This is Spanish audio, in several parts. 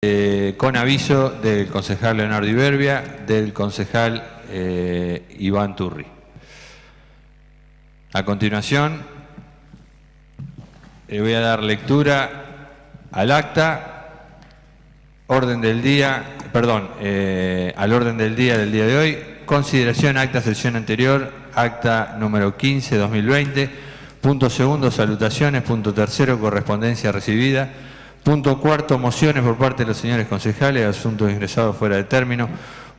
Eh, con aviso del concejal Leonardo Iberbia, del concejal eh, Iván Turri. A continuación, le voy a dar lectura al acta, orden del día, perdón, eh, al orden del día del día de hoy, consideración acta sesión anterior, acta número 15-2020, punto segundo, salutaciones, punto tercero, correspondencia recibida, Punto cuarto, mociones por parte de los señores concejales, asuntos ingresados fuera de término.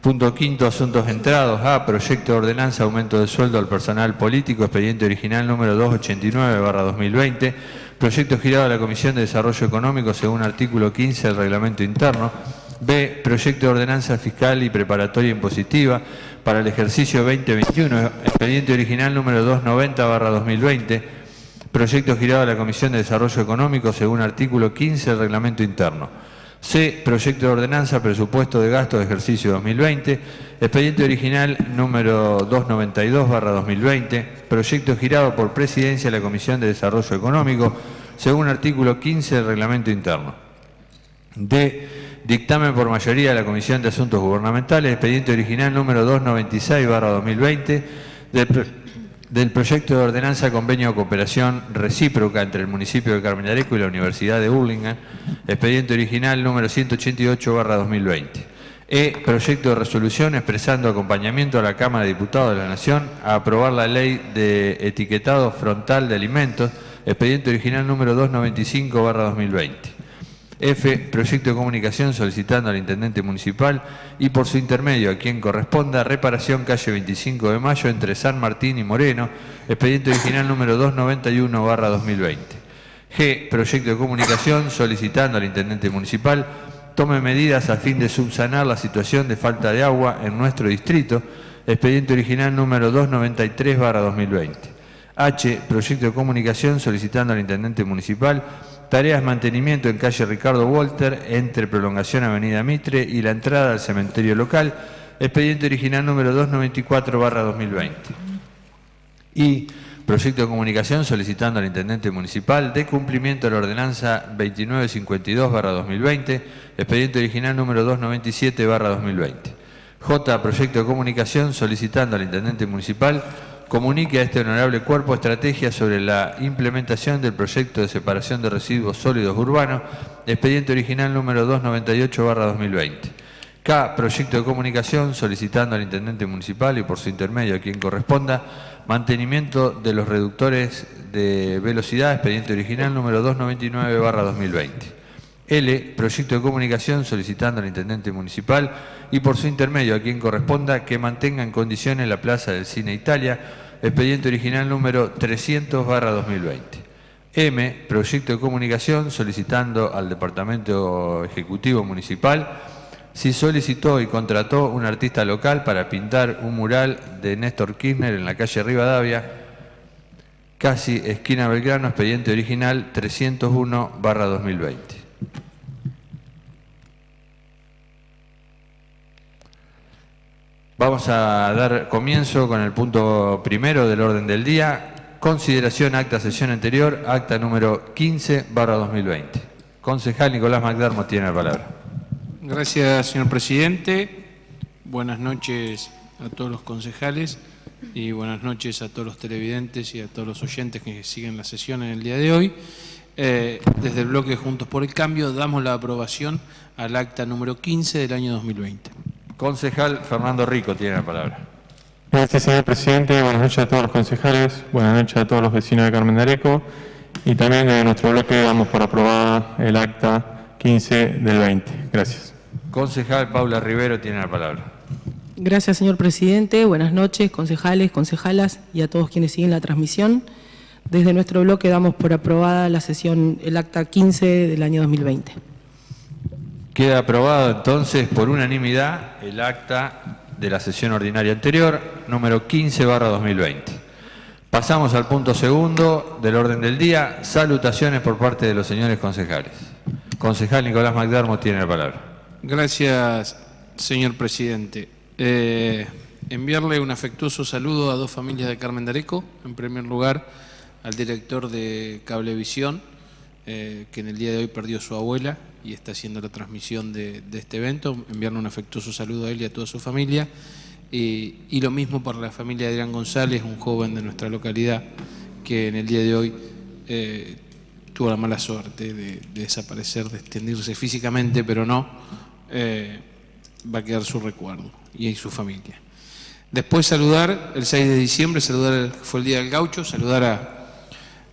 Punto quinto, asuntos entrados. A, proyecto de ordenanza, aumento de sueldo al personal político, expediente original número 289-2020. Proyecto girado a la Comisión de Desarrollo Económico según artículo 15 del reglamento interno. B, proyecto de ordenanza fiscal y preparatoria impositiva para el ejercicio 2021, expediente original número 290-2020 Proyecto girado a la Comisión de Desarrollo Económico según artículo 15 del reglamento interno. C. Proyecto de ordenanza, presupuesto de gasto de ejercicio 2020. Expediente original número 292-2020. Proyecto girado por presidencia de la Comisión de Desarrollo Económico según artículo 15 del reglamento interno. D. Dictamen por mayoría de la Comisión de Asuntos Gubernamentales. Expediente original número 296-2020 del del proyecto de ordenanza convenio de cooperación recíproca entre el municipio de Carmen y la Universidad de Burlingame, expediente original número 188-2020. E. Proyecto de resolución expresando acompañamiento a la Cámara de Diputados de la Nación a aprobar la ley de etiquetado frontal de alimentos, expediente original número 295-2020. F. Proyecto de comunicación solicitando al Intendente Municipal y por su intermedio a quien corresponda reparación calle 25 de Mayo entre San Martín y Moreno, expediente original número 291-2020. G. Proyecto de comunicación solicitando al Intendente Municipal tome medidas a fin de subsanar la situación de falta de agua en nuestro distrito, expediente original número 293-2020. H. Proyecto de comunicación solicitando al Intendente Municipal Tareas mantenimiento en calle Ricardo Walter, entre prolongación Avenida Mitre y la entrada al cementerio local, expediente original número 294-2020. Y proyecto de comunicación solicitando al Intendente Municipal de cumplimiento de la ordenanza 2952-2020, expediente original número 297-2020. J. Proyecto de comunicación solicitando al Intendente Municipal comunique a este honorable cuerpo estrategia sobre la implementación del proyecto de separación de residuos sólidos urbanos, expediente original número 298-2020. K. Proyecto de comunicación solicitando al Intendente Municipal y por su intermedio a quien corresponda mantenimiento de los reductores de velocidad, expediente original número 299-2020. L, proyecto de comunicación solicitando al Intendente Municipal y por su intermedio a quien corresponda que mantenga en condiciones la Plaza del Cine Italia, expediente original número 300-2020. M, proyecto de comunicación solicitando al Departamento Ejecutivo Municipal si solicitó y contrató un artista local para pintar un mural de Néstor Kirchner en la calle Rivadavia, casi esquina Belgrano, expediente original 301-2020. Vamos a dar comienzo con el punto primero del orden del día. Consideración acta sesión anterior, acta número 15 barra 2020. Concejal Nicolás McDermott tiene la palabra. Gracias, señor presidente. Buenas noches a todos los concejales y buenas noches a todos los televidentes y a todos los oyentes que siguen la sesión en el día de hoy. Eh, desde el bloque Juntos por el Cambio damos la aprobación al acta número 15 del año 2020. Concejal Fernando Rico tiene la palabra. Gracias, señor presidente. Buenas noches a todos los concejales, buenas noches a todos los vecinos de Carmen de Areco y también de nuestro bloque damos por aprobada el acta 15 del 20. Gracias. Concejal Paula Rivero tiene la palabra. Gracias, señor presidente. Buenas noches, concejales, concejalas y a todos quienes siguen la transmisión. Desde nuestro bloque damos por aprobada la sesión, el acta 15 del año 2020. Queda aprobado entonces por unanimidad el acta de la sesión ordinaria anterior, número 15 barra 2020. Pasamos al punto segundo del orden del día, salutaciones por parte de los señores concejales. Concejal Nicolás McDermott tiene la palabra. Gracias, señor presidente. Eh, enviarle un afectuoso saludo a dos familias de Carmen de Areco. En primer lugar, al director de Cablevisión, eh, que en el día de hoy perdió su abuela y está haciendo la transmisión de, este evento. Enviarle un afectuoso saludo a él y a toda su familia. y lo mismo para la familia de Adrián González, un joven de nuestra localidad que en el día de hoy eh, tuvo la mala suerte de, desaparecer, de extendirse físicamente, pero no, eh, va a quedar su recuerdo y su familia. Después saludar, el 6 de diciembre, saludar, fue el Día del Gaucho, saludar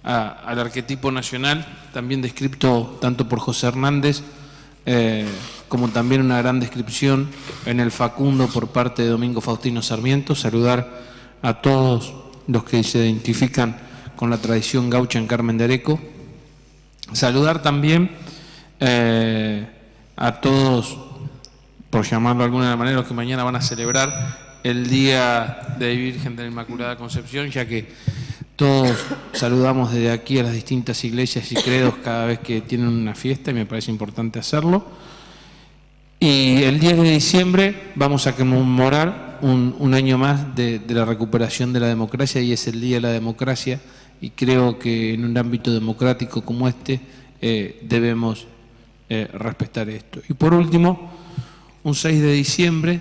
al arquetipo nacional, también descrito tanto por José Hernández, eh, como también una gran descripción en el Facundo por parte de Domingo Faustino Sarmiento, saludar a todos los que se identifican con la tradición gaucha en Carmen de Areco. Saludar también eh, a todos, por llamarlo de alguna manera, los que mañana van a celebrar el Día de Virgen de la Inmaculada Concepción, ya que todos saludamos desde aquí a las distintas iglesias y credos cada vez que tienen una fiesta y me parece importante hacerlo. Y el 10 de diciembre vamos a conmemorar un, año más de, la recuperación de la democracia y es el Día de la Democracia y creo que en un ámbito democrático como este eh, debemos eh, respetar esto. Y por último, un 6 de diciembre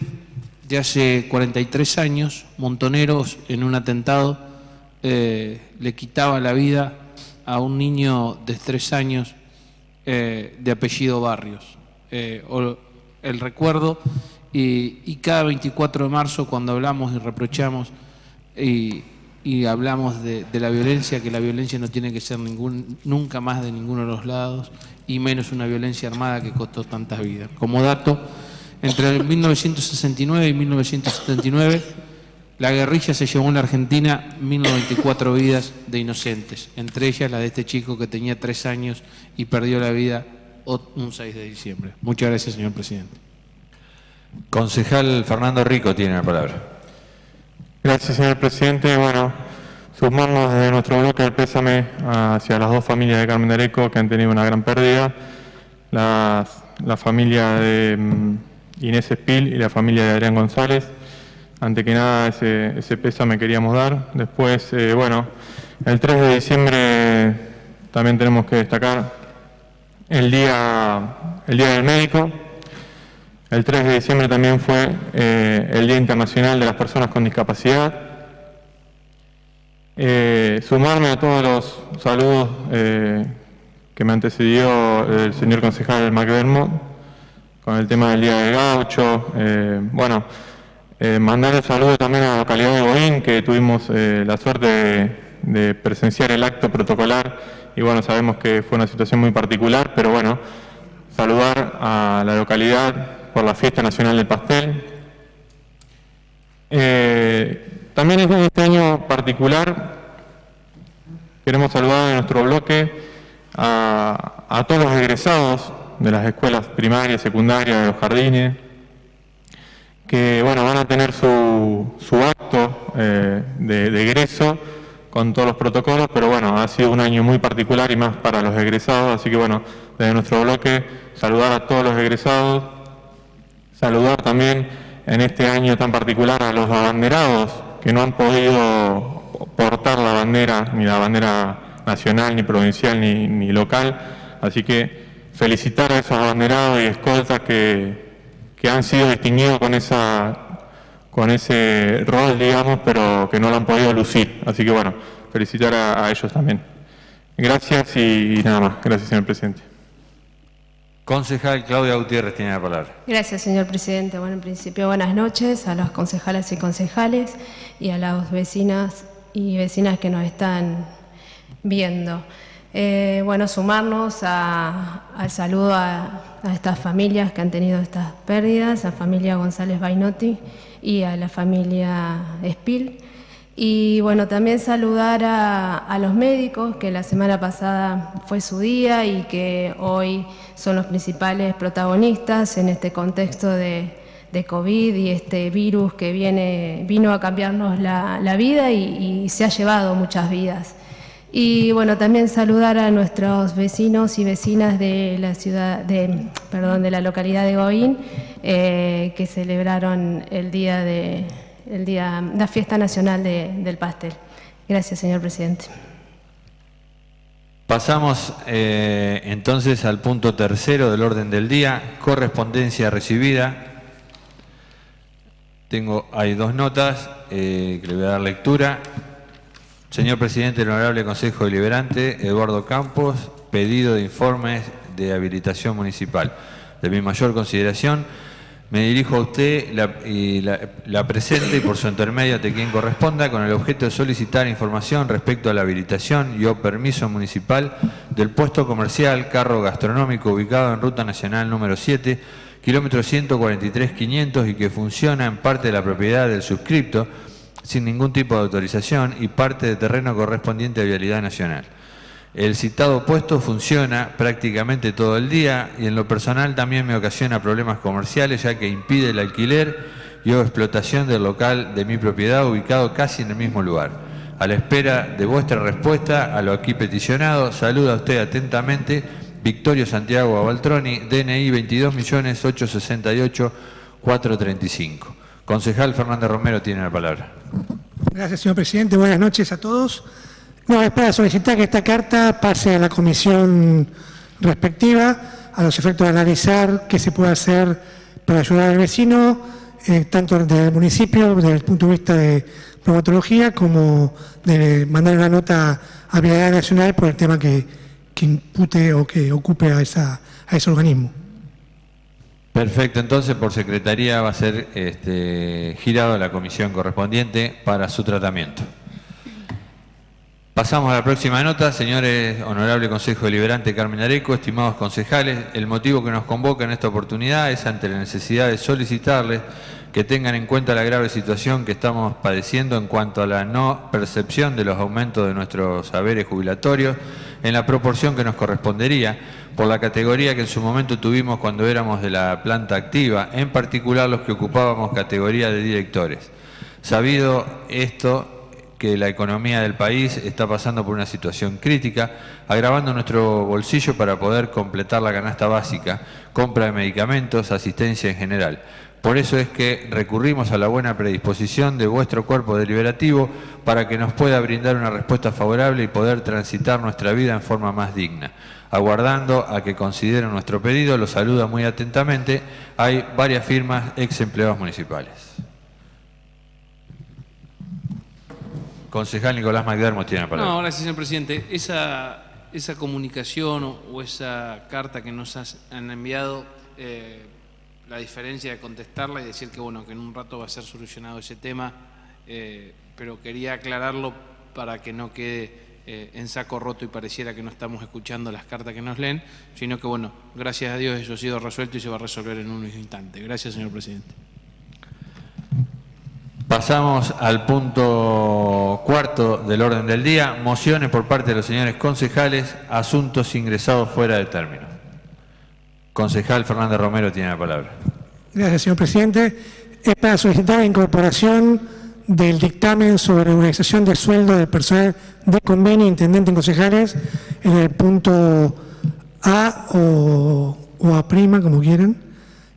de hace 43 años, Montoneros en un atentado eh, le quitaba la vida a un niño de 3 años de apellido Barrios. el recuerdo y, cada 24 de marzo cuando hablamos y reprochamos y, hablamos de, la violencia, que la violencia no tiene que ser ningún, nunca más de ninguno de los lados, y menos una violencia armada que costó tantas vidas. Como dato, entre 1969 y 1979, la guerrilla se llevó en la Argentina 1094 vidas de inocentes, entre ellas la de este chico que tenía tres años y perdió la vida un 6 de diciembre. Muchas gracias, señor presidente. Concejal Fernando Rico tiene la palabra. Gracias, señor presidente. Bueno, sumarnos desde nuestro bloque el pésame hacia las dos familias de Carmen de Areco que han tenido una gran pérdida. la familia de mm, Inés Espil y la familia de Adrián González. Ante que nada, ese, ese pésame queríamos dar. Después, eh, bueno, el 3 de diciembre también tenemos que destacar el día, el día del médico. El 3 de diciembre también fue eh, el Día Internacional de las Personas con Discapacidad. Eh, sumarme a todos los saludos que me antecedió el señor concejal McDermott con el tema del Día del Gaucho. bueno, mandar el saludo también a la localidad de Boín, que tuvimos la suerte de, presenciar el acto protocolar. Y bueno, sabemos que fue una situación muy particular, pero bueno, saludar a la localidad por la Fiesta Nacional del Pastel. Eh, también en este año particular. Queremos saludar en nuestro bloque a, todos los egresados de las escuelas primarias, secundarias, de los jardines, que bueno, van a tener su, acto eh, de, de, egreso con todos los protocolos, pero bueno, ha sido un año muy particular y más para los egresados, así que bueno, desde nuestro bloque saludar a todos los egresados, Saludar también en este año tan particular a los abanderados que no han podido portar la bandera, ni la bandera nacional, ni provincial, ni, local. Así que felicitar a esos abanderados y escoltas que, han sido distinguidos con esa con ese rol, digamos, pero que no lo han podido lucir. Así que bueno, felicitar a, ellos también. Gracias y nada más. Gracias, señor presidente. Concejal Claudia Gutiérrez tiene la palabra. Gracias, señor presidente. Bueno, en principio, buenas noches a los concejales y concejales y a las vecinas y vecinas que nos están viendo. Eh, bueno, sumarnos al saludo a, estas familias que han tenido estas pérdidas, a la familia González Bainotti y a la familia Espil. Y bueno, también saludar a, los médicos, que la semana pasada fue su día y que hoy son los principales protagonistas en este contexto de, COVID y este virus que viene, vino a cambiarnos la, vida y, se ha llevado muchas vidas. Y bueno, también saludar a nuestros vecinos y vecinas de la ciudad, de, perdón, de la localidad de Goín, eh, que celebraron el día de el día, la fiesta nacional del pastel. Gracias, señor presidente. Pasamos eh, entonces al punto tercero del orden del día, correspondencia recibida. Tengo, hay dos notas eh, que le voy a dar lectura. Señor Presidente del Honorable Consejo Deliberante, Eduardo Campos, pedido de informes de habilitación municipal. De mi mayor consideración, me dirijo a usted la, y la, presente y por su intermedio ante quien corresponda con el objeto de solicitar información respecto a la habilitación y o permiso municipal del puesto comercial carro gastronómico ubicado en Ruta Nacional número 7, kilómetro 143-500 y que funciona en parte de la propiedad del suscripto sin ningún tipo de autorización y parte de terreno correspondiente a Vialidad Nacional. El citado puesto funciona prácticamente todo el día y en lo personal también me ocasiona problemas comerciales ya que impide el alquiler y o explotación del local de mi propiedad ubicado casi en el mismo lugar. A la espera de vuestra respuesta a lo aquí peticionado, saluda a usted atentamente Victorio Santiago Abaltroni, DNI 22.868.435. Concejal Fernández Romero tiene la palabra. Gracias, señor presidente. Buenas noches a todos. No, es para solicitar que esta carta pase a la comisión respectiva a los efectos de analizar qué se puede hacer para ayudar al vecino, eh, tanto desde el municipio, desde el punto de vista de bromatología, como de mandar una nota a Vialidad Nacional por el tema que, que impute o que ocupe a, esa, a ese organismo. Perfecto, entonces por secretaría va a ser este, girado a la comisión correspondiente para su tratamiento. Pasamos a la próxima nota, señores, honorable Consejo Deliberante Carmen Areco, estimados concejales, el motivo que nos convoca en esta oportunidad es ante la necesidad de solicitarles que tengan en cuenta la grave situación que estamos padeciendo en cuanto a la no percepción de los aumentos de nuestros saberes jubilatorios en la proporción que nos correspondería por la categoría que en su momento tuvimos cuando éramos de la planta activa, en particular los que ocupábamos categoría de directores. Sabido esto, que la economía del país está pasando por una situación crítica, agravando nuestro bolsillo para poder completar la canasta básica, compra de medicamentos, asistencia en general. Por eso es que recurrimos a la buena predisposición de vuestro cuerpo deliberativo para que nos pueda brindar una respuesta favorable y poder transitar nuestra vida en forma más digna. Aguardando a que consideren nuestro pedido, lo saluda muy atentamente. Hay varias firmas ex empleados municipales. Concejal Nicolás McDermott tiene la palabra. No, gracias, señor presidente. Esa, esa comunicación o, esa carta que nos han enviado, eh, la diferencia de contestarla y decir que, bueno, que en un rato va a ser solucionado ese tema, eh, pero quería aclararlo para que no quede eh, en saco roto y pareciera que no estamos escuchando las cartas que nos leen, sino que, bueno, gracias a Dios eso ha sido resuelto y se va a resolver en un instante. Gracias, señor presidente. Pasamos al punto cuarto del orden del día, mociones por parte de los señores concejales, asuntos ingresados fuera de término. Concejal Fernández Romero tiene la palabra. Gracias, señor presidente. Es para solicitar la incorporación del dictamen sobre organización del sueldo del personal de convenio, intendente en concejales, en el punto A o, o A prima, como quieran,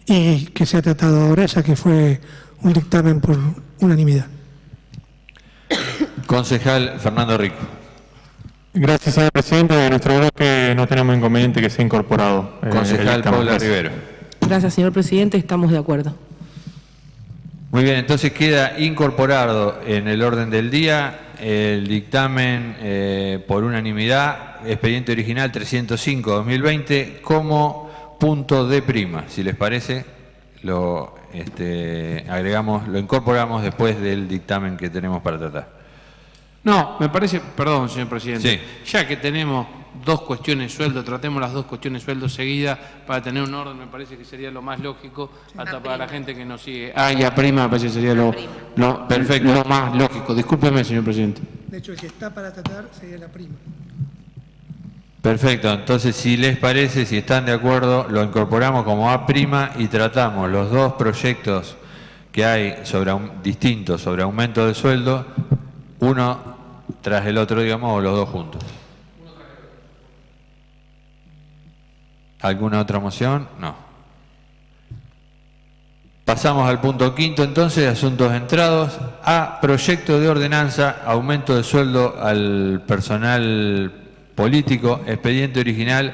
y que se ha tratado ahora, ya que fue un dictamen por unanimidad. Concejal Fernando Rico. Gracias, señor presidente. De nuestro bloque no tenemos inconveniente que sea incorporado. eh, el Concejal. Paula. Rivero. Gracias, señor presidente, estamos de acuerdo. Muy bien, entonces queda incorporado en el orden del día el dictamen eh, por unanimidad, expediente original 305-2020, como punto de prima. Si les parece, lo este, agregamos, lo incorporamos después del dictamen que tenemos para tratar. No, me parece, perdón, señor presidente, Sí. ya que tenemos dos cuestiones sueldo, tratemos las dos cuestiones sueldo seguidas para tener un orden, me parece que sería lo más lógico, hasta para la gente que nos sigue. Ah, y a prima me parece que sería lo, lo- Perfecto. lo más lógico. Discúlpeme, señor presidente. De hecho, el que está para tratar sería la prima. Perfecto, entonces si les parece, si están de acuerdo, lo incorporamos como A' y tratamos los dos proyectos que hay sobre distintos sobre aumento de sueldo, uno tras el otro, digamos, o los dos juntos. ¿Alguna otra moción? No. Pasamos al punto quinto entonces, asuntos entrados, a proyecto de ordenanza, aumento de sueldo al personal político, expediente original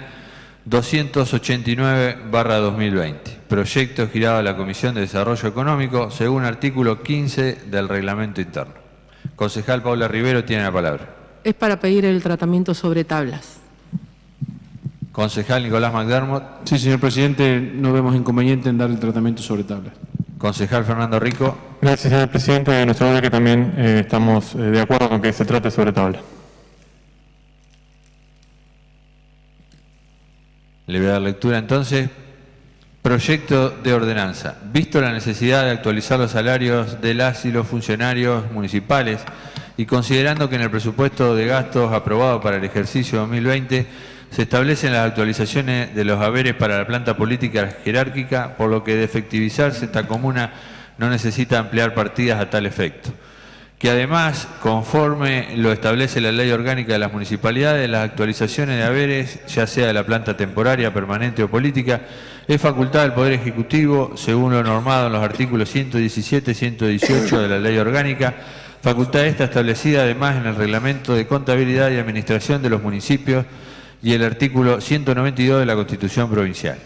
289-2020, proyecto girado a la Comisión de Desarrollo Económico según artículo 15 del reglamento interno. Concejal Paula Rivero tiene la palabra. Es para pedir el tratamiento sobre tablas. Concejal Nicolás McDermott. Sí, señor presidente, no vemos inconveniente en dar el tratamiento sobre tablas. Concejal Fernando Rico. Gracias, señor presidente. De nuestro que también eh, estamos eh, de acuerdo con que se trate sobre tabla. Le voy a dar lectura entonces. Proyecto de ordenanza. Visto la necesidad de actualizar los salarios de las y los funcionarios municipales y considerando que en el presupuesto de gastos aprobado para el ejercicio 2020 se establecen las actualizaciones de los haberes para la planta política jerárquica, por lo que de efectivizarse esta comuna no necesita ampliar partidas a tal efecto. Que además, conforme lo establece la ley orgánica de las municipalidades, las actualizaciones de haberes, ya sea de la planta temporaria, permanente o política, es facultad del Poder Ejecutivo, según lo normado en los artículos 117 y 118 de la ley orgánica, facultad esta establecida además en el Reglamento de Contabilidad y Administración de los Municipios y el artículo 192 de la Constitución Provincial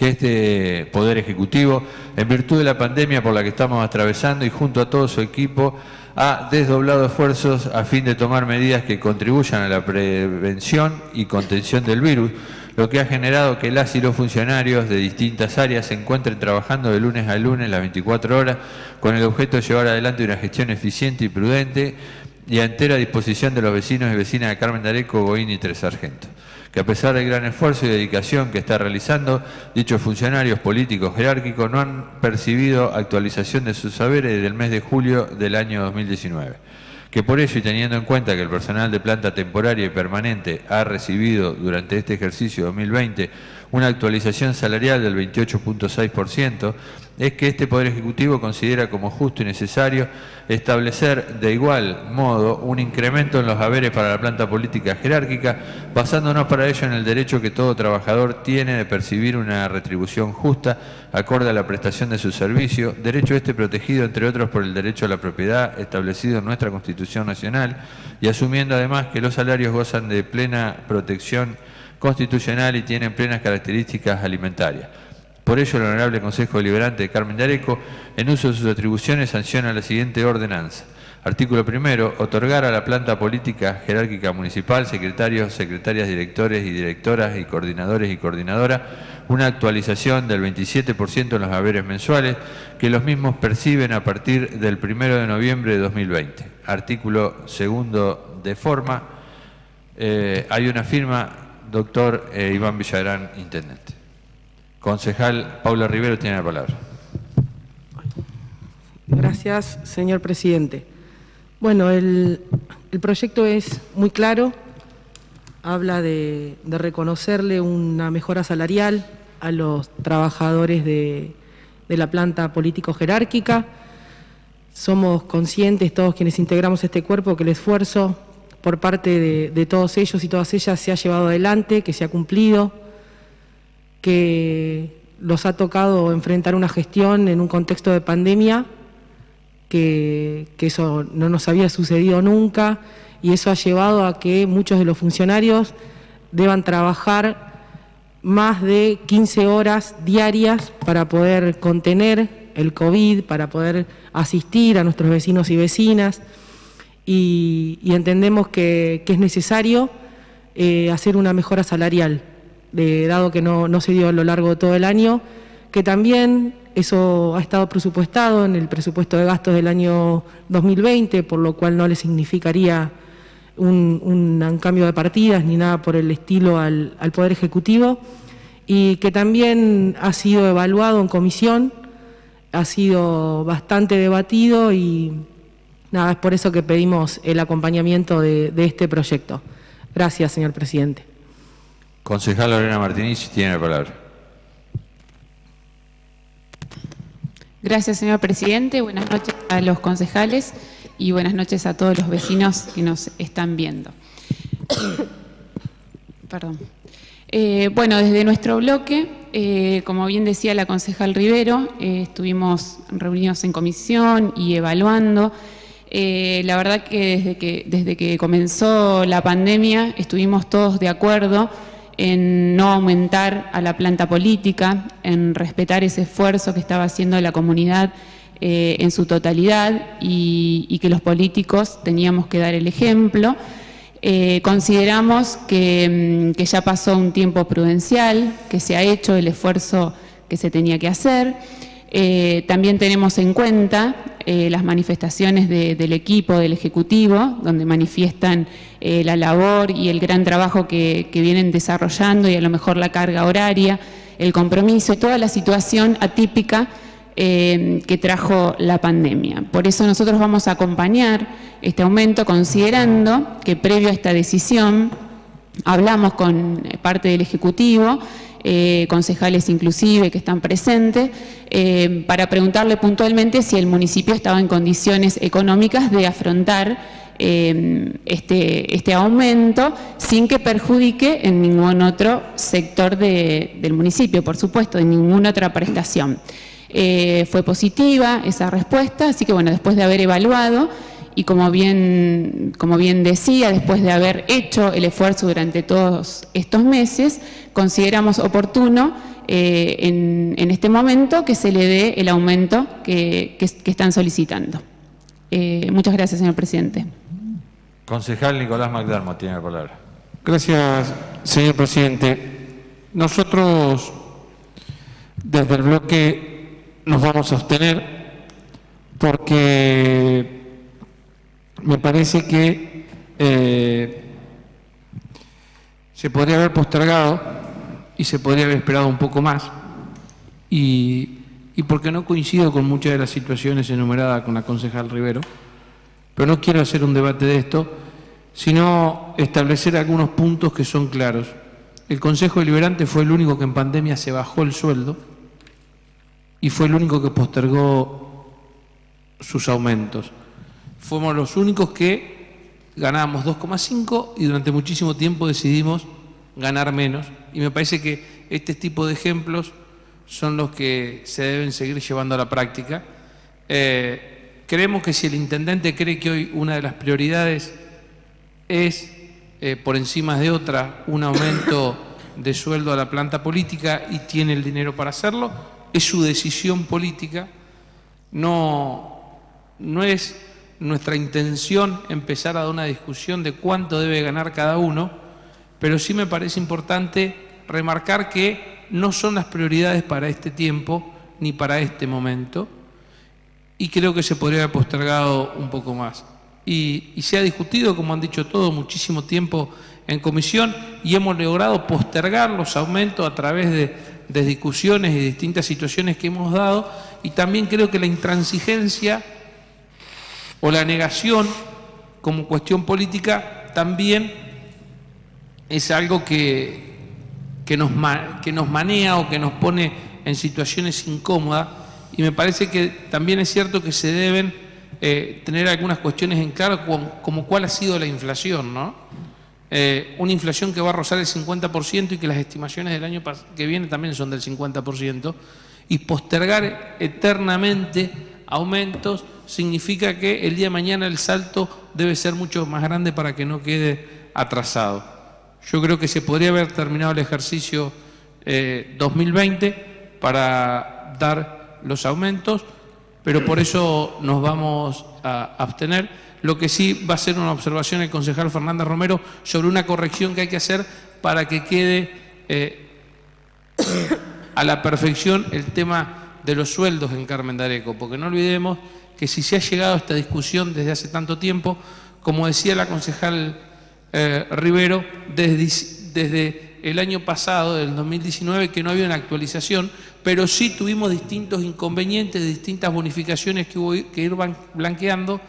que este Poder Ejecutivo, en virtud de la pandemia por la que estamos atravesando y junto a todo su equipo, ha desdoblado esfuerzos a fin de tomar medidas que contribuyan a la prevención y contención del virus, lo que ha generado que las y los funcionarios de distintas áreas se encuentren trabajando de lunes a lunes las 24 horas con el objeto de llevar adelante una gestión eficiente y prudente y a entera disposición de los vecinos y vecinas de Carmen de Areco, Goín y Tres Sargentos que a pesar del gran esfuerzo y dedicación que está realizando, dichos funcionarios políticos jerárquicos no han percibido actualización de sus saberes desde el mes de julio del año 2019 que por ello y teniendo en cuenta que el personal de planta temporaria y permanente ha recibido durante este ejercicio 2020 una actualización salarial del 28.6%, es que este Poder Ejecutivo considera como justo y necesario establecer de igual modo un incremento en los haberes para la planta política jerárquica, basándonos para ello en el derecho que todo trabajador tiene de percibir una retribución justa acorde a la prestación de su servicio, derecho este protegido entre otros por el derecho a la propiedad establecido en nuestra Constitución Nacional y asumiendo además que los salarios gozan de plena protección constitucional y tienen plenas características alimentarias. Por ello, el Honorable Consejo Deliberante de Carmen de en uso de sus atribuciones, sanciona la siguiente ordenanza. Artículo primero, otorgar a la planta política jerárquica municipal, secretarios, secretarias, directores y directoras y coordinadores y coordinadoras, una actualización del 27% en los haberes mensuales que los mismos perciben a partir del primero de noviembre de 2020. Artículo segundo de forma. Eh, hay una firma doctor eh, Iván Villagrán, intendente. Concejal Paula Rivero tiene la palabra. Gracias, señor presidente. Bueno, el, proyecto es muy claro, habla de, reconocerle una mejora salarial a los trabajadores de, de la planta político-jerárquica. Somos conscientes, todos quienes integramos este cuerpo, que el esfuerzo por parte de, todos ellos y todas ellas se ha llevado adelante, que se ha cumplido, que los ha tocado enfrentar una gestión en un contexto de pandemia, que, eso no nos había sucedido nunca y eso ha llevado a que muchos de los funcionarios deban trabajar más de 15 horas diarias para poder contener el COVID, para poder asistir a nuestros vecinos y vecinas y, entendemos que, es necesario eh, hacer una mejora salarial, dado que no, se dio a lo largo de todo el año, que también eso ha estado presupuestado en el presupuesto de gastos del año 2020, por lo cual no le significaría un, cambio de partidas ni nada por el estilo al, al, Poder Ejecutivo, y que también ha sido evaluado en comisión, ha sido bastante debatido y Nada, es por eso que pedimos el acompañamiento de, este proyecto. Gracias, señor presidente. Concejal Lorena Martínez tiene la palabra. Gracias, señor presidente. Buenas noches a los concejales y buenas noches a todos los vecinos que nos están viendo. Perdón. Eh, bueno, desde nuestro bloque, eh, como bien decía la concejal Rivero, eh, estuvimos reunidos en comisión y evaluando Eh, la verdad que desde, que desde que comenzó la pandemia estuvimos todos de acuerdo en no aumentar a la planta política, en respetar ese esfuerzo que estaba haciendo la comunidad eh, en su totalidad y, que los políticos teníamos que dar el ejemplo. Eh, consideramos mm, que, ya pasó un tiempo prudencial, que se ha hecho el esfuerzo que se tenía que hacer. Eh, también tenemos en cuenta eh, las manifestaciones del equipo, del Ejecutivo, donde manifiestan eh, la labor y el gran trabajo que, vienen desarrollando y a lo mejor la carga horaria, el compromiso, toda la situación atípica que trajo la pandemia. Por eso nosotros vamos a acompañar este aumento considerando que previo a esta decisión hablamos con parte del Ejecutivo eh, concejales inclusive que están presentes, eh, para preguntarle puntualmente si el municipio estaba en condiciones económicas de afrontar eh, este, este, aumento sin que perjudique en ningún otro sector del municipio, por supuesto, en ninguna otra prestación. fue positiva esa respuesta, así que bueno, después de haber evaluado, y como bien, como bien decía, después de haber hecho el esfuerzo durante todos estos meses, consideramos oportuno eh, en, este momento que se le dé el aumento que, están solicitando. Eh, muchas gracias, señor presidente. Concejal Nicolás McDermott tiene la palabra. Gracias, señor presidente. Nosotros, desde el bloque, nos vamos a abstener porque me parece que eh, se podría haber postergado y se podría haber esperado un poco más y, porque no coincido con muchas de las situaciones enumeradas con la concejal Rivero, pero no quiero hacer un debate de esto, sino establecer algunos puntos que son claros. El Consejo Deliberante fue el único que en pandemia se bajó el sueldo y fue el único que postergó sus aumentos fuimos los únicos que ganábamos 2,5 y durante muchísimo tiempo decidimos ganar menos. Y me parece que este tipo de ejemplos son los que se deben seguir llevando a la práctica. Eh, creemos que si el intendente cree que hoy una de las prioridades es, eh, por encima de otra, un aumento de sueldo a la planta política y tiene el dinero para hacerlo, es su decisión política, no, no es nuestra intención empezar a dar una discusión de cuánto debe ganar cada uno, pero sí me parece importante remarcar que no son las prioridades para este tiempo ni para este momento y creo que se podría haber postergado un poco más. Y, se ha discutido, como han dicho todos, muchísimo tiempo en comisión y hemos logrado postergar los aumentos a través de, de discusiones y distintas situaciones que hemos dado y también creo que la intransigencia o la negación como cuestión política también es algo que, que, nos, que nos manea o que nos pone en situaciones incómodas y me parece que también es cierto que se deben eh, tener algunas cuestiones en claro como, cuál ha sido la inflación, ¿no? Eh, una inflación que va a rozar el 50% y que las estimaciones del año que viene también son del 50% y postergar eternamente aumentos significa que el día de mañana el salto debe ser mucho más grande para que no quede atrasado. Yo creo que se podría haber terminado el ejercicio 2020 eh, para dar los aumentos, pero por eso nos vamos a abstener. Lo que sí va a ser una observación el concejal Fernández Romero sobre una corrección que hay que hacer para que quede eh, a la perfección el tema de los sueldos en Carmen de Areco, porque no olvidemos que si se ha llegado a esta discusión desde hace tanto tiempo, como decía la concejal eh, Rivero, desde, desde el año pasado, del 2019, que no había una actualización, pero sí tuvimos distintos inconvenientes, distintas bonificaciones que hubo que ir blanqueando,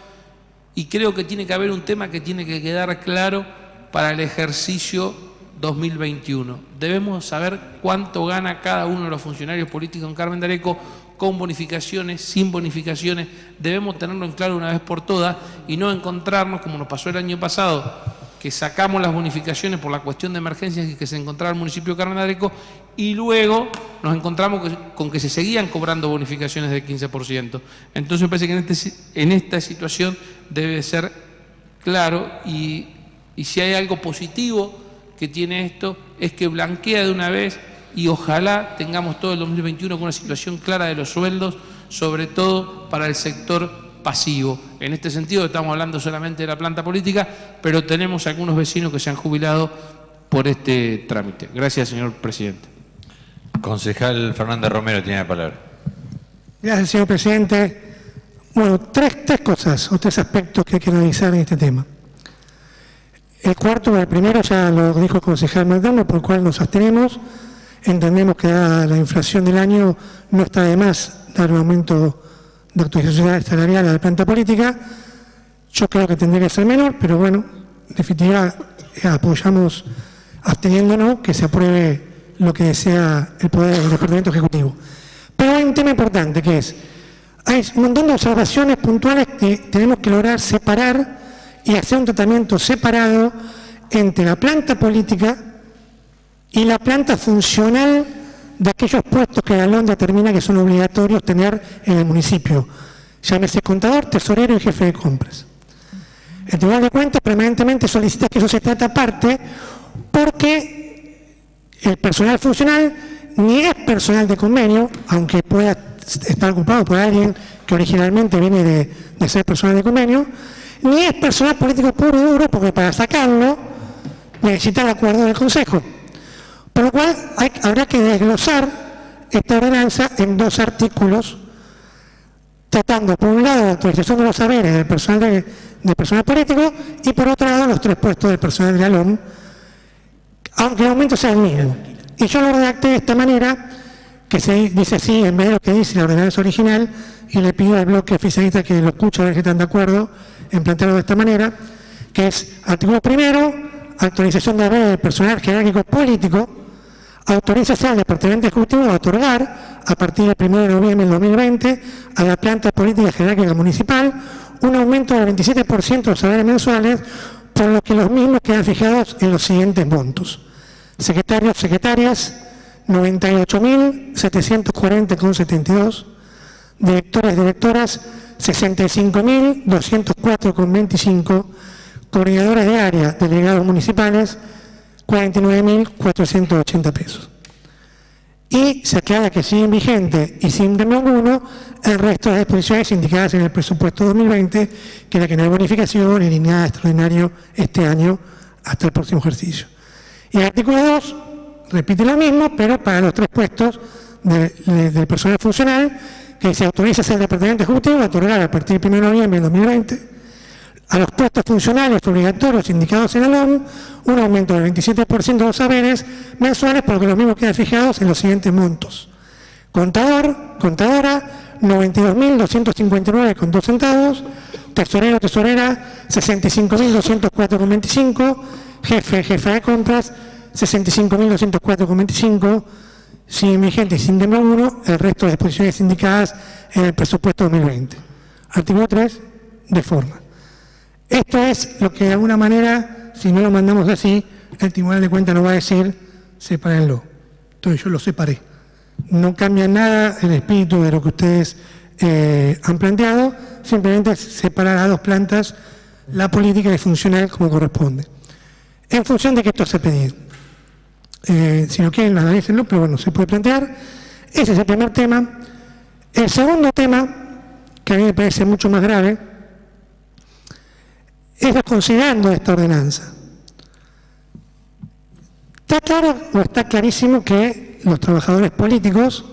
y creo que tiene que haber un tema que tiene que quedar claro para el ejercicio 2021. Debemos saber cuánto gana cada uno de los funcionarios políticos en Carmen de Areco con bonificaciones, sin bonificaciones, debemos tenerlo en claro una vez por todas y no encontrarnos, como nos pasó el año pasado, que sacamos las bonificaciones por la cuestión de emergencias que se encontraba el municipio de Carnareco y luego nos encontramos con que se seguían cobrando bonificaciones del 15%. Entonces me parece que en, este, en esta situación debe ser claro y, y si hay algo positivo que tiene esto es que blanquea de una vez y ojalá tengamos todo el 2021 con una situación clara de los sueldos, sobre todo para el sector pasivo. En este sentido estamos hablando solamente de la planta política, pero tenemos algunos vecinos que se han jubilado por este trámite. Gracias, señor presidente. Concejal Fernández Romero tiene la palabra. Gracias, señor presidente. Bueno, tres, tres cosas o tres aspectos que hay que analizar en este tema. El cuarto, el primero ya lo dijo el concejal Magdaleno, por el cual nos abstenemos. Entendemos que la inflación del año no está de más dar un aumento de actualización salarial a la planta política. Yo creo que tendría que ser menor, pero bueno, en definitiva eh, apoyamos absteniéndonos que se apruebe lo que desea el Poder del Departamento Ejecutivo. Pero hay un tema importante que es, hay un montón de observaciones puntuales que tenemos que lograr separar y hacer un tratamiento separado entre la planta política y la planta funcional de aquellos puestos que la LON determina que son obligatorios tener en el municipio. Llámese contador, tesorero y jefe de compras. El Tribunal de Cuentas permanentemente solicita que eso se trate aparte porque el personal funcional ni es personal de convenio, aunque pueda estar ocupado por alguien que originalmente viene de, de ser personal de convenio, ni es personal político puro y duro, porque para sacarlo necesita el acuerdo del Consejo. Por lo cual habrá que desglosar esta ordenanza en dos artículos, tratando por un lado la autorización de los saberes del personal, de, personal político y por otro lado los tres puestos del personal de la LOM, aunque el aumento sea el mismo. Y yo lo redacté de esta manera, que se dice así en vez de lo que dice la ordenanza original, y le pido al bloque oficialista que lo escuche a ver si están de acuerdo en plantearlo de esta manera, que es artículo primero, actualización de del personal jerárquico político, autoriza al Departamento Ejecutivo a otorgar, a partir del 1 de noviembre del 2020, a la planta política jerárquica municipal un aumento del 27% de los salarios mensuales, por lo que los mismos quedan fijados en los siguientes montos. Secretarios, secretarias, 98.740,72. Directores, directoras, 65.204,25. Coordinadores de área, delegados municipales, 49.480 pesos. Y se aclara que siguen vigentes y sin tema alguno el resto de las disposiciones indicadas en el presupuesto 2020, que era que no hay bonificación ni nada extraordinario este año hasta el próximo ejercicio. Y el artículo 2 repite lo mismo, pero para los tres puestos del personal funcional, que se autoriza al Departamento Ejecutivo a otorgar a partir del 1 de noviembre de 2020 a los puestos funcionales obligatorios indicados en la ONU un aumento del 27% de los saberes mensuales, porque los mismos quedan fijados en los siguientes montos. Contador, contadora, 92.259,2 centavos, tesorero, tesorera, 65.204,25, jefe, jefa de compras, 65.204,25, sin vigente y sin 1, el resto de disposiciones indicadas en el presupuesto 2020. Artículo 3, de forma. Esto es lo que de alguna manera, si no lo mandamos así, el Tribunal de Cuentas nos va a decir, sepárenlo. Entonces yo lo separé. No cambia nada el espíritu de lo que ustedes eh, han planteado, simplemente separar a dos plantas la política y funcional como corresponde. En función de que esto se ha pedido. Eh, si no quieren, analícenlo, pero bueno, se puede plantear. Ese es el primer tema. El segundo tema, que a mí me parece mucho más grave, es considerando esta ordenanza. Está claro o está clarísimo que los trabajadores políticos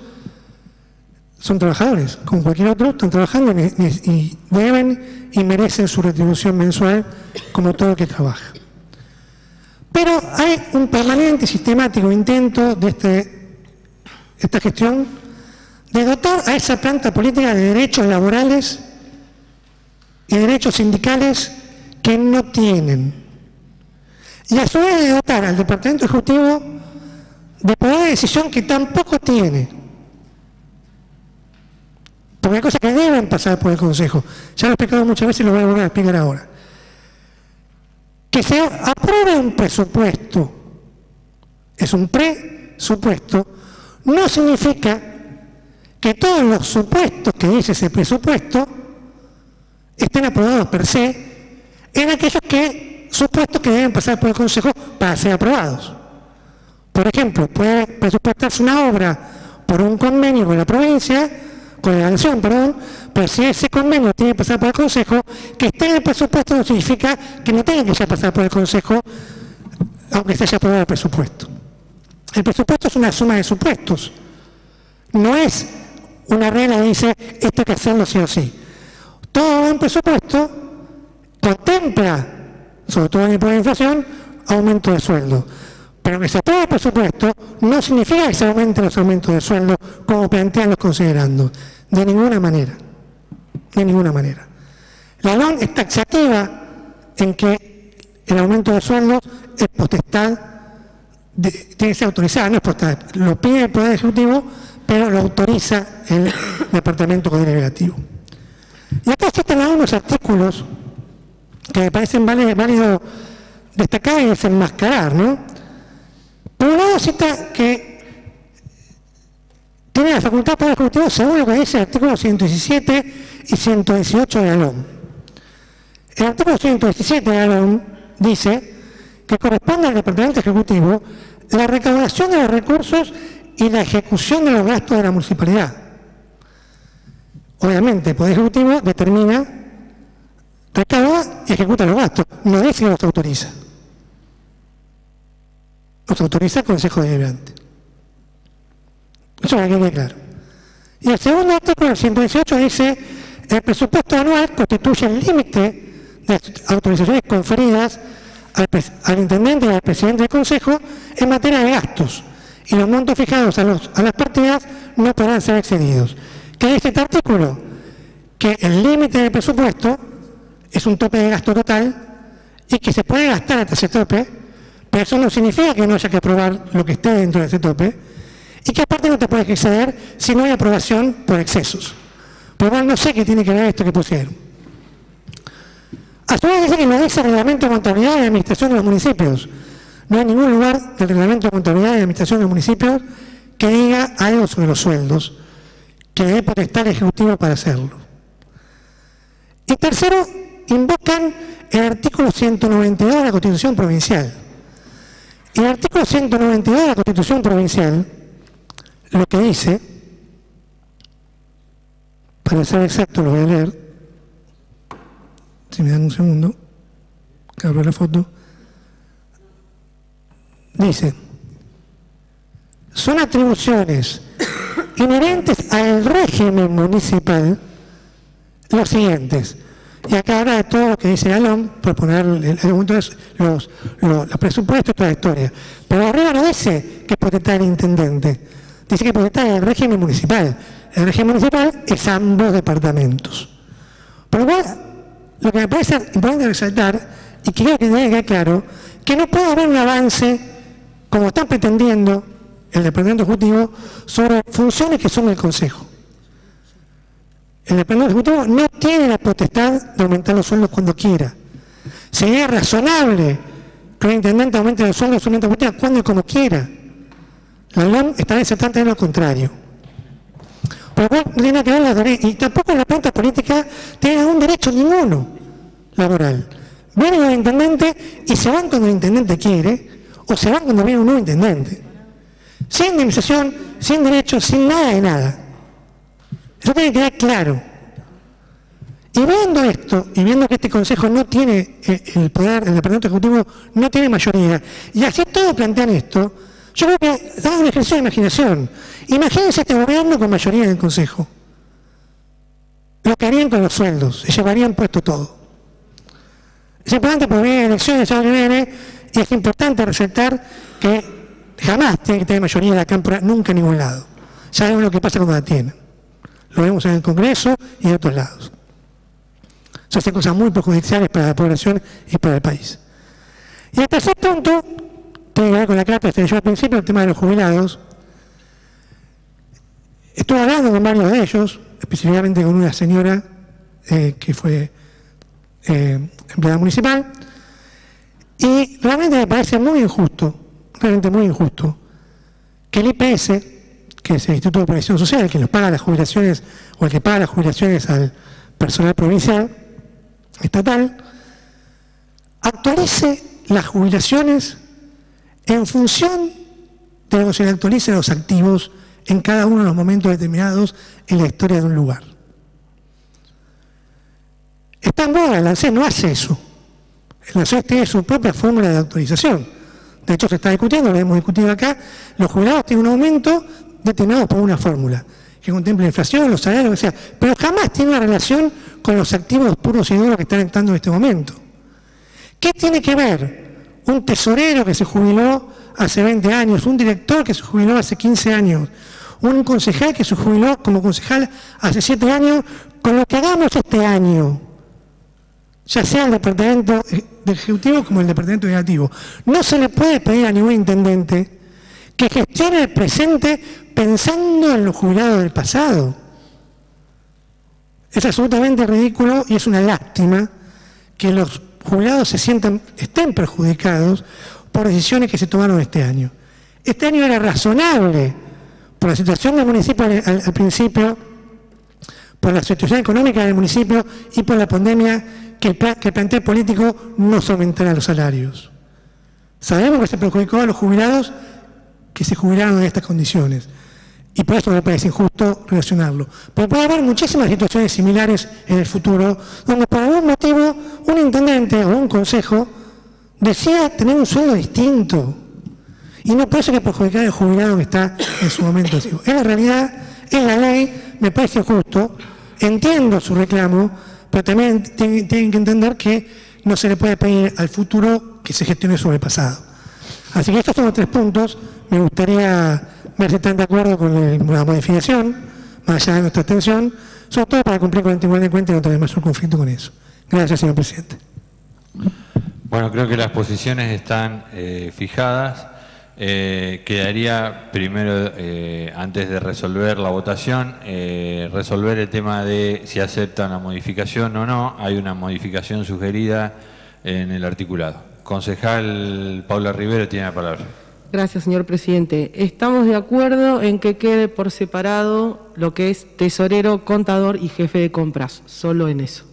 son trabajadores, como cualquier otro, están trabajando y deben y merecen su retribución mensual como todo el que trabaja. Pero hay un permanente y sistemático intento de este, esta gestión de dotar a esa planta política de derechos laborales y derechos sindicales que no tienen. Y a su vez de dotar al Departamento Ejecutivo de poder de decisión que tampoco tiene. Porque hay cosas que deben pasar por el Consejo. Ya lo he explicado muchas veces y lo voy a volver a explicar ahora. que se apruebe un presupuesto, es un presupuesto, no significa que todos los supuestos que dice ese presupuesto estén aprobados per se en aquellos que, supuestos que deben pasar por el Consejo para ser aprobados. Por ejemplo, puede presupuestarse una obra por un convenio con la provincia, con la nación, perdón, pero si ese convenio tiene que pasar por el Consejo, que esté en el presupuesto no significa que no tenga que ya pasar por el Consejo, aunque se haya aprobado el presupuesto. El presupuesto es una suma de supuestos, no es una regla que dice esto hay que hacerlo sí o sí. Todo buen presupuesto contempla, sobre todo en época de inflación, aumento de sueldo. Pero que se apruebe el presupuesto no significa que se aumenten los aumentos de sueldo como plantean los considerando. De ninguna manera. De ninguna manera. La LON es taxativa en que el aumento de sueldos es potestad, tiene que ser autorizada, no es potestad. Lo pide el Poder Ejecutivo, pero lo autoriza el Departamento Deliberativo. Y acá están algunos artículos que me parecen válidos destacar y desenmascarar, ¿no? Por un lado cita que tiene la facultad para ejecutivo según lo que dice el artículo 117 y 118 de la El artículo 117 de la dice que corresponde al Departamento Ejecutivo la recaudación de los recursos y la ejecución de los gastos de la municipalidad. Obviamente, el Poder Ejecutivo determina, recauda ejecuta los gastos, no dice que los autoriza los autoriza el Consejo Deliberante. Eso que quede claro. Y el segundo artículo, el 118, dice el presupuesto anual constituye el límite de autorizaciones conferidas al, intendente y al presidente del Consejo en materia de gastos y los montos fijados a, a las partidas no podrán ser excedidos. ¿Qué dice este artículo? Que el límite del presupuesto es un tope de gasto total y que se puede gastar hasta ese tope pero eso no significa que no haya que aprobar lo que esté dentro de ese tope y que aparte no te puedes exceder si no hay aprobación por excesos. Por lo cual no sé qué tiene que ver esto que pusieron. A su vez dice que no dice reglamento de contabilidad y administración de los municipios. No hay ningún lugar del reglamento de contabilidad y administración de los municipios que diga algo sobre los sueldos, que debe potestar el Ejecutivo para hacerlo. Y tercero, invocan el artículo 192 de la Constitución Provincial. El artículo 192 de la Constitución Provincial lo que dice, para ser exacto lo voy a leer, si me dan un segundo, que abro la foto, dice, son atribuciones inherentes al régimen municipal los siguientes y acá habla de todo lo que dice Alon, por poner el, los, los, los, presupuestos y toda la historia. Pero arriba no dice que es potestad del intendente, dice que es potestad del régimen municipal. El régimen municipal es ambos departamentos. Por lo cual, lo que me parece importante resaltar, y quiero que quede claro, que no puede haber un avance, como están pretendiendo el Departamento Ejecutivo, sobre funciones que son del Consejo el departamento ejecutivo no tiene la potestad de aumentar los sueldos cuando quiera. Sería razonable que el intendente aumente los sueldos solamente cuando y como quiera. La LOM establece tanto lo contrario. Por lo cual que ver y tampoco la planta política tiene ningún derecho ninguno laboral. Vienen los intendentes y se van cuando el intendente quiere o se van cuando viene un nuevo intendente. Sin indemnización, sin derechos, sin nada de nada. Eso tiene que quedar claro. Y viendo esto, y viendo que este Consejo no tiene eh, el poder, el Departamento Ejecutivo no tiene mayoría, y así todos plantean esto, yo creo que da un ejercicio de imaginación. Imagínense este gobierno con mayoría en el Consejo. Lo que harían con los sueldos, se llevarían puesto todo. Es importante porque vienen elecciones el viene, y es importante resaltar que jamás tiene que tener mayoría en la Cámara, nunca en ningún lado. Sabemos lo que pasa cuando la tienen. Lo vemos en el Congreso y en otros lados. Se hacen cosas muy perjudiciales para la población y para el país. Y el tercer punto tiene que ver con la carta que yo al principio, el tema de los jubilados. Estuve hablando con varios de ellos, específicamente con una señora eh, que fue eh, empleada municipal, Y realmente me parece muy injusto, realmente muy injusto, que el IPS, que es el Instituto de Previsión Social, el que nos paga las jubilaciones o el que paga las jubilaciones al personal provincial, estatal, actualice las jubilaciones en función de lo que se actualicen los activos en cada uno de los momentos determinados en la historia de un lugar. Está en moda, el ANSES no hace eso. El ANSES tiene su propia fórmula de actualización. De hecho, se está discutiendo, lo hemos discutido acá, los jubilados tienen un aumento determinado por una fórmula que contempla la inflación, los salarios, o sea, pero jamás tiene una relación con los activos puros y duros que están entrando en este momento. ¿Qué tiene que ver un tesorero que se jubiló hace 20 años, un director que se jubiló hace 15 años, un concejal que se jubiló como concejal hace 7 años, con lo que hagamos este año? ya sea el departamento ejecutivo como el departamento negativo. No se le puede pedir a ningún intendente que gestione el presente pensando en los jubilados del pasado. Es absolutamente ridículo y es una lástima que los jubilados se sientan, estén perjudicados por decisiones que se tomaron este año. Este año era razonable por la situación del municipio al, principio, por la situación económica del municipio y por la pandemia que el, plantel político no se aumentara los salarios. Sabemos que se perjudicó a los jubilados que se jubilaron en estas condiciones. Y por eso me parece injusto relacionarlo. Pero puede haber muchísimas situaciones similares en el futuro, donde por algún motivo un intendente o un consejo decida tener un sueldo distinto. Y no puede ser que perjudicar al jubilado que está en su momento. Es la realidad, es la ley, me parece justo, entiendo su reclamo, pero también tienen, que entender que no se le puede pedir al futuro que se gestione sobre el pasado. Así que estos son los tres puntos. Me gustaría ver si están de acuerdo con la modificación, más allá de nuestra atención, sobre todo para cumplir con el Tribunal de Cuentas y no tener mayor conflicto con eso. Gracias, señor presidente. Bueno, creo que las posiciones están eh, fijadas. Eh, quedaría primero, eh, antes de resolver la votación, eh, resolver el tema de si aceptan la modificación o no. Hay una modificación sugerida en el articulado. Concejal Paula Rivero tiene la palabra. Gracias, señor presidente. Estamos de acuerdo en que quede por separado lo que es tesorero, contador y jefe de compras, solo en eso.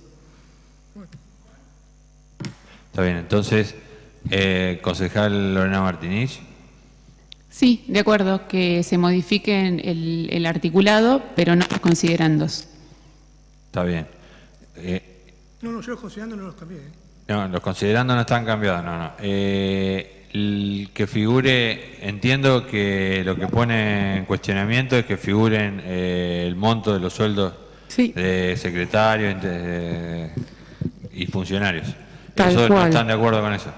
Está bien, entonces, concejal Lorena Martínez. Sí, de acuerdo, que se modifique el, el articulado, pero no los considerandos. Está bien. Eh, no, no, yo los considerando no los cambié. ¿eh? No, los considerando no están cambiados, no, no. Eh, el que figure, entiendo que lo que pone en cuestionamiento es que figuren el monto de los sueldos de secretarios y funcionarios. Tal ¿No están de acuerdo con eso?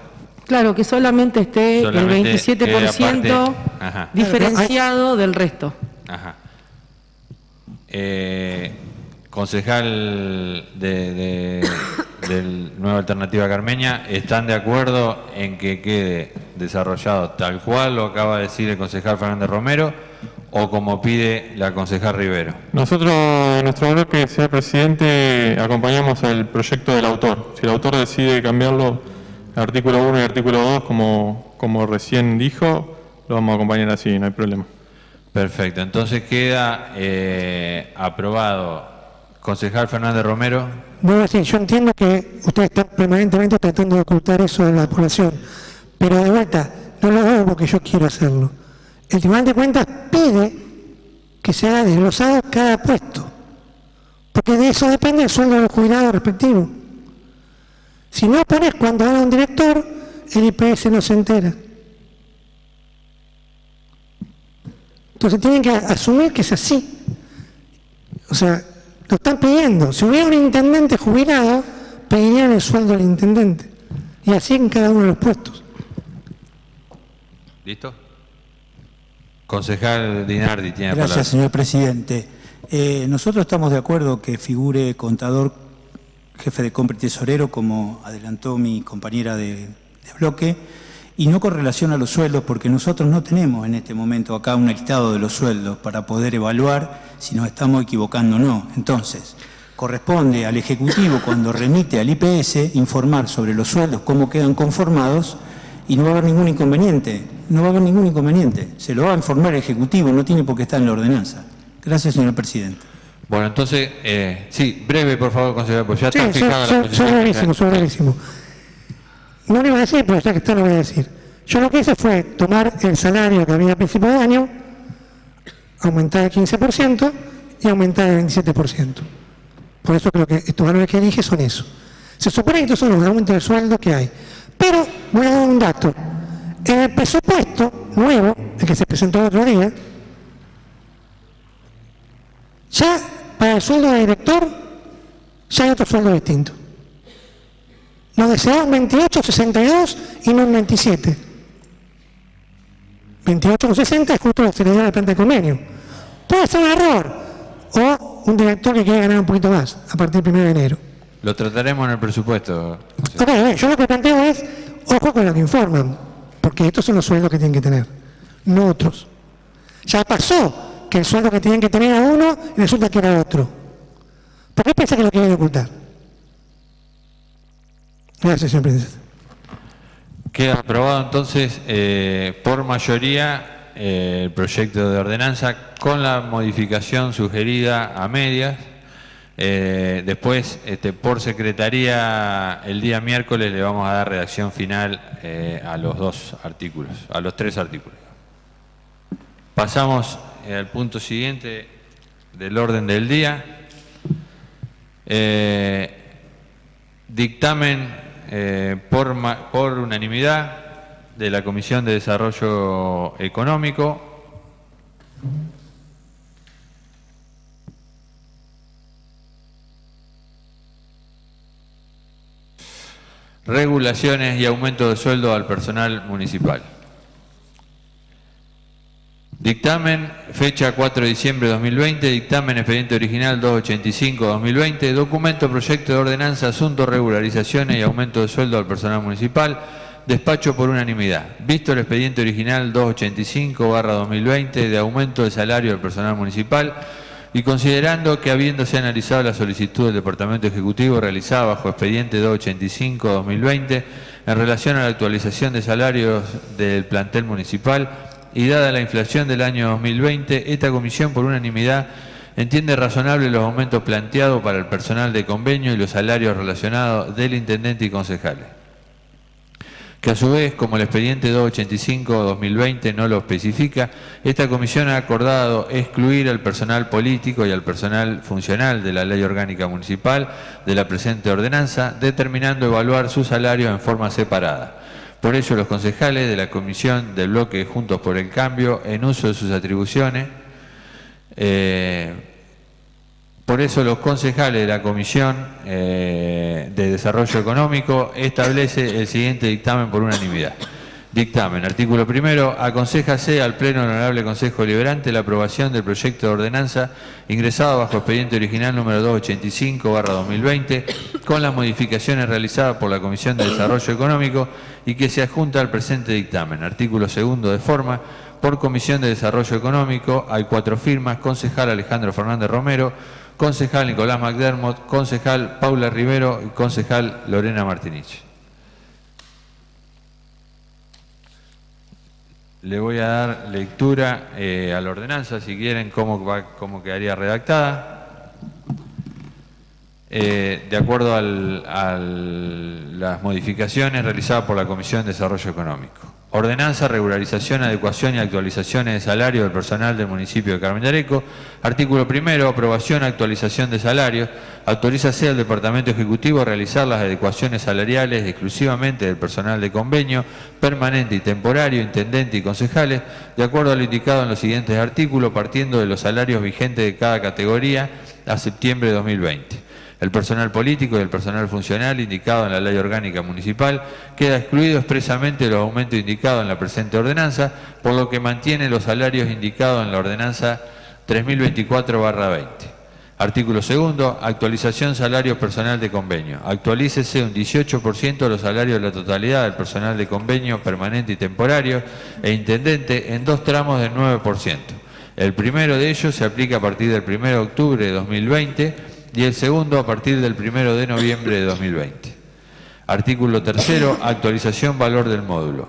Claro, que solamente esté el 27% diferenciado del resto. Ajá. Eh, concejal de, Nueva Alternativa Carmeña, ¿están de acuerdo en que quede desarrollado tal cual lo acaba de decir el concejal Fernández Romero o como pide la concejal Rivero? Nosotros, en nuestro bloque, señor presidente, acompañamos el proyecto del autor. Si el autor decide cambiarlo artículo 1 y artículo 2, como, como recién dijo, lo vamos a acompañar así, no hay problema. Perfecto, entonces queda eh, aprobado. Concejal Fernández Romero. Bueno, sí, yo entiendo que usted está permanentemente tratando de ocultar eso de la población, pero de vuelta, no lo hago porque yo quiero hacerlo. El Tribunal de Cuentas pide que se haga desglosado cada puesto, porque de eso depende el sueldo de los jubilados respectivos. Si no pones cuando haga un director, el IPS no se entera. Entonces tienen que asumir que es así. O sea, lo están pidiendo. Si hubiera un intendente jubilado, pedirían el sueldo del intendente. Y así en cada uno de los puestos. ¿Listo? Concejal Dinardi tiene Gracias, señor presidente. Eh, nosotros estamos de acuerdo que figure contador jefe de compra y tesorero, como adelantó mi compañera de, bloque, y no con relación a los sueldos, porque nosotros no tenemos en este momento acá un listado de los sueldos para poder evaluar si nos estamos equivocando o no. Entonces, corresponde al Ejecutivo cuando remite al IPS informar sobre los sueldos, cómo quedan conformados y no va a haber ningún inconveniente. No va a haber ningún inconveniente. Se lo va a informar el Ejecutivo, no tiene por qué estar en la ordenanza. Gracias, señor presidente. Bueno, entonces, eh, sí, breve, por favor, consejero, porque ya Sí, está fijada la posición. brevísimo, brevísimo. No lo iba a decir, pero ya que está lo voy a decir. Yo lo que hice fue tomar el salario que había a principio de año, aumentar el 15% y aumentar el 27%. Por eso creo que estos valores que dije son eso. Se supone que estos son los aumentos de sueldo que hay. Pero voy a dar un dato. En el presupuesto nuevo, el que se presentó el otro día, ya para el sueldo de director, ya hay otro sueldo distinto. Nos deseaban 28, 62 y no en 27. 28 o 60 es justo la seriedad del plan de convenio. Puede ser un error. O un director que quiere ganar un poquito más a partir del 1 de enero. Lo trataremos en el presupuesto. Ok, ok, yo lo que planteo es, ojo con lo que informan, porque estos son los sueldos que tienen que tener, no otros. Ya pasó que el sueldo que tienen que tener a uno resulta que era otro. ¿Por qué piensa que lo quieren ocultar? Gracias, señor presidente. Queda aprobado entonces eh, por mayoría eh, el proyecto de ordenanza con la modificación sugerida a medias. Eh, después, este, por secretaría, el día miércoles le vamos a dar redacción final a los dos artículos, a los tres artículos. Pasamos al punto siguiente del orden del día. Dictamen eh, por, unanimidad de la Comisión de Desarrollo Económico. Regulaciones y aumento de sueldo al personal municipal. Dictamen, fecha 4 de diciembre de 2020, dictamen expediente original 285-2020, documento proyecto de ordenanza, asunto regularizaciones y aumento de sueldo al personal municipal, despacho por unanimidad. Visto el expediente original 285-2020 de aumento de salario del personal municipal y considerando que habiéndose analizado la solicitud del Departamento Ejecutivo realizada bajo expediente 285-2020 en relación a la actualización de salarios del plantel municipal, y dada la inflación del año 2020, esta comisión por unanimidad entiende razonable los aumentos planteados para el personal de convenio y los salarios relacionados del intendente y concejales. Que a su vez, como el expediente 285-2020 no lo especifica, esta comisión ha acordado excluir al personal político y al personal funcional de la ley orgánica municipal de la presente ordenanza, determinando evaluar su salario en forma separada. Por ello, los concejales de la comisión del bloque Juntos por el Cambio, en uso de sus atribuciones, eh, por eso los concejales de la Comisión eh, de Desarrollo Económico establece el siguiente dictamen por unanimidad. Dictamen. Artículo primero. Aconsejase al Pleno Honorable Consejo Liberante la aprobación del proyecto de ordenanza ingresado bajo expediente original número 285-2020 con las modificaciones realizadas por la Comisión de Desarrollo Económico y que se adjunta al presente dictamen. Artículo segundo de forma. Por Comisión de Desarrollo Económico hay cuatro firmas. Concejal Alejandro Fernández Romero, concejal Nicolás McDermott, concejal Paula Rivero y concejal Lorena Martinich. Le voy a dar lectura eh, a la ordenanza, si quieren, cómo, va- cómo quedaría redactada. Eh, de acuerdo a las modificaciones realizadas por la Comisión de Desarrollo Económico. Ordenanza, regularización, adecuación y actualizaciones de salario del personal del municipio de Carmen de Areco. Artículo primero, aprobación, actualización de salarios. Autorízase al Departamento Ejecutivo a realizar las adecuaciones salariales exclusivamente del personal de convenio, permanente y temporario, intendente y concejales, de acuerdo a lo indicado en los siguientes artículos, partiendo de los salarios vigentes de cada categoría a septiembre de 2020. El personal político y el personal funcional indicado en la ley orgánica municipal queda excluido expresamente los aumentos indicados en la presente ordenanza, por lo que mantiene los salarios indicados en la ordenanza 3024-20. Artículo segundo, actualización salario personal de convenio. Actualícese un 18% de los salarios de la totalidad del personal de convenio permanente y temporario e intendente en dos tramos del 9%. El primero de ellos se aplica a partir del 1 de octubre de 2020 y el segundo a partir del 1 de noviembre de 2020. Artículo tercero, actualización valor del módulo.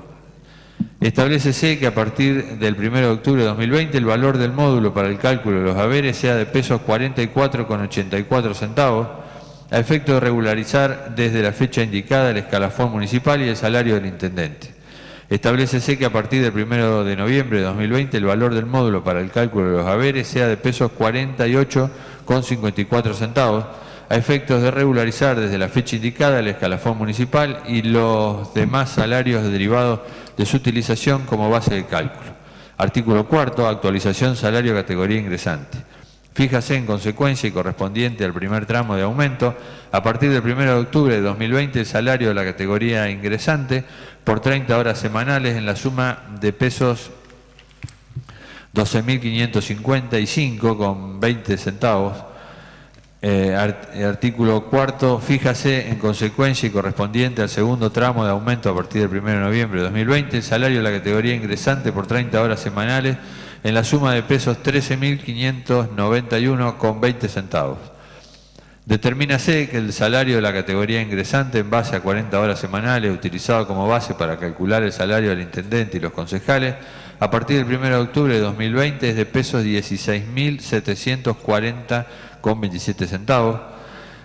Establecese que a partir del 1 de octubre de 2020 el valor del módulo para el cálculo de los haberes sea de pesos 44,84 centavos, a efecto de regularizar desde la fecha indicada el escalafón municipal y el salario del intendente. Establecese que a partir del 1 de noviembre de 2020 el valor del módulo para el cálculo de los haberes sea de pesos 48,54 centavos, a efectos de regularizar desde la fecha indicada el escalafón municipal y los demás salarios derivados de su utilización como base de cálculo. Artículo cuarto, actualización salario categoría ingresante. Fíjase en consecuencia y correspondiente al primer tramo de aumento, a partir del 1 de octubre de 2020 el salario de la categoría ingresante por 30 horas semanales en la suma de pesos 12.555 con 20 centavos eh, artículo cuarto, fíjase en consecuencia y correspondiente al segundo tramo de aumento a partir del 1 de noviembre de 2020 el salario de la categoría ingresante por 30 horas semanales en la suma de pesos 13.591 con 20 centavos. Determínase que el salario de la categoría ingresante en base a 40 horas semanales utilizado como base para calcular el salario del intendente y los concejales a partir del 1 de octubre de 2020 es de pesos 16.740 con 27 centavos.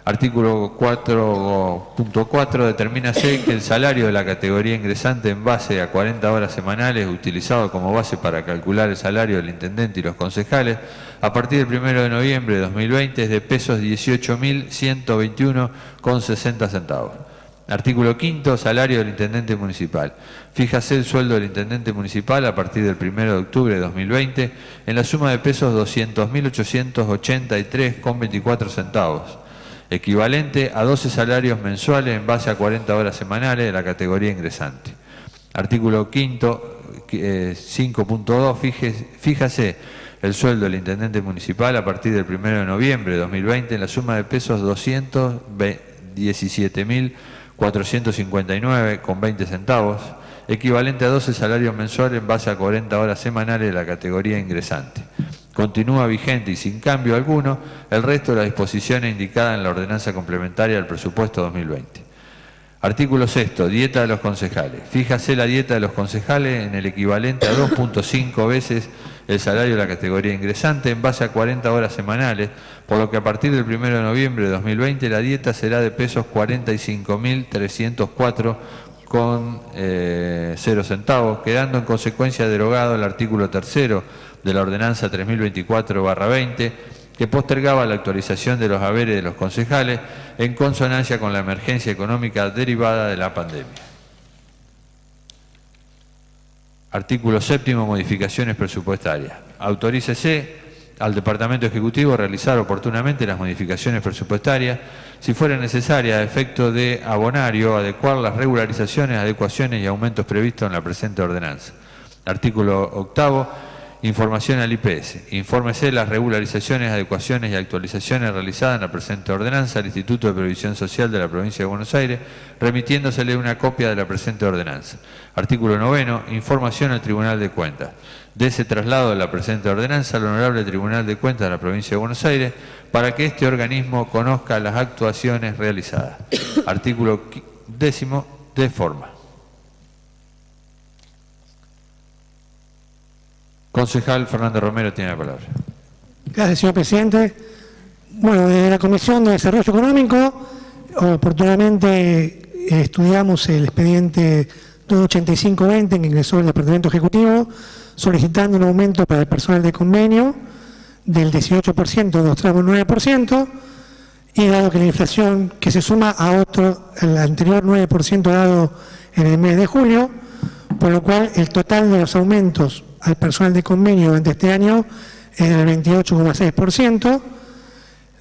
Artículo 4.4 determínase que el salario de la categoría ingresante en base a 40 horas semanales utilizado como base para calcular el salario del intendente y los concejales a partir del 1 de noviembre de 2020 es de pesos 18.121 con 60 centavos. Artículo 5 salario del intendente municipal. Fíjase el sueldo del intendente municipal a partir del 1 de octubre de 2020 en la suma de pesos 200.883,24 centavos, equivalente a 12 salarios mensuales en base a 40 horas semanales de la categoría ingresante. Artículo 5 5.2, eh, fíjase el sueldo del intendente municipal a partir del 1 de noviembre de 2020 en la suma de pesos 217.000 459 con 20 centavos, equivalente a 12 salarios mensuales en base a 40 horas semanales de la categoría ingresante. Continúa vigente y sin cambio alguno el resto de las disposiciones indicadas en la ordenanza complementaria del presupuesto 2020. Artículo 6. Dieta de los concejales. Fíjase la dieta de los concejales en el equivalente a 2.5 veces el salario de la categoría ingresante en base a 40 horas semanales, por lo que a partir del 1 de noviembre de 2020 la dieta será de pesos 45.304 con eh, 0 centavos, quedando en consecuencia derogado el artículo tercero de la ordenanza 3024-20 que postergaba la actualización de los haberes de los concejales en consonancia con la emergencia económica derivada de la pandemia. Artículo séptimo, modificaciones presupuestarias. Autorícese al Departamento Ejecutivo realizar oportunamente las modificaciones presupuestarias, si fuera necesaria, a efecto de abonario, adecuar las regularizaciones, adecuaciones y aumentos previstos en la presente ordenanza. Artículo octavo Información al IPS. Infórmese las regularizaciones, adecuaciones y actualizaciones realizadas en la presente ordenanza al Instituto de Previsión Social de la Provincia de Buenos Aires, remitiéndosele una copia de la presente ordenanza. Artículo noveno. Información al Tribunal de Cuentas. De ese traslado de la presente ordenanza al Honorable Tribunal de Cuentas de la Provincia de Buenos Aires para que este organismo conozca las actuaciones realizadas. Artículo décimo. De forma. Concejal Fernando Romero tiene la palabra. Gracias, señor presidente. Bueno, desde la Comisión de Desarrollo Económico, oportunamente eh, estudiamos el expediente 285-20 que ingresó el Departamento Ejecutivo, solicitando un aumento para el personal de convenio del 18%, de los tramos 9%, y dado que la inflación que se suma a otro, el anterior 9% dado en el mes de julio, por lo cual el total de los aumentos al personal de convenio durante este año es del 28,6%.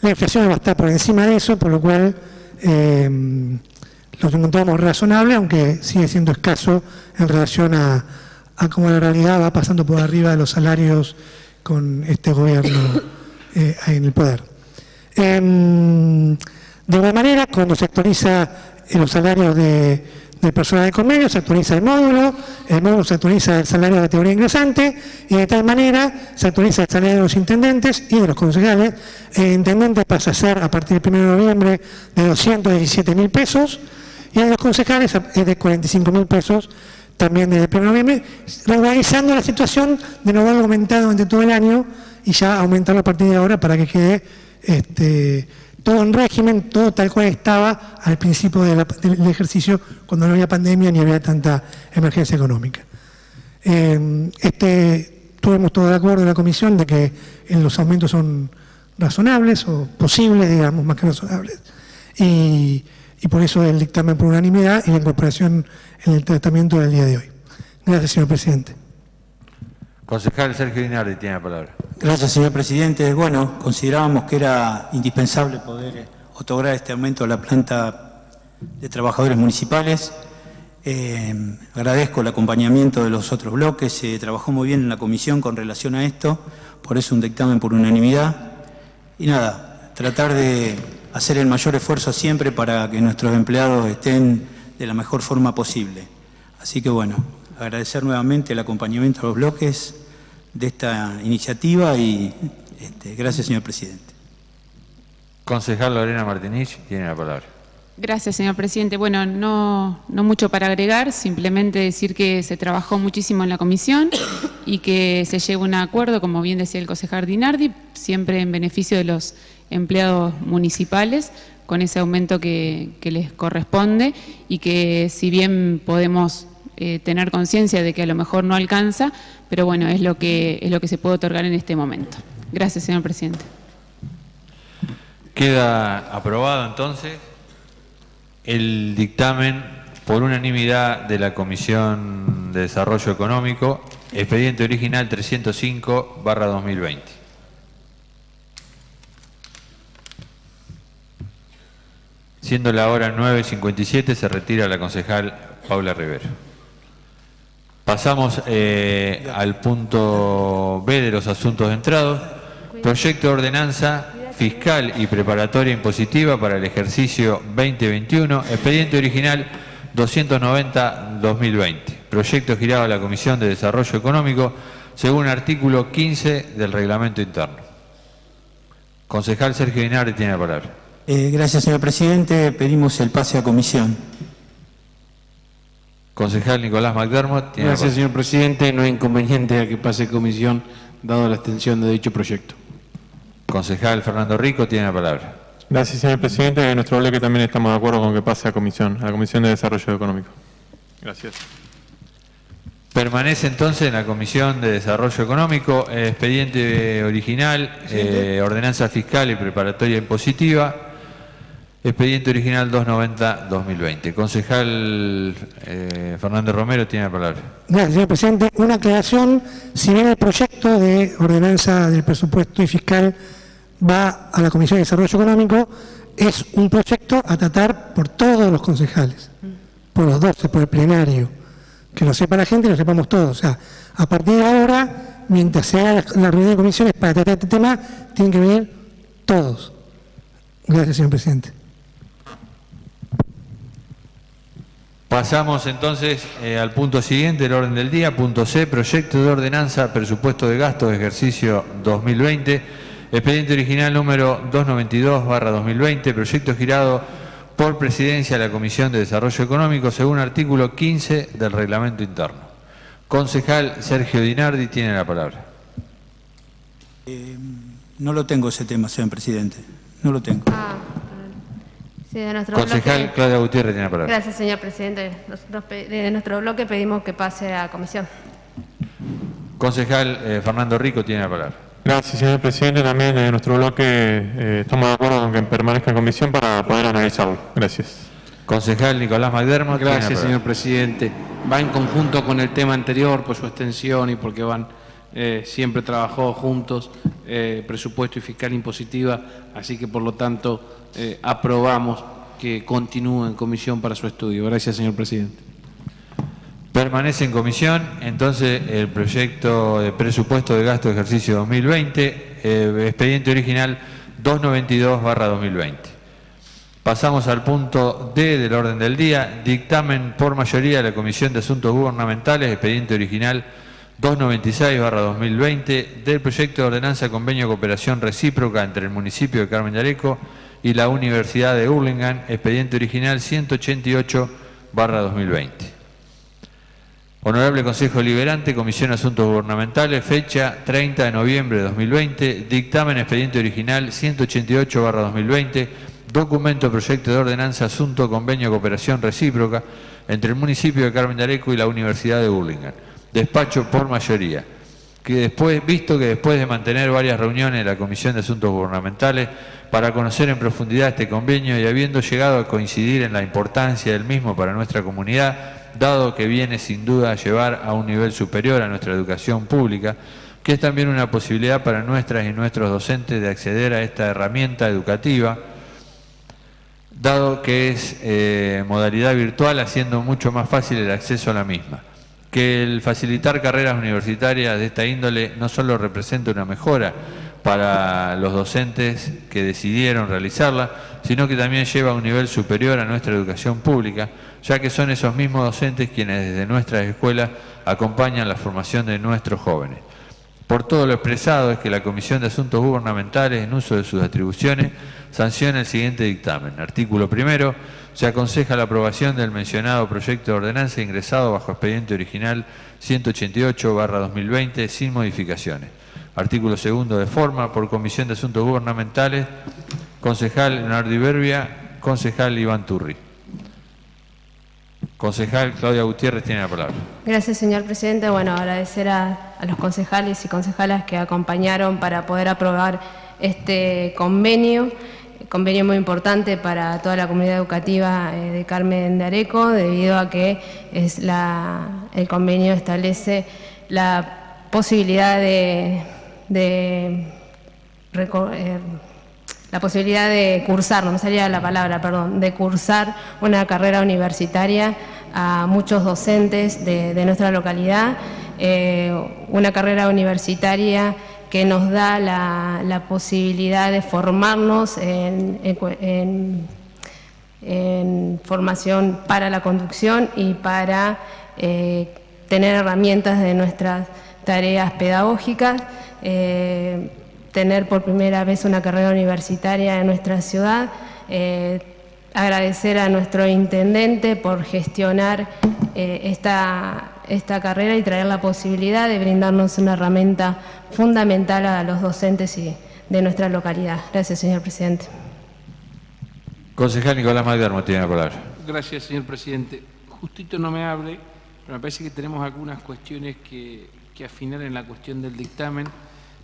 La inflación va a estar por encima de eso, por lo cual eh, lo encontramos razonable, aunque sigue siendo escaso en relación a, cómo la realidad va pasando por arriba de los salarios con este gobierno eh, en el poder. Em, de igual manera, cuando se actualiza los salarios de, del personal de convenio, se actualiza el módulo, el módulo se actualiza el salario de la categoría ingresante y de tal manera se actualiza el salario de los intendentes y de los concejales. El intendente pasa a ser a partir del 1 de noviembre de 217 mil pesos y a los concejales es de 45 mil pesos también desde el 1 de noviembre, regularizando la situación de no haber aumentado durante todo el año y ya aumentarlo a partir de ahora para que quede este, todo en régimen, todo tal cual estaba al principio del ejercicio, cuando no había pandemia ni había tanta emergencia económica. Eh, este, tuvimos todo de acuerdo en la comisión de que los aumentos son razonables o posibles, digamos, más que razonables, y por eso el dictamen por unanimidad y la incorporación en el tratamiento del día de hoy. Gracias, señor presidente. Concejal Sergio Dinardi tiene la palabra. Gracias, señor presidente. Bueno, considerábamos que era indispensable poder eh, otorgar este aumento a la planta de trabajadores municipales. Eh, agradezco el acompañamiento de los otros bloques. Se trabajó muy bien en la comisión con relación a esto, por eso un dictamen por unanimidad. Y nada, tratar de hacer el mayor esfuerzo siempre para que nuestros empleados estén de la mejor forma posible. Así que bueno, agradecer nuevamente el acompañamiento de los bloques de esta iniciativa y este, gracias, señor presidente. Concejal Lorena Martinich tiene la palabra. Gracias, señor presidente. Bueno, no, no mucho para agregar, simplemente decir que se trabajó muchísimo en la comisión y que se llegó a un acuerdo, como bien decía el concejal Dinardi, siempre en beneficio de los empleados municipales, con ese aumento que, que les corresponde y que si bien podemos eh, tener conciencia de que a lo mejor no alcanza, pero bueno, es lo, que, es lo que se puede otorgar en este momento. Gracias, señor presidente. Queda aprobado entonces el dictamen por unanimidad de la Comisión de Desarrollo Económico, expediente original 305 barra 2020. Siendo la hora 9.57, se retira la concejal Paula Rivero. Pasamos eh, al punto B de los asuntos de entrados. Proyecto de ordenanza fiscal y preparatoria impositiva para el ejercicio 2021, expediente original 290-2020. Proyecto girado a la Comisión de Desarrollo Económico según artículo 15 del reglamento interno. Concejal Sergio Dinardi tiene la palabra. Eh, gracias, señor presidente. Pedimos el pase a comisión. Concejal Nicolás McDermott. Tiene Gracias, señor presidente. No hay inconveniente a que pase comisión, dado la extensión de dicho proyecto. Concejal Fernando Rico tiene la palabra. Gracias, señor presidente. En nuestro bloque también estamos de acuerdo con que pase a comisión, a la Comisión de Desarrollo Económico. Gracias. Permanece entonces en la Comisión de Desarrollo Económico, expediente original, eh, ordenanza fiscal y preparatoria impositiva, Expediente original 290-2020. Concejal eh, Fernando Romero tiene la palabra. Gracias, señor presidente. Una aclaración. Si bien el proyecto de ordenanza del presupuesto y fiscal va a la Comisión de Desarrollo Económico, es un proyecto a tratar por todos los concejales, por los 12, por el plenario. Que lo sepa la gente y lo sepamos todos. O sea, a partir de ahora, mientras se haga la reunión de comisiones para tratar este tema, tienen que venir todos. Gracias, señor presidente. Pasamos entonces eh, al punto siguiente del orden del día, punto C, proyecto de ordenanza, presupuesto de gasto de ejercicio 2020, expediente original número 292-2020, proyecto girado por presidencia de la Comisión de Desarrollo Económico según artículo 15 del reglamento interno. Concejal Sergio Dinardi tiene la palabra. Eh, no lo tengo ese tema, señor presidente, no lo tengo. Ah. Concejal Claudia Gutiérrez tiene la palabra. Gracias, señor presidente. de nuestro bloque pedimos que pase a comisión. Concejal eh, Fernando Rico tiene la palabra. Gracias, señor presidente. También de nuestro bloque eh, estamos de acuerdo con que permanezca en comisión para poder analizarlo. Gracias. Concejal Nicolás McDermott. Gracias, señor presidente. Va en conjunto con el tema anterior por su extensión y porque van eh, siempre trabajó juntos, presupuesto y fiscal impositiva, así que por lo tanto eh, aprobamos que continúe en comisión para su estudio. Gracias, señor presidente. Permanece en comisión, entonces, el proyecto de presupuesto de gasto de ejercicio 2020, eh, expediente original 292-2020. Pasamos al punto D del orden del día, dictamen por mayoría de la Comisión de Asuntos Gubernamentales, expediente original 296-2020 del proyecto de ordenanza convenio de cooperación recíproca entre el municipio de Carmen de Areco y la Universidad de Hurlingham, expediente original 188-2020. Honorable Consejo Liberante, Comisión de Asuntos Gubernamentales, fecha 30 de noviembre de 2020, dictamen expediente original 188-2020, documento proyecto de ordenanza asunto convenio de cooperación recíproca entre el municipio de Carmen de Areco y la Universidad de Hurlingham. Despacho por mayoría. Que después, visto que después de mantener varias reuniones en la Comisión de Asuntos Gubernamentales para conocer en profundidad este convenio y habiendo llegado a coincidir en la importancia del mismo para nuestra comunidad, dado que viene sin duda a llevar a un nivel superior a nuestra educación pública, que es también una posibilidad para nuestras y nuestros docentes de acceder a esta herramienta educativa, dado que es eh, modalidad virtual, haciendo mucho más fácil el acceso a la misma. Que el facilitar carreras universitarias de esta índole no solo representa una mejora para los docentes que decidieron realizarla, sino que también lleva a un nivel superior a nuestra educación pública, ya que son esos mismos docentes quienes desde nuestras escuelas acompañan la formación de nuestros jóvenes. Por todo lo expresado es que la Comisión de Asuntos Gubernamentales, en uso de sus atribuciones, sanciona el siguiente dictamen. Artículo primero, se aconseja la aprobación del mencionado proyecto de ordenanza ingresado bajo expediente original 188-2020 sin modificaciones. Artículo segundo de forma, por Comisión de Asuntos Gubernamentales, concejal Leonardo Iberbia, concejal Iván Turri. Concejal Claudia Gutiérrez tiene la palabra. Gracias, señor presidente. Bueno, agradecer a, los concejales y concejalas que acompañaron para poder aprobar este convenio, convenio muy importante para toda la comunidad educativa eh, de Carmen de Areco, debido a que el convenio establece la posibilidad de, de eh, la posibilidad de cursar, no me salía la palabra, perdón, de cursar una carrera universitaria a muchos docentes de, nuestra localidad, eh, una carrera universitaria que nos da la, posibilidad de formarnos en, formación para la conducción y para eh, tener herramientas de nuestras tareas pedagógicas. Eh, tener por primera vez una carrera universitaria en nuestra ciudad. Eh, agradecer a nuestro intendente por gestionar eh, esta, esta carrera y traer la posibilidad de brindarnos una herramienta fundamental a los docentes y de nuestra localidad. Gracias, señor presidente. Concejal Nicolás Magdarmo tiene la palabra. Gracias, señor presidente. Justito no me hable, pero me parece que tenemos algunas cuestiones que, que afinar en la cuestión del dictamen.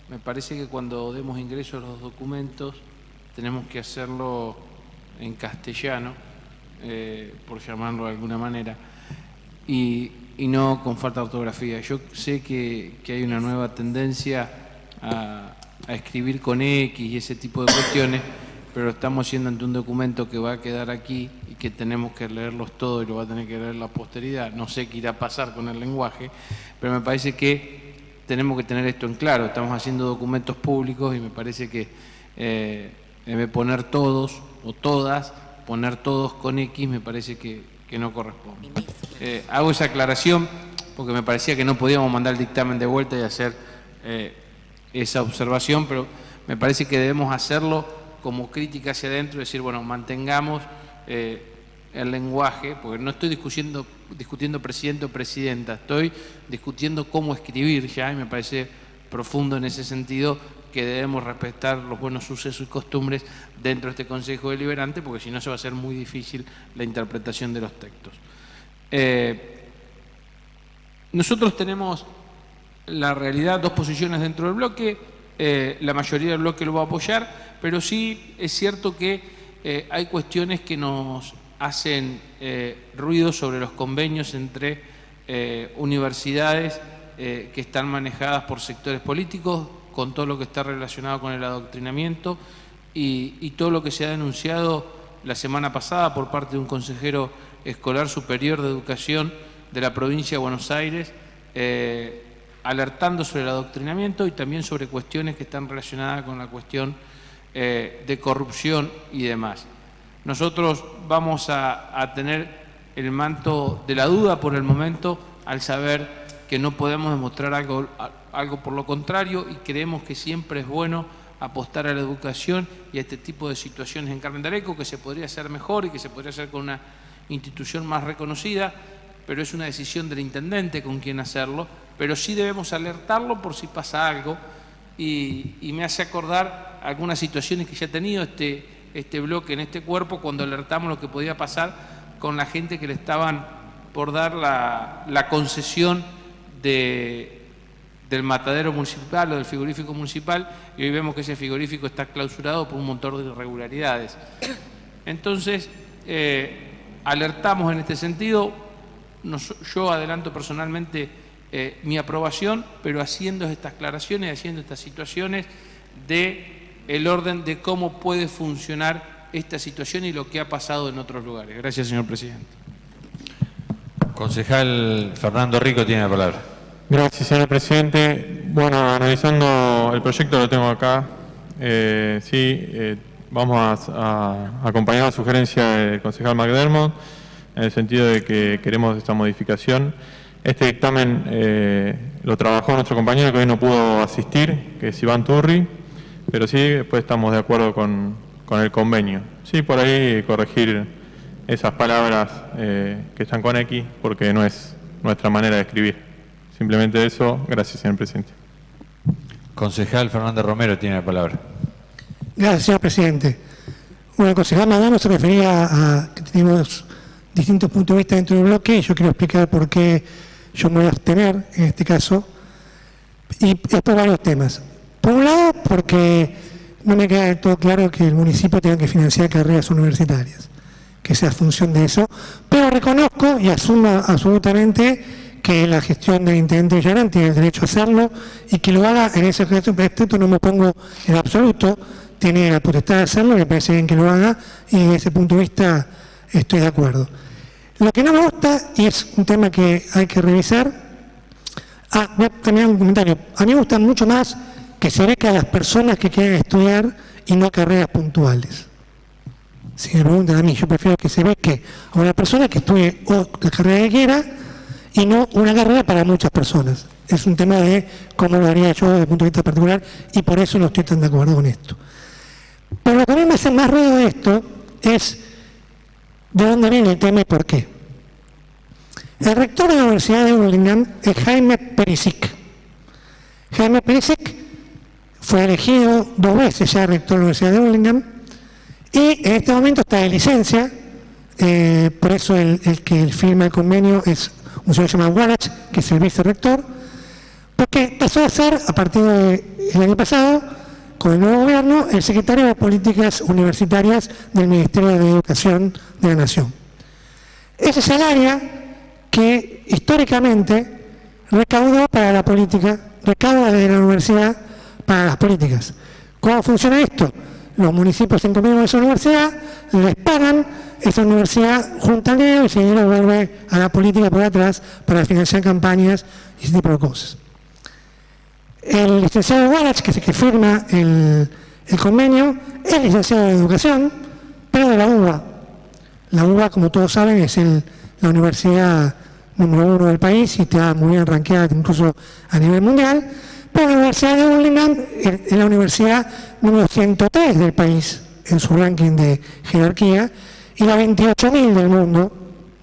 Me parece que cuando demos ingreso a los documentos tenemos que hacerlo en castellano, eh, por llamarlo de alguna manera, y, no con falta de ortografía. Yo sé que, hay una nueva tendencia a, escribir con X y ese tipo de cuestiones, pero estamos siendo ante un documento que va a quedar aquí y que tenemos que leerlos todos y lo va a tener que leer la posteridad. No sé qué irá a pasar con el lenguaje, pero me parece que tenemos que tener esto en claro. Estamos haciendo documentos públicos y me parece que eh, debe poner todos o todas, poner todos con X, me parece que, no corresponde. Eh, hago esa aclaración porque me parecía que no podíamos mandar el dictamen de vuelta y hacer eh, esa observación, pero me parece que debemos hacerlo como crítica hacia adentro, decir, bueno, mantengamos el lenguaje, porque no estoy discutiendo, discutiendo presidente o presidenta, estoy discutiendo cómo escribir ya, y me parece profundo en ese sentido que debemos respetar los buenos sucesos y costumbres dentro de este Consejo Deliberante, porque si no se va a hacer muy difícil la interpretación de los textos. Eh, nosotros tenemos la realidad, dos posiciones dentro del bloque, eh, la mayoría del bloque lo va a apoyar, pero sí es cierto que eh, hay cuestiones que nos hacen eh, ruido sobre los convenios entre eh, universidades eh, que están manejadas por sectores políticos, con todo lo que está relacionado con el adoctrinamiento y, todo lo que se ha denunciado la semana pasada por parte de un consejero escolar superior de educación de la provincia de Buenos Aires, alertando sobre el adoctrinamiento y también sobre cuestiones que están relacionadas con la cuestión de corrupción y demás. Nosotros vamos a, tener el manto de la duda por el momento al saber que no podemos demostrar algo, algo por lo contrario y creemos que siempre es bueno apostar a la educación y a este tipo de situaciones en Carmen de que se podría hacer mejor y que se podría hacer con una institución más reconocida, pero es una decisión del intendente con quien hacerlo, pero sí debemos alertarlo por si pasa algo y, me hace acordar algunas situaciones que ya ha tenido este, este bloque en este cuerpo cuando alertamos lo que podía pasar con la gente que le estaban por dar la, la concesión de, del matadero municipal o del frigorífico municipal y hoy vemos que ese frigorífico está clausurado por un montón de irregularidades. Entonces, eh, alertamos en este sentido, yo adelanto personalmente eh, mi aprobación, pero haciendo estas aclaraciones, haciendo estas situaciones de el orden de cómo puede funcionar esta situación y lo que ha pasado en otros lugares. Gracias, señor presidente. Concejal Fernando Rico tiene la palabra. Gracias, señor presidente. Bueno, analizando el proyecto lo tengo acá. Eh, sí, eh, vamos a, acompañar la sugerencia del concejal McDermott en el sentido de que queremos esta modificación. Este dictamen eh, lo trabajó nuestro compañero que hoy no pudo asistir, que es Iván Turri, pero sí, después estamos de acuerdo con, con el convenio. Sí, por ahí corregir esas palabras que están con X, porque no es nuestra manera de escribir. Simplemente eso. Gracias, señor presidente. Concejal Fernando Romero tiene la palabra. Gracias, señor presidente. Bueno, el concejal Madano se refería a que tenemos distintos puntos de vista dentro del bloque yo quiero explicar por qué yo me voy a abstener en este caso. Y es por varios temas. Por un lado, porque no me queda del todo claro que el municipio tenga que financiar carreras universitarias, que sea función de eso, pero reconozco y asumo absolutamente que la gestión del intendente Villarán tiene el derecho a hacerlo y que lo haga en ese aspecto no me pongo en absoluto, tiene la potestad de hacerlo, me parece bien que lo haga y desde ese punto de vista estoy de acuerdo. Lo que no me gusta, y es un tema que hay que revisar, ah, voy a terminar un comentario, a mí me gusta mucho más que se beca a las personas que quieren estudiar y no carreras puntuales. Si me preguntan a mí, yo prefiero que se beque a una persona que estudie o la carrera que quiera y no una carrera para muchas personas. Es un tema de cómo lo haría yo desde el punto de vista particular y por eso no estoy tan de acuerdo con esto. Pero lo que a mí me hace más ruido de esto es de dónde viene el tema y por qué. El rector de la Universidad de Burlingame es Jaime Perisic. Jaime Perisic fue elegido dos veces ya rector de la Universidad de Burlingame y en este momento está de licencia, eh, por eso el, que firma el convenio es un señor llamado Warach, que es el vicerrector, porque pasó a ser, a partir del año pasado, con el nuevo gobierno, el secretario de Políticas Universitarias del Ministerio de Educación de la Nación. Ese es el área que históricamente recaudó para la política, recauda desde la universidad para las políticas. ¿Cómo funciona esto? Los municipios en convenio de esa universidad les pagan esa universidad junta el dinero y ese dinero vuelve a la política por atrás para financiar campañas y ese tipo de cosas. El licenciado Wallach, que es el que firma el, convenio, es licenciado de educación, pero de la UBA. La UBA, como todos saben, es la universidad número uno del país y está muy bien ranqueada incluso a nivel mundial, pero la Universidad de Burlingame es la universidad número 103 del país en su ranking de jerarquía y la 28.000 del mundo,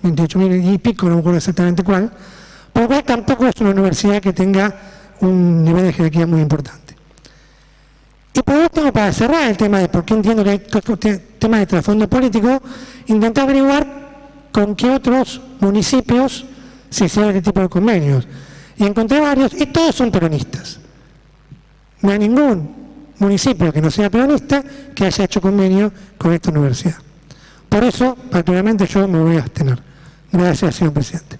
28.000 y pico, no me acuerdo exactamente cuál, porque tampoco es una universidad que tenga un nivel de jerarquía muy importante. Y por último, para cerrar el tema de por qué entiendo que hay temas de trasfondo político, intenté averiguar con qué otros municipios se hicieron este tipo de convenios. Y encontré varios, y todos son peronistas. No hay ningún municipio que no sea peronista que haya hecho convenio con esta universidad. Por eso, particularmente, yo me voy a abstener. Gracias, señor presidente.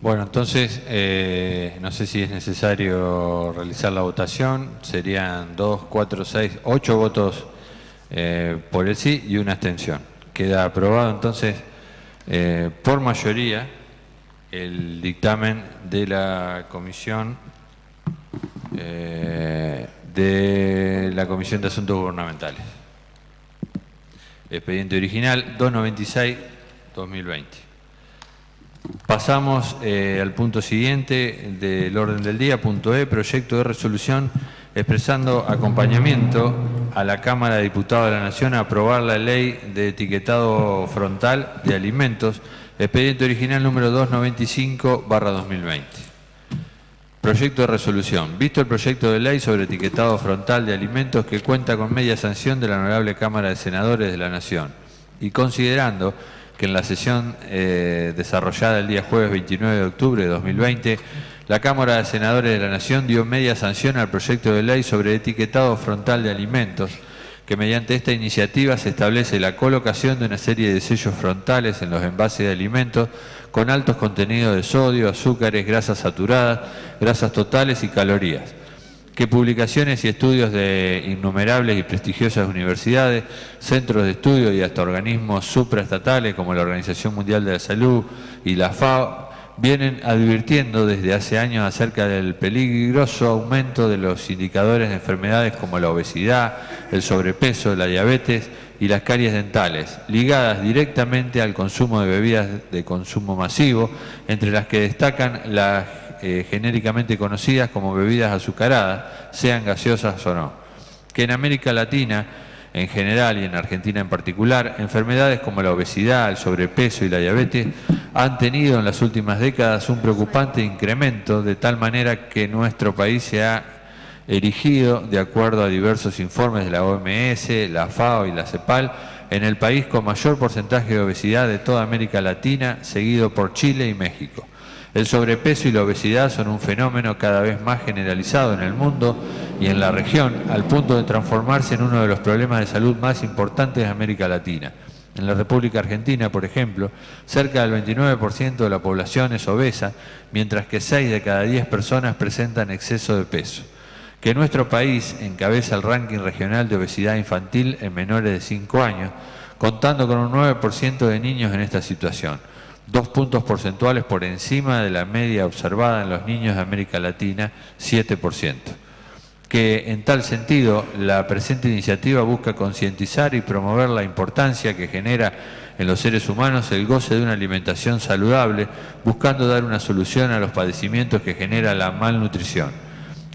Bueno, entonces, eh, no sé si es necesario realizar la votación. Serían dos, cuatro, seis, ocho votos eh, por el sí y una abstención. Queda aprobado entonces eh, por mayoría el dictamen de la comisión de la Comisión de Asuntos Gubernamentales. Expediente original 296-2020. Pasamos eh, al punto siguiente del orden del día, punto E, proyecto de resolución expresando acompañamiento a la Cámara de Diputados de la Nación a aprobar la ley de etiquetado frontal de alimentos, expediente original número 295-2020. Proyecto de resolución. Visto el proyecto de ley sobre etiquetado frontal de alimentos que cuenta con media sanción de la Honorable Cámara de Senadores de la Nación y considerando que en la sesión eh, desarrollada el día jueves 29 de octubre de 2020, la Cámara de Senadores de la Nación dio media sanción al proyecto de ley sobre etiquetado frontal de alimentos, que mediante esta iniciativa se establece la colocación de una serie de sellos frontales en los envases de alimentos con altos contenidos de sodio, azúcares, grasas saturadas, grasas totales y calorías, que publicaciones y estudios de innumerables y prestigiosas universidades, centros de estudio y hasta organismos supraestatales como la Organización Mundial de la Salud y la FAO vienen advirtiendo desde hace años acerca del peligroso aumento de los indicadores de enfermedades como la obesidad, el sobrepeso, la diabetes y las caries dentales, ligadas directamente al consumo de bebidas de consumo masivo, entre las que destacan las eh, genéricamente conocidas como bebidas azucaradas, sean gaseosas o no, que en América Latina en general y en Argentina en particular, enfermedades como la obesidad, el sobrepeso y la diabetes han tenido en las últimas décadas un preocupante incremento de tal manera que nuestro país se ha erigido, de acuerdo a diversos informes de la OMS, la FAO y la CEPAL, en el país con mayor porcentaje de obesidad de toda América Latina, seguido por Chile y México. El sobrepeso y la obesidad son un fenómeno cada vez más generalizado en el mundo y en la región, al punto de transformarse en uno de los problemas de salud más importantes de América Latina. En la República Argentina, por ejemplo, cerca del 29% de la población es obesa, mientras que 6 de cada 10 personas presentan exceso de peso que nuestro país encabeza el ranking regional de obesidad infantil en menores de 5 años, contando con un 9% de niños en esta situación, dos puntos porcentuales por encima de la media observada en los niños de América Latina, 7%. Que en tal sentido la presente iniciativa busca concientizar y promover la importancia que genera en los seres humanos el goce de una alimentación saludable, buscando dar una solución a los padecimientos que genera la malnutrición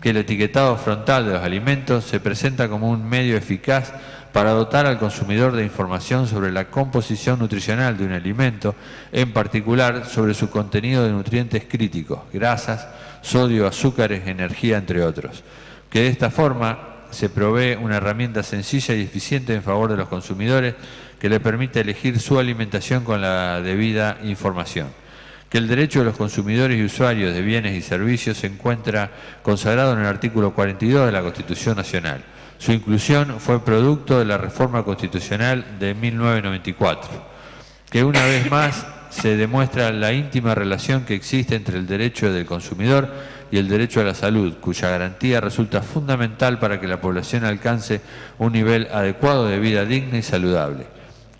que el etiquetado frontal de los alimentos se presenta como un medio eficaz para dotar al consumidor de información sobre la composición nutricional de un alimento, en particular sobre su contenido de nutrientes críticos, grasas, sodio, azúcares, energía, entre otros. Que de esta forma se provee una herramienta sencilla y eficiente en favor de los consumidores que le permite elegir su alimentación con la debida información que el derecho de los consumidores y usuarios de bienes y servicios se encuentra consagrado en el artículo 42 de la Constitución Nacional. Su inclusión fue producto de la reforma constitucional de 1994, que una vez más se demuestra la íntima relación que existe entre el derecho del consumidor y el derecho a la salud, cuya garantía resulta fundamental para que la población alcance un nivel adecuado de vida digna y saludable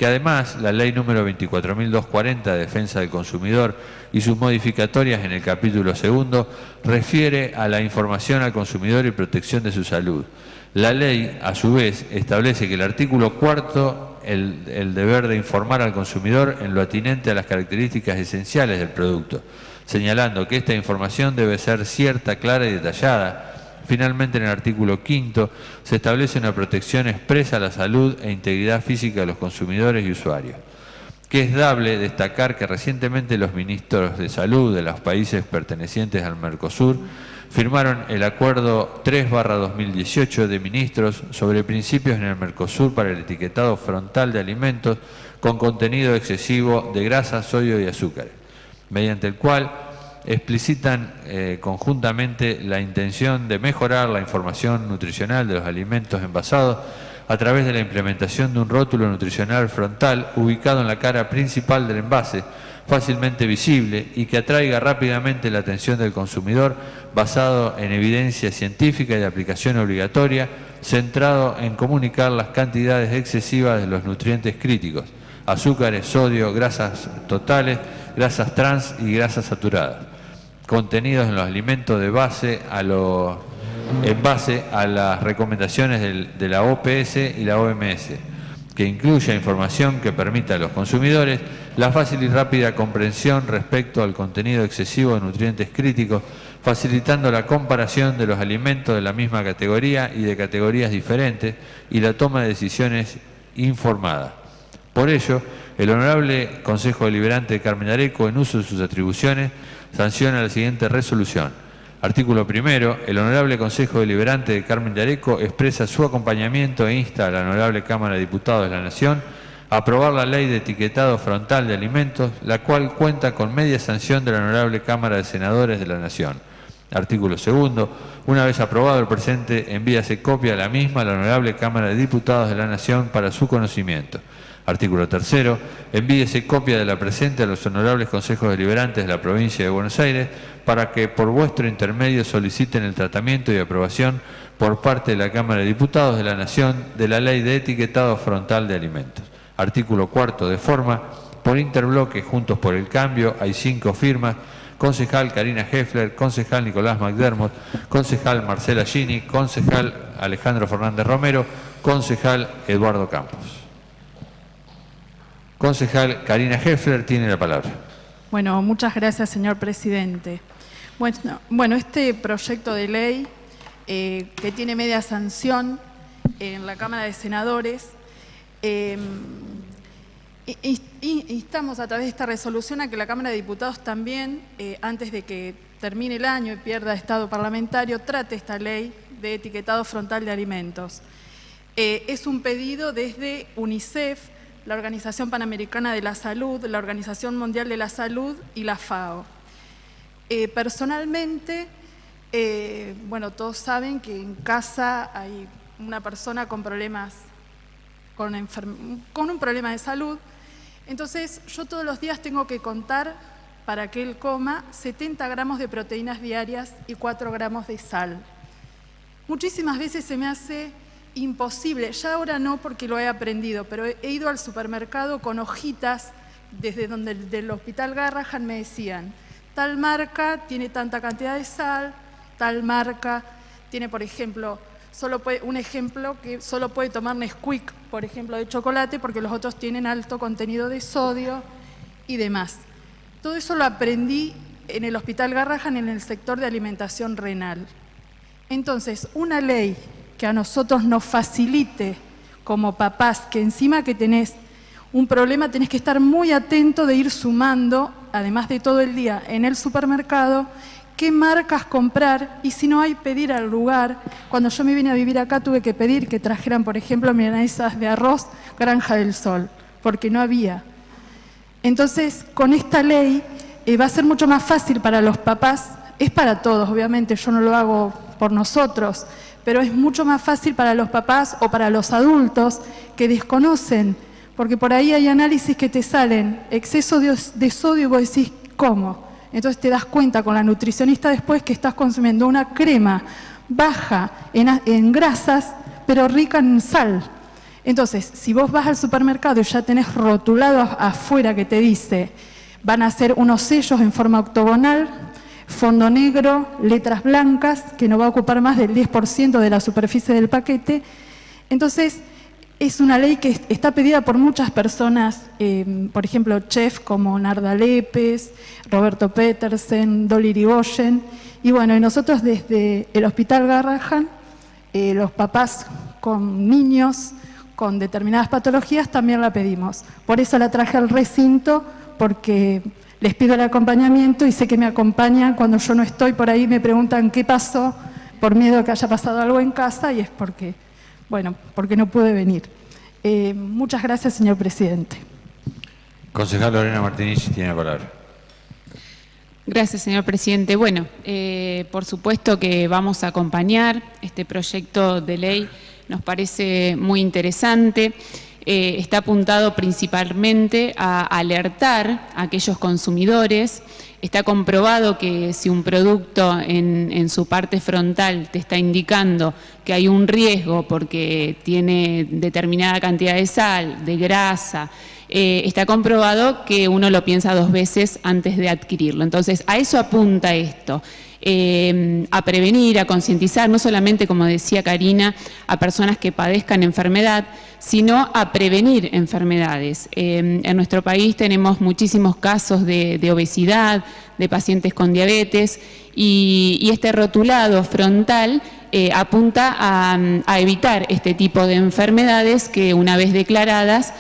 que además la ley número 24.240 de defensa del consumidor y sus modificatorias en el capítulo segundo refiere a la información al consumidor y protección de su salud. La ley, a su vez, establece que el artículo cuarto, el, deber de informar al consumidor en lo atinente a las características esenciales del producto, señalando que esta información debe ser cierta, clara y detallada, Finalmente, en el artículo quinto, se establece una protección expresa a la salud e integridad física de los consumidores y usuarios. Que es dable destacar que recientemente los ministros de salud de los países pertenecientes al Mercosur firmaron el Acuerdo 3-2018 de ministros sobre principios en el Mercosur para el etiquetado frontal de alimentos con contenido excesivo de grasa, sodio y azúcar, mediante el cual explicitan eh, conjuntamente la intención de mejorar la información nutricional de los alimentos envasados a través de la implementación de un rótulo nutricional frontal ubicado en la cara principal del envase, fácilmente visible y que atraiga rápidamente la atención del consumidor basado en evidencia científica y de aplicación obligatoria, centrado en comunicar las cantidades excesivas de los nutrientes críticos, azúcares, sodio, grasas totales, grasas trans y grasas saturadas contenidos en los alimentos de base a, en base a las recomendaciones de la OPS y la OMS, que incluya información que permita a los consumidores la fácil y rápida comprensión respecto al contenido excesivo de nutrientes críticos, facilitando la comparación de los alimentos de la misma categoría y de categorías diferentes y la toma de decisiones informada. Por ello, el Honorable Consejo Deliberante de Carmen Areco, en uso de sus atribuciones, sanciona la siguiente resolución. Artículo primero, el Honorable Consejo Deliberante de Carmen de Areco expresa su acompañamiento e insta a la Honorable Cámara de Diputados de la Nación a aprobar la ley de etiquetado frontal de alimentos, la cual cuenta con media sanción de la Honorable Cámara de Senadores de la Nación. Artículo segundo, una vez aprobado el presente, envíase copia a la misma a la Honorable Cámara de Diputados de la Nación para su conocimiento. Artículo tercero, envíese copia de la presente a los honorables consejos deliberantes de la provincia de Buenos Aires para que por vuestro intermedio soliciten el tratamiento y aprobación por parte de la Cámara de Diputados de la Nación de la Ley de Etiquetado Frontal de Alimentos. Artículo cuarto, de forma, por interbloque Juntos por el Cambio, hay cinco firmas, concejal Karina Heffler, concejal Nicolás McDermott, concejal Marcela Gini, concejal Alejandro Fernández Romero, concejal Eduardo Campos. Concejal Karina Heffler tiene la palabra. Bueno, muchas gracias, señor presidente. Bueno, este proyecto de ley eh, que tiene media sanción en la Cámara de Senadores, eh, instamos a través de esta resolución a que la Cámara de Diputados también, eh, antes de que termine el año y pierda estado parlamentario, trate esta ley de etiquetado frontal de alimentos. es un pedido desde UNICEF, la Organización Panamericana de la Salud, la Organización Mundial de la Salud y la FAO. Eh, personalmente, eh, bueno, todos saben que en casa hay una persona con problemas, con, con un problema de salud, entonces yo todos los días tengo que contar para que él coma 70 gramos de proteínas diarias y 4 gramos de sal. Muchísimas veces se me hace imposible, ya ahora no porque lo he aprendido, pero he ido al supermercado con hojitas desde donde del hospital Garrahan me decían, tal marca tiene tanta cantidad de sal, tal marca tiene, por ejemplo, solo un ejemplo que solo puede tomar Nesquik, por ejemplo, de chocolate, porque los otros tienen alto contenido de sodio y demás. Todo eso lo aprendí en el Hospital Garrahan en el sector de alimentación renal. Entonces, una ley que a nosotros nos facilite como papás, que encima que tenés un problema tenés que estar muy atento de ir sumando, además de todo el día en el supermercado, qué marcas comprar y si no hay, pedir al lugar. Cuando yo me vine a vivir acá tuve que pedir que trajeran, por ejemplo, milanesas de arroz Granja del Sol, porque no había. Entonces, con esta ley eh, va a ser mucho más fácil para los papás, es para todos, obviamente, yo no lo hago por nosotros, pero es mucho más fácil para los papás o para los adultos que desconocen, porque por ahí hay análisis que te salen, exceso de, sodio y vos decís, ¿cómo? Entonces te das cuenta con la nutricionista después que estás consumiendo una crema baja en, grasas, pero rica en sal. Entonces, si vos vas al supermercado y ya tenés rotulado afuera que te dice, van a ser unos sellos en forma octogonal, fondo negro, letras blancas, que no va a ocupar más del 10% de la superficie del paquete. Entonces, es una ley que está pedida por muchas personas, eh, por ejemplo, chef como Narda Lepes, Roberto Petersen, Dolly Irigoyen. Y bueno, y nosotros desde el Hospital Garrahan, eh, los papás con niños con determinadas patologías también la pedimos. Por eso la traje al recinto, porque les pido el acompañamiento y sé que me acompañan cuando yo no estoy por ahí, me preguntan qué pasó, por miedo a que haya pasado algo en casa y es porque, bueno, porque no pude venir. Eh, muchas gracias, señor presidente. Concejal Lorena Martínez tiene la palabra. Gracias, señor presidente. Bueno, eh, por supuesto que vamos a acompañar este proyecto de ley, nos parece muy interesante. Eh, está apuntado principalmente a alertar a aquellos consumidores. Está comprobado que si un producto en, su parte frontal te está indicando que hay un riesgo porque tiene determinada cantidad de sal, de grasa, eh, está comprobado que uno lo piensa dos veces antes de adquirirlo. Entonces, a eso apunta esto. Eh, a prevenir, a concientizar, no solamente, como decía Karina, a personas que padezcan enfermedad, sino a prevenir enfermedades. Eh, en nuestro país tenemos muchísimos casos de, obesidad, de pacientes con diabetes, y, este rotulado frontal eh, apunta a, evitar este tipo de enfermedades que una vez declaradas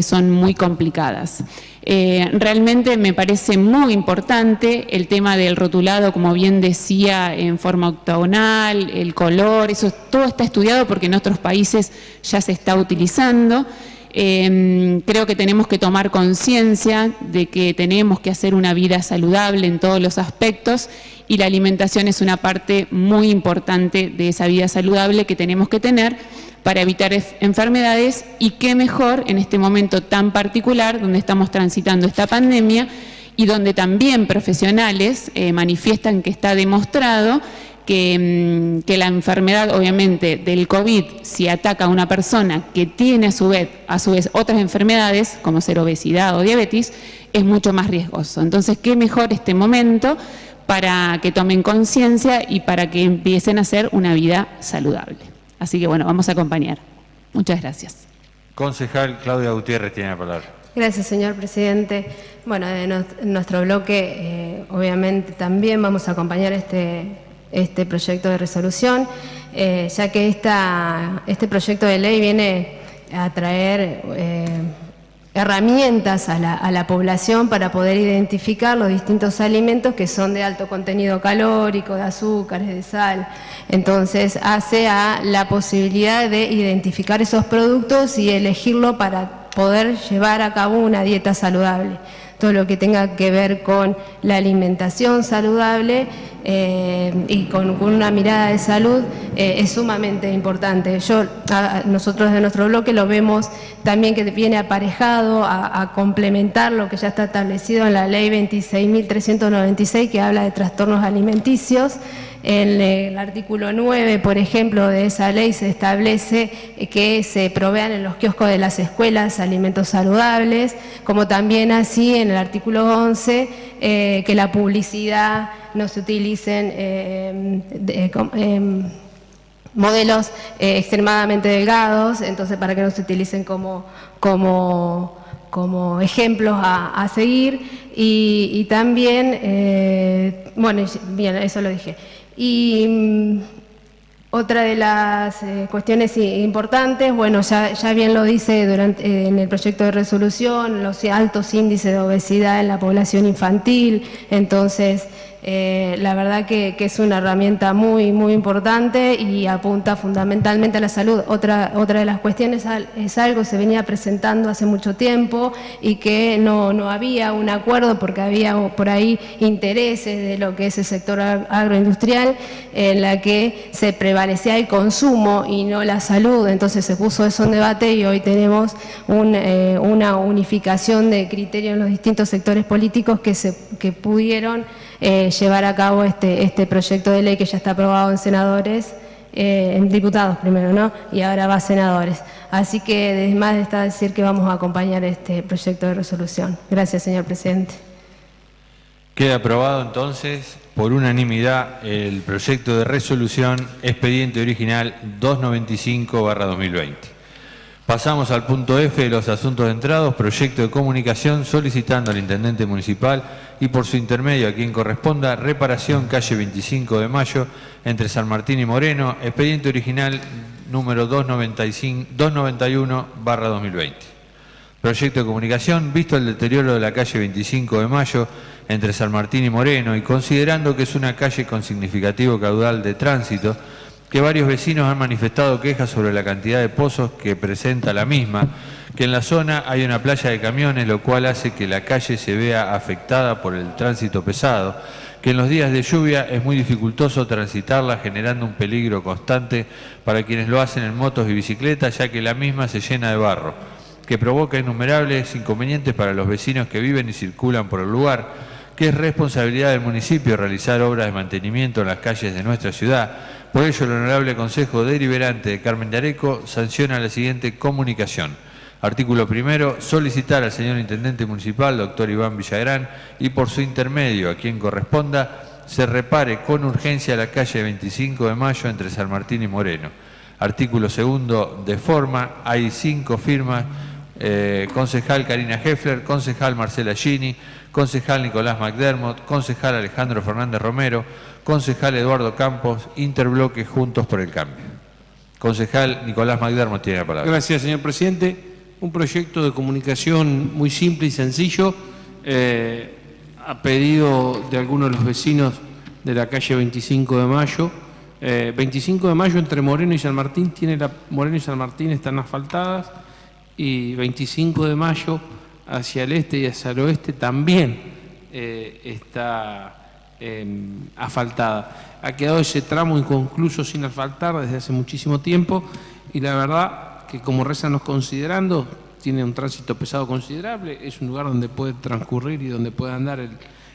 son muy complicadas. Eh, realmente me parece muy importante el tema del rotulado, como bien decía, en forma octagonal, el color, eso todo está estudiado porque en otros países ya se está utilizando. Em, creo que tenemos que tomar conciencia de que tenemos que hacer una vida saludable en todos los aspectos y la alimentación es una parte muy importante de esa vida saludable que tenemos que tener para evitar enfermedades y qué mejor en este momento tan particular donde estamos transitando esta pandemia y donde también profesionales eh, manifiestan que está demostrado que, mm, que, la enfermedad, obviamente, del COVID, si ataca a una persona que tiene a su, vez, a su vez otras enfermedades, como ser obesidad o diabetes, es mucho más riesgoso. Entonces, qué mejor este momento para que tomen conciencia y para que empiecen a hacer una vida saludable. Así que bueno, vamos a acompañar. Muchas gracias. Concejal Claudia Gutiérrez tiene la palabra. Gracias, señor presidente. Bueno, en nuestro bloque, eh, obviamente, también vamos a acompañar este, este proyecto de resolución, eh, ya que esta, este proyecto de ley viene a traer eh, herramientas a la, población para poder identificar los distintos alimentos que son de alto contenido calórico, de azúcares, de sal. Entonces hace a la posibilidad de identificar esos productos y elegirlo para poder llevar a cabo una dieta saludable todo lo que tenga que ver con la alimentación saludable eh, y con, una mirada de salud eh, es sumamente importante. Nosotros de nuestro bloque lo vemos también que viene aparejado a complementar lo que ya está establecido en la ley 26.396 que habla de trastornos alimenticios. En el artículo 9, por ejemplo, de esa ley se establece que se provean en los kioscos de las escuelas alimentos saludables, como también así en el artículo 11 eh, que la publicidad no se utilicen eh, em, modelos eh, extremadamente delgados, entonces para que no se utilicen como, como, como ejemplos a, seguir y, también, bueno, bien, eso lo dije. Y mm, otra de las eh, cuestiones importantes, bueno, ya, ya, bien lo dice durante, eh, en el proyecto de resolución, los altos índices de obesidad en la población infantil, entonces eh, la verdad que, es una herramienta muy, muy importante y apunta fundamentalmente a la salud. Otra, otra de las cuestiones es algo que se venía presentando hace mucho tiempo y que no, no había un acuerdo porque había por ahí intereses de lo que es el sector agroindustrial en la que se prevalecía el consumo y no la salud. Entonces se puso eso en debate y hoy tenemos eh, una unificación de criterios en los distintos sectores políticos que, se, que pudieron eh, llevar a cabo este, este proyecto de ley que ya está aprobado en senadores, eh, en diputados primero, ¿no? Y ahora va a senadores. Así que, además está decir que vamos a acompañar este proyecto de resolución. Gracias, señor presidente. Queda aprobado entonces por unanimidad el proyecto de resolución expediente original 295-2020. Pasamos al punto F de los asuntos de entrados, proyecto de comunicación solicitando al intendente municipal y por su intermedio a quien corresponda reparación calle 25 de mayo entre San Martín y Moreno, expediente original número 291-2020. Proyecto de comunicación, visto el deterioro de la calle 25 de mayo entre San Martín y Moreno y considerando que es una calle con significativo caudal de tránsito, que varios vecinos han manifestado quejas sobre la cantidad de pozos que presenta la misma, que en la zona hay una playa de camiones, lo cual hace que la calle se vea afectada por el tránsito pesado, que en los días de lluvia es muy dificultoso transitarla generando un peligro constante para quienes lo hacen en motos y bicicletas, ya que la misma se llena de barro, que provoca innumerables inconvenientes para los vecinos que viven y circulan por el lugar, que es responsabilidad del municipio realizar obras de mantenimiento en las calles de nuestra ciudad, por ello, el Honorable Consejo Deliberante de Carmen de Areco sanciona la siguiente comunicación. Artículo primero, solicitar al señor Intendente Municipal, doctor Iván Villagrán, y por su intermedio, a quien corresponda, se repare con urgencia la calle 25 de Mayo entre San Martín y Moreno. Artículo segundo de forma, hay cinco firmas, eh, concejal Karina Heffler, concejal Marcela Gini, concejal Nicolás McDermott, concejal Alejandro Fernández Romero, concejal Eduardo Campos, interbloque Juntos por el Cambio. Concejal Nicolás McDermott tiene la palabra. Gracias, señor presidente. Un proyecto de comunicación muy simple y sencillo, eh, a pedido de algunos de los vecinos de la calle 25 de Mayo. 25 eh, de Mayo entre Moreno y San Martín, tiene Moreno y San Martín están asfaltadas, y 25 de Mayo hacia el este y hacia el oeste también eh, está em, asfaltada. Ha quedado ese tramo inconcluso sin asfaltar desde hace muchísimo tiempo y la verdad que como rezan considerando, tiene un tránsito pesado considerable, es un lugar donde puede transcurrir y donde puede andar el,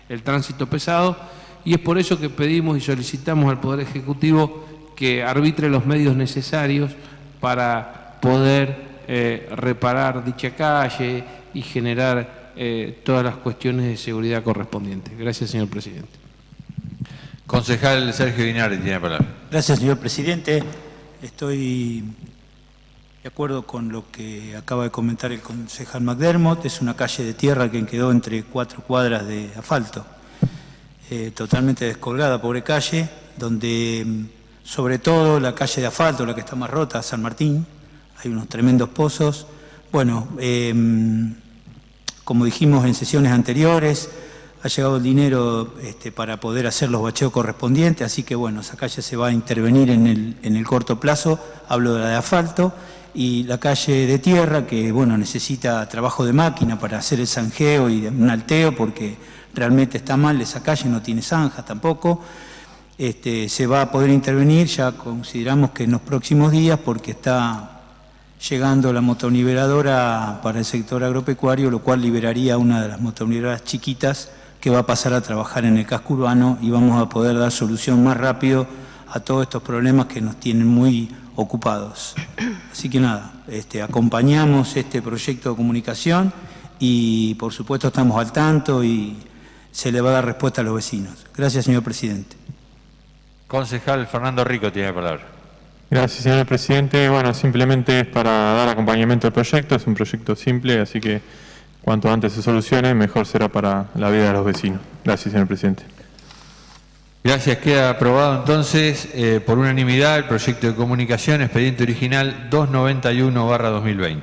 el tránsito pesado y es por eso que pedimos y solicitamos al Poder Ejecutivo que arbitre los medios necesarios para poder eh, reparar dicha calle y generar eh, todas las cuestiones de seguridad correspondientes. Gracias, señor presidente. Concejal Sergio Dinardi tiene la palabra. Gracias, señor presidente. Estoy de acuerdo con lo que acaba de comentar el concejal McDermott. Es una calle de tierra que quedó entre cuatro cuadras de asfalto, eh, totalmente descolgada, pobre calle, donde mm, sobre todo la calle de asfalto, la que está más rota, San Martín, hay unos tremendos pozos. Bueno, em, como dijimos en sesiones anteriores, ha llegado el dinero este, para poder hacer los bacheos correspondientes, así que bueno, esa calle se va a intervenir en el, en el corto plazo, hablo de la de asfalto, y la calle de tierra, que bueno, necesita trabajo de máquina para hacer el zanjeo y un alteo, porque realmente está mal esa calle, no tiene zanja tampoco. Este, se va a poder intervenir, ya consideramos que en los próximos días, porque está llegando la motoniveladora para el sector agropecuario, lo cual liberaría una de las motoniveladoras chiquitas que va a pasar a trabajar en el casco urbano y vamos a poder dar solución más rápido a todos estos problemas que nos tienen muy ocupados. Así que nada, este, acompañamos este proyecto de comunicación y por supuesto estamos al tanto y se le va a dar respuesta a los vecinos. Gracias, señor presidente. Concejal Fernando Rico tiene la palabra. Gracias, señor presidente. Bueno, simplemente es para dar acompañamiento al proyecto. Es un proyecto simple, así que cuanto antes se solucione, mejor será para la vida de los vecinos. Gracias, señor presidente. Gracias. Queda aprobado entonces eh, por unanimidad el proyecto de comunicación expediente original 291-2020.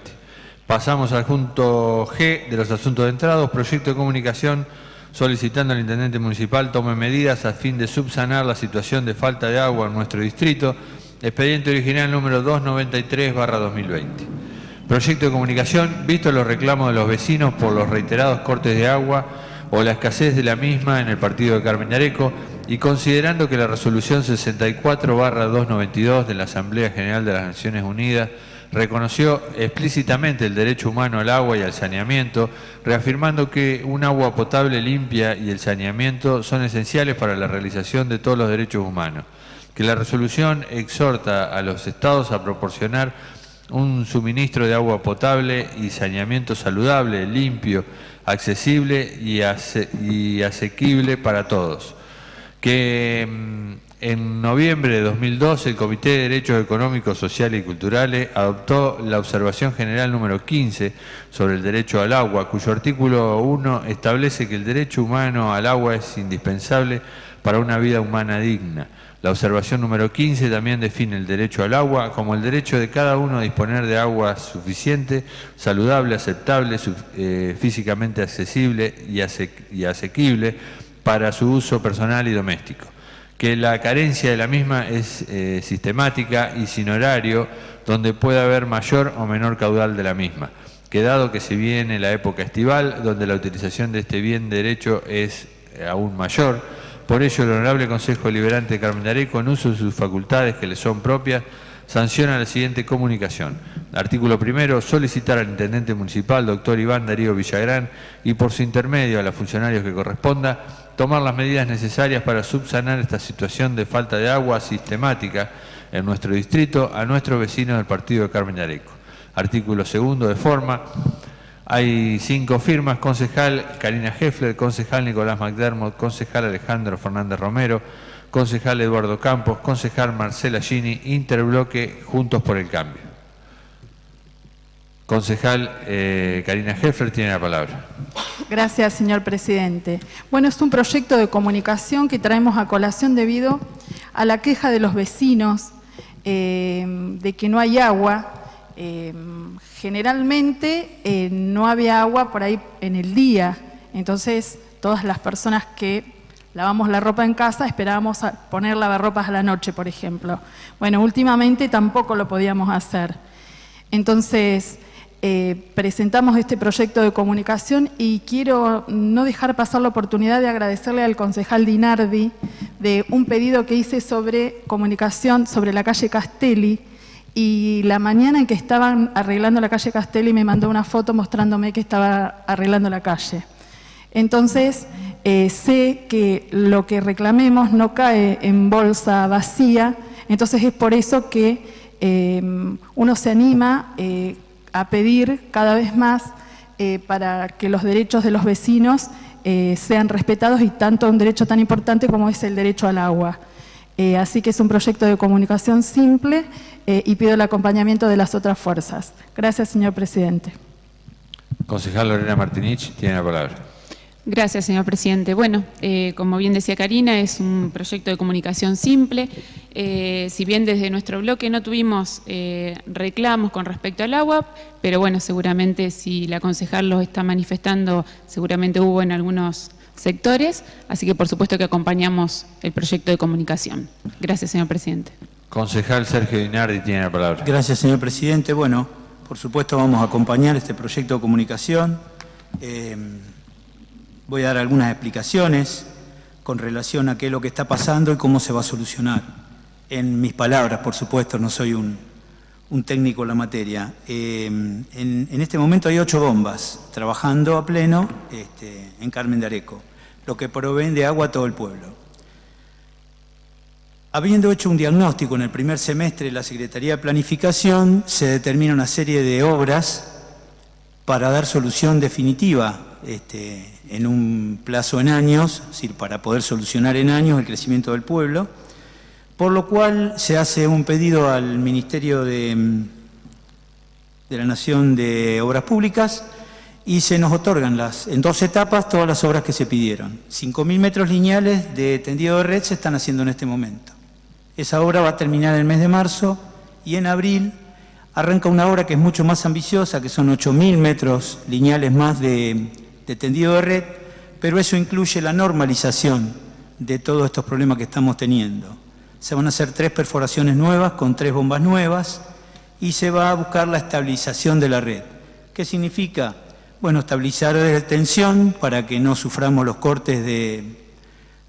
Pasamos al punto G de los asuntos de entrados, proyecto de comunicación solicitando al intendente municipal tome medidas a fin de subsanar la situación de falta de agua en nuestro distrito Expediente original número 293-2020. Proyecto de comunicación, visto los reclamos de los vecinos por los reiterados cortes de agua o la escasez de la misma en el partido de Carmen Areco y considerando que la resolución 64-292 de la Asamblea General de las Naciones Unidas reconoció explícitamente el derecho humano al agua y al saneamiento, reafirmando que un agua potable limpia y el saneamiento son esenciales para la realización de todos los derechos humanos que la resolución exhorta a los estados a proporcionar un suministro de agua potable y saneamiento saludable, limpio, accesible y, asequible para todos. Que mm, en noviembre de 2012 el Comité de Derechos Económicos, Sociales y Culturales adoptó la observación general número 15 sobre el derecho al agua, cuyo artículo 1 establece que el derecho humano al agua es indispensable para una vida humana digna la observación número 15 también define el derecho al agua como el derecho de cada uno a disponer de agua suficiente, saludable, aceptable, eh, físicamente accesible y, asequible para su uso personal y doméstico. Que la carencia de la misma es eh, sistemática y sin horario, donde puede haber mayor o menor caudal de la misma. Que dado que se viene la época estival, donde la utilización de este bien derecho es eh, aún mayor, por ello, el Honorable Consejo Liberante de Carmen de Areco, en uso de sus facultades que le son propias, sanciona la siguiente comunicación. Artículo primero, solicitar al Intendente Municipal, doctor Iván Darío Villagrán, y por su intermedio a los funcionarios que corresponda, tomar las medidas necesarias para subsanar esta situación de falta de agua sistemática en nuestro distrito a nuestros vecinos del partido de Carmen Areco. Artículo segundo, de forma Hay cinco firmas, concejal Karina Heffler, concejal Nicolás McDermott, concejal Alejandro Fernández Romero, concejal Eduardo Campos, concejal Marcela Gini, interbloque Juntos por el Cambio. Concejal eh, Karina Heffler tiene la palabra. Gracias, señor presidente. Bueno, es un proyecto de comunicación que traemos a colación debido a la queja de los vecinos eh, de que no hay agua. Eh, generalmente eh, no había agua por ahí en el día, entonces todas las personas que lavamos la ropa en casa esperábamos poner lavarropas a la noche, por ejemplo. Bueno, últimamente tampoco lo podíamos hacer. Entonces, eh, presentamos este proyecto de comunicación y quiero no dejar pasar la oportunidad de agradecerle al concejal Dinardi de un pedido que hice sobre comunicación sobre la calle Castelli y la mañana en que estaban arreglando la calle Castelli me mandó una foto mostrándome que estaba arreglando la calle. Entonces, eh, sé que lo que reclamemos no cae en bolsa vacía, entonces es por eso que eh, uno se anima a pedir cada vez más eh, para que los derechos de los vecinos eh, sean respetados y tanto un derecho tan importante como es el derecho al agua. Eh, así que es un proyecto de comunicación simple y pido el acompañamiento de las otras fuerzas. Gracias, señor presidente. Concejal Lorena Martinich, tiene la palabra. Gracias, señor presidente. Bueno, eh, como bien decía Karina, es un proyecto de comunicación simple. Eh, si bien desde nuestro bloque no tuvimos eh, reclamos con respecto al agua, pero bueno, seguramente si la concejal los está manifestando, seguramente hubo en algunos sectores, así que por supuesto que acompañamos el proyecto de comunicación. Gracias, señor presidente. Concejal Sergio Dinardi tiene la palabra. Gracias, señor presidente. Bueno, por supuesto vamos a acompañar este proyecto de comunicación. Voy a dar algunas explicaciones con relación a qué es lo que está pasando y cómo se va a solucionar. En mis palabras, por supuesto, no soy un, técnico en la materia. Eh, en, este momento hay ocho bombas trabajando a pleno este, en Carmen de Areco, lo que proveen de agua a todo el pueblo. Habiendo hecho un diagnóstico en el primer semestre de la Secretaría de Planificación, se determina una serie de obras para dar solución definitiva este, en un plazo en años, es decir, para poder solucionar en años el crecimiento del pueblo, por lo cual se hace un pedido al Ministerio de, de la Nación de Obras Públicas y se nos otorgan las, en dos etapas todas las obras que se pidieron. 5.000 metros lineales de tendido de red se están haciendo en este momento. Esa obra va a terminar el mes de marzo y en abril arranca una obra que es mucho más ambiciosa, que son 8.000 metros lineales más de tendido de red, pero eso incluye la normalización de todos estos problemas que estamos teniendo. Se van a hacer tres perforaciones nuevas con tres bombas nuevas y se va a buscar la estabilización de la red. ¿Qué significa? Bueno, estabilizar la tensión para que no suframos los cortes de,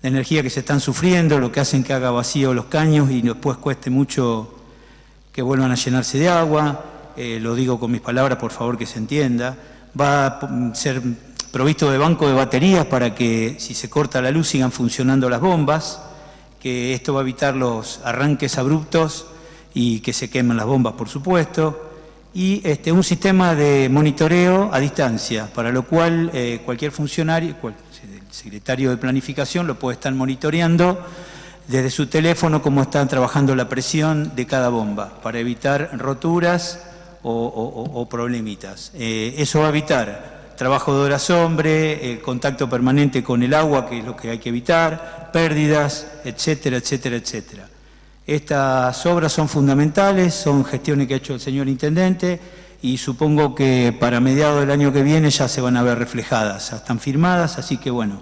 energía que se están sufriendo, lo que hacen que haga vacío los caños y después cueste mucho que vuelvan a llenarse de agua. Eh, lo digo con mis palabras, por favor que se entienda. Va a ser provisto de banco de baterías para que si se corta la luz sigan funcionando las bombas, esto va a evitar los arranques abruptos y que se quemen las bombas, por supuesto, y este, un sistema de monitoreo a distancia, para lo cual eh, cualquier funcionario, el secretario de planificación lo puede estar monitoreando desde su teléfono cómo están trabajando la presión de cada bomba, para evitar roturas o, problemitas. Eh, eso va a evitar trabajo de horas hombre, el contacto permanente con el agua, que es lo que hay que evitar, pérdidas, etcétera, etcétera, etcétera. Estas obras son fundamentales, son gestiones que ha hecho el señor Intendente y supongo que para mediados del año que viene ya se van a ver reflejadas, están firmadas, así que bueno,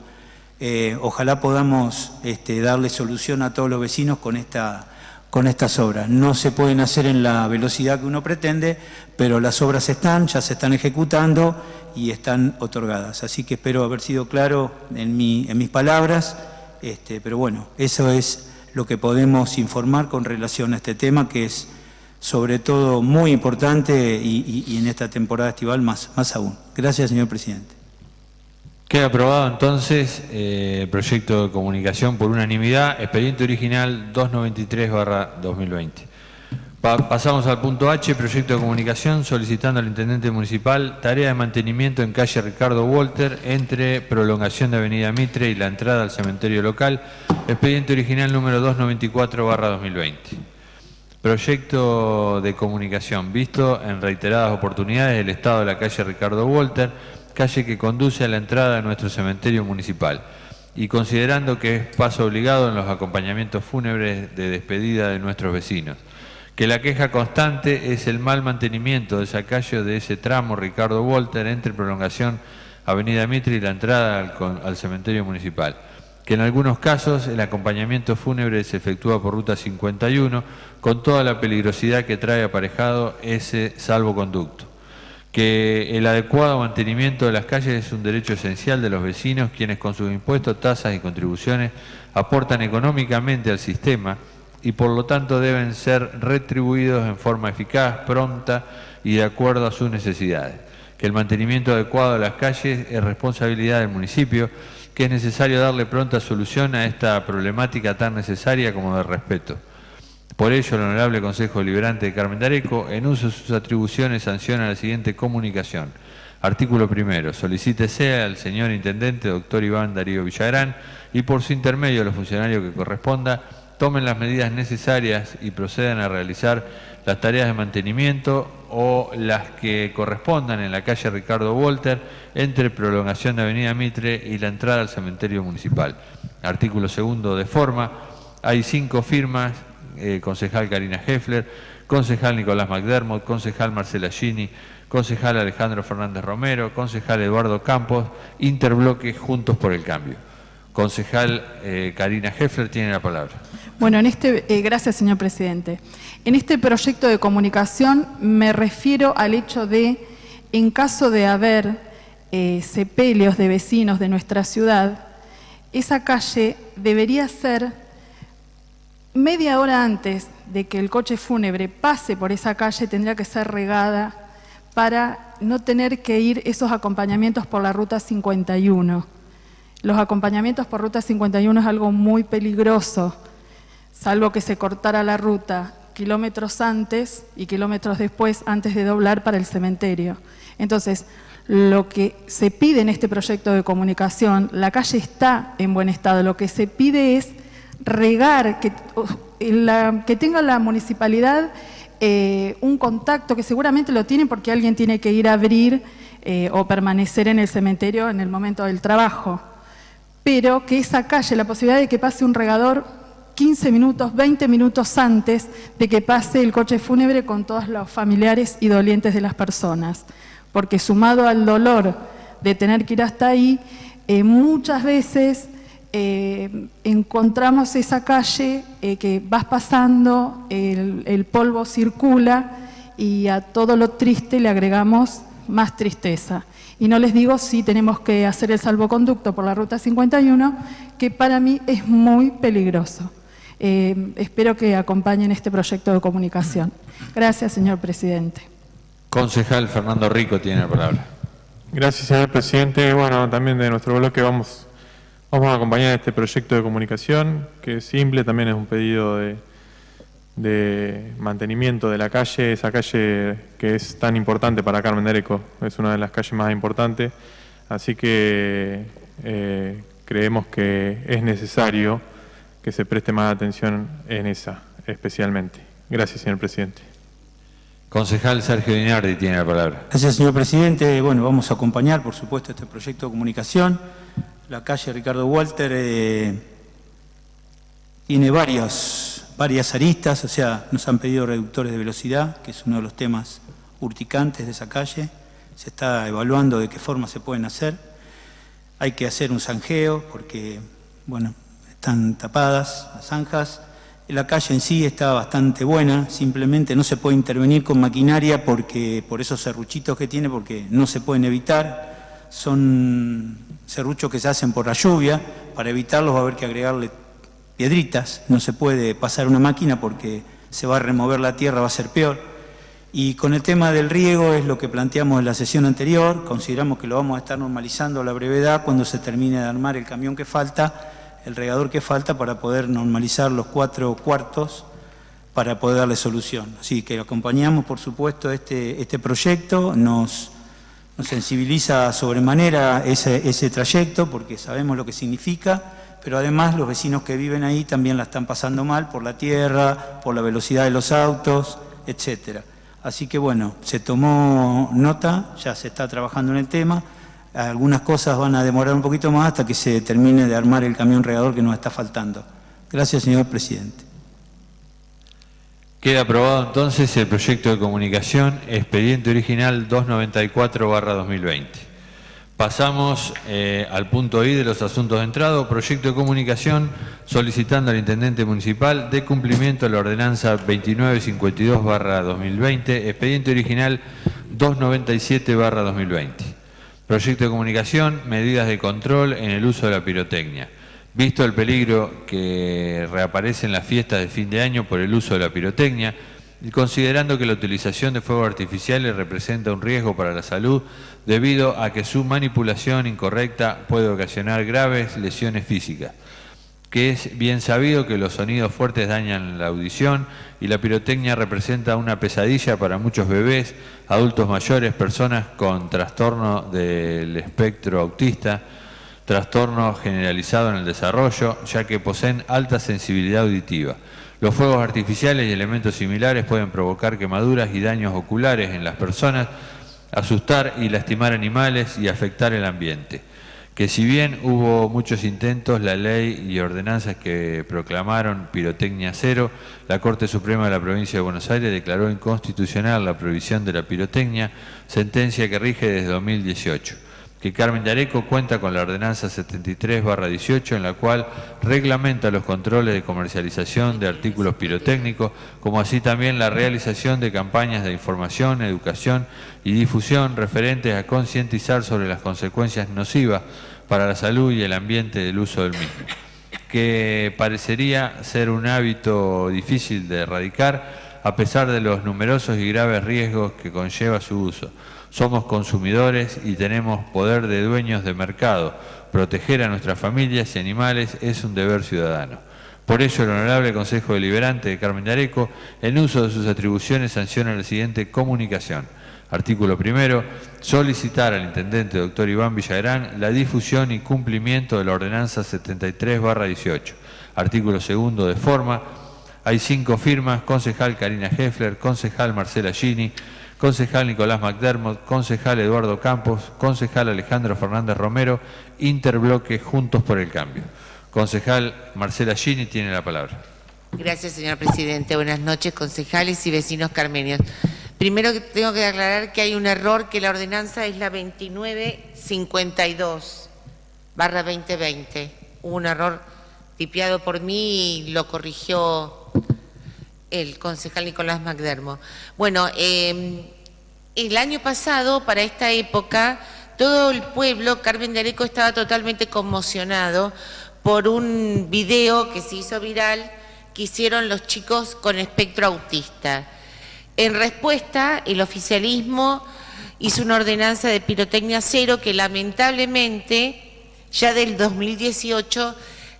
eh, ojalá podamos este, darle solución a todos los vecinos con esta con estas obras. No se pueden hacer en la velocidad que uno pretende, pero las obras están, ya se están ejecutando y están otorgadas. Así que espero haber sido claro en, en mis palabras, este, pero bueno, eso es lo que podemos informar con relación a este tema, que es sobre todo muy importante y, en esta temporada estival más, más aún. Gracias, señor presidente. Queda aprobado entonces eh, el proyecto de comunicación por unanimidad, expediente original 293-2020. Pasamos al punto H, proyecto de comunicación, solicitando al intendente municipal tarea de mantenimiento en calle Ricardo Walter entre prolongación de Avenida Mitre y la entrada al cementerio local, expediente original número 294-2020. Proyecto de comunicación, visto en reiteradas oportunidades el estado de la calle Ricardo Walter, calle que conduce a la entrada de nuestro cementerio municipal y considerando que es paso obligado en los acompañamientos fúnebres de despedida de nuestros vecinos que la queja constante es el mal mantenimiento de esa calle de ese tramo Ricardo Walter entre prolongación Avenida Mitre y la entrada al, al, cementerio municipal, que en algunos casos el acompañamiento fúnebre se efectúa por ruta 51 con toda la peligrosidad que trae aparejado ese salvoconducto, que el adecuado mantenimiento de las calles es un derecho esencial de los vecinos quienes con sus impuestos, tasas y contribuciones aportan económicamente al sistema y por lo tanto deben ser retribuidos en forma eficaz, pronta y de acuerdo a sus necesidades. Que el mantenimiento adecuado de las calles es responsabilidad del municipio, que es necesario darle pronta solución a esta problemática tan necesaria como de respeto. Por ello, el Honorable Consejo Deliberante de Carmen Dareco, en uso de sus atribuciones, sanciona la siguiente comunicación. Artículo primero. Solicítese al señor Intendente, doctor Iván Darío Villagrán, y por su intermedio a los funcionarios que corresponda, tomen las medidas necesarias y procedan a realizar las tareas de mantenimiento o las que correspondan en la calle Ricardo Walter entre prolongación de Avenida Mitre y la entrada al cementerio municipal. Artículo segundo de forma. Hay cinco firmas, eh, concejal Karina Heffler, concejal Nicolás McDermott, concejal Marcela Gini, concejal Alejandro Fernández Romero, concejal Eduardo Campos, interbloque Juntos por el Cambio. Concejal eh, Karina Heffler tiene la palabra. Bueno, en este, eh, gracias señor presidente. En este proyecto de comunicación me refiero al hecho de, en caso de haber eh, sepelios de vecinos de nuestra ciudad, esa calle debería ser media hora antes de que el coche fúnebre pase por esa calle, tendría que ser regada para no tener que ir esos acompañamientos por la ruta 51. Los acompañamientos por ruta 51 es algo muy peligroso salvo que se cortara la ruta kilómetros antes y kilómetros después antes de doblar para el cementerio. Entonces, lo que se pide en este proyecto de comunicación, la calle está en buen estado, lo que se pide es regar, que, tenga la municipalidad eh, un contacto, que seguramente lo tiene porque alguien tiene que ir a abrir eh, o permanecer en el cementerio en el momento del trabajo, pero que esa calle, la posibilidad de que pase un regador 15 minutos, 20 minutos antes de que pase el coche fúnebre con todos los familiares y dolientes de las personas. Porque sumado al dolor de tener que ir hasta ahí, eh, muchas veces eh, encontramos esa calle eh, que vas pasando, el, el polvo circula y a todo lo triste le agregamos más tristeza. Y no les digo si tenemos que hacer el salvoconducto por la Ruta 51, que para mí es muy peligroso. Eh, espero que acompañen este proyecto de comunicación. Gracias, señor presidente. Concejal Fernando Rico tiene la palabra. Gracias, señor presidente. Bueno, también de nuestro bloque vamos, vamos a acompañar este proyecto de comunicación, que es simple, también es un pedido de, de mantenimiento de la calle, esa calle que es tan importante para Carmen de Areco, es una de las calles más importantes, así que eh, creemos que es necesario que se preste más atención en esa especialmente. Gracias, señor presidente. Concejal Sergio Dinardi tiene la palabra. Gracias, señor presidente. Bueno, vamos a acompañar, por supuesto, este proyecto de comunicación. La calle Ricardo Walter eh, tiene varias, varias aristas, o sea, nos han pedido reductores de velocidad, que es uno de los temas urticantes de esa calle. Se está evaluando de qué forma se pueden hacer. Hay que hacer un zanjeo, porque, bueno, están tapadas las zanjas. La calle en sí está bastante buena, simplemente no se puede intervenir con maquinaria porque, por esos serruchitos que tiene, porque no se pueden evitar. Son serruchos que se hacen por la lluvia, para evitarlos va a haber que agregarle piedritas, no se puede pasar una máquina porque se va a remover la tierra, va a ser peor. Y con el tema del riego es lo que planteamos en la sesión anterior, consideramos que lo vamos a estar normalizando a la brevedad cuando se termine de armar el camión que falta el regador que falta para poder normalizar los cuatro cuartos para poder darle solución. Así que acompañamos, por supuesto, este, este proyecto, nos, nos sensibiliza sobremanera ese, ese trayecto porque sabemos lo que significa, pero además los vecinos que viven ahí también la están pasando mal por la tierra, por la velocidad de los autos, etcétera. Así que bueno, se tomó nota, ya se está trabajando en el tema. Algunas cosas van a demorar un poquito más hasta que se termine de armar el camión regador que nos está faltando. Gracias, señor presidente. Queda aprobado entonces el proyecto de comunicación expediente original 294-2020. Pasamos eh, al punto I de los asuntos de entrado, proyecto de comunicación solicitando al intendente municipal de cumplimiento de la ordenanza 2952-2020, expediente original 297-2020. Proyecto de comunicación, medidas de control en el uso de la pirotecnia. Visto el peligro que reaparece en las fiestas de fin de año por el uso de la pirotecnia y considerando que la utilización de fuegos artificiales representa un riesgo para la salud debido a que su manipulación incorrecta puede ocasionar graves lesiones físicas, que es bien sabido que los sonidos fuertes dañan la audición y la pirotecnia representa una pesadilla para muchos bebés, adultos mayores, personas con trastorno del espectro autista, trastorno generalizado en el desarrollo, ya que poseen alta sensibilidad auditiva. Los fuegos artificiales y elementos similares pueden provocar quemaduras y daños oculares en las personas, asustar y lastimar animales y afectar el ambiente. Que si bien hubo muchos intentos, la ley y ordenanzas que proclamaron pirotecnia cero, la Corte Suprema de la Provincia de Buenos Aires declaró inconstitucional la prohibición de la pirotecnia, sentencia que rige desde 2018 que Carmen de Areco cuenta con la ordenanza 73-18 en la cual reglamenta los controles de comercialización de artículos pirotécnicos, como así también la realización de campañas de información, educación y difusión referentes a concientizar sobre las consecuencias nocivas para la salud y el ambiente del uso del mismo, que parecería ser un hábito difícil de erradicar a pesar de los numerosos y graves riesgos que conlleva su uso somos consumidores y tenemos poder de dueños de mercado. Proteger a nuestras familias y animales es un deber ciudadano. Por ello, el Honorable Consejo Deliberante de Carmen Areco, en uso de sus atribuciones, sanciona la siguiente comunicación. Artículo primero, solicitar al Intendente doctor Iván Villagrán la difusión y cumplimiento de la Ordenanza 73-18. Artículo segundo, de forma. Hay cinco firmas, concejal Karina Heffler, concejal Marcela Gini, concejal Nicolás McDermott, concejal Eduardo Campos, concejal Alejandro Fernández Romero, interbloque Juntos por el Cambio. Concejal Marcela Gini tiene la palabra. Gracias, señor presidente. Buenas noches, concejales y vecinos carmenios. Primero tengo que aclarar que hay un error, que la ordenanza es la 2952 barra 2020. Hubo un error tipiado por mí y lo corrigió el concejal Nicolás McDermott. Bueno, em, el año pasado, para esta época, todo el pueblo, Carmen de Areco, estaba totalmente conmocionado por un video que se hizo viral que hicieron los chicos con espectro autista. En respuesta, el oficialismo hizo una ordenanza de pirotecnia cero que lamentablemente ya del 2018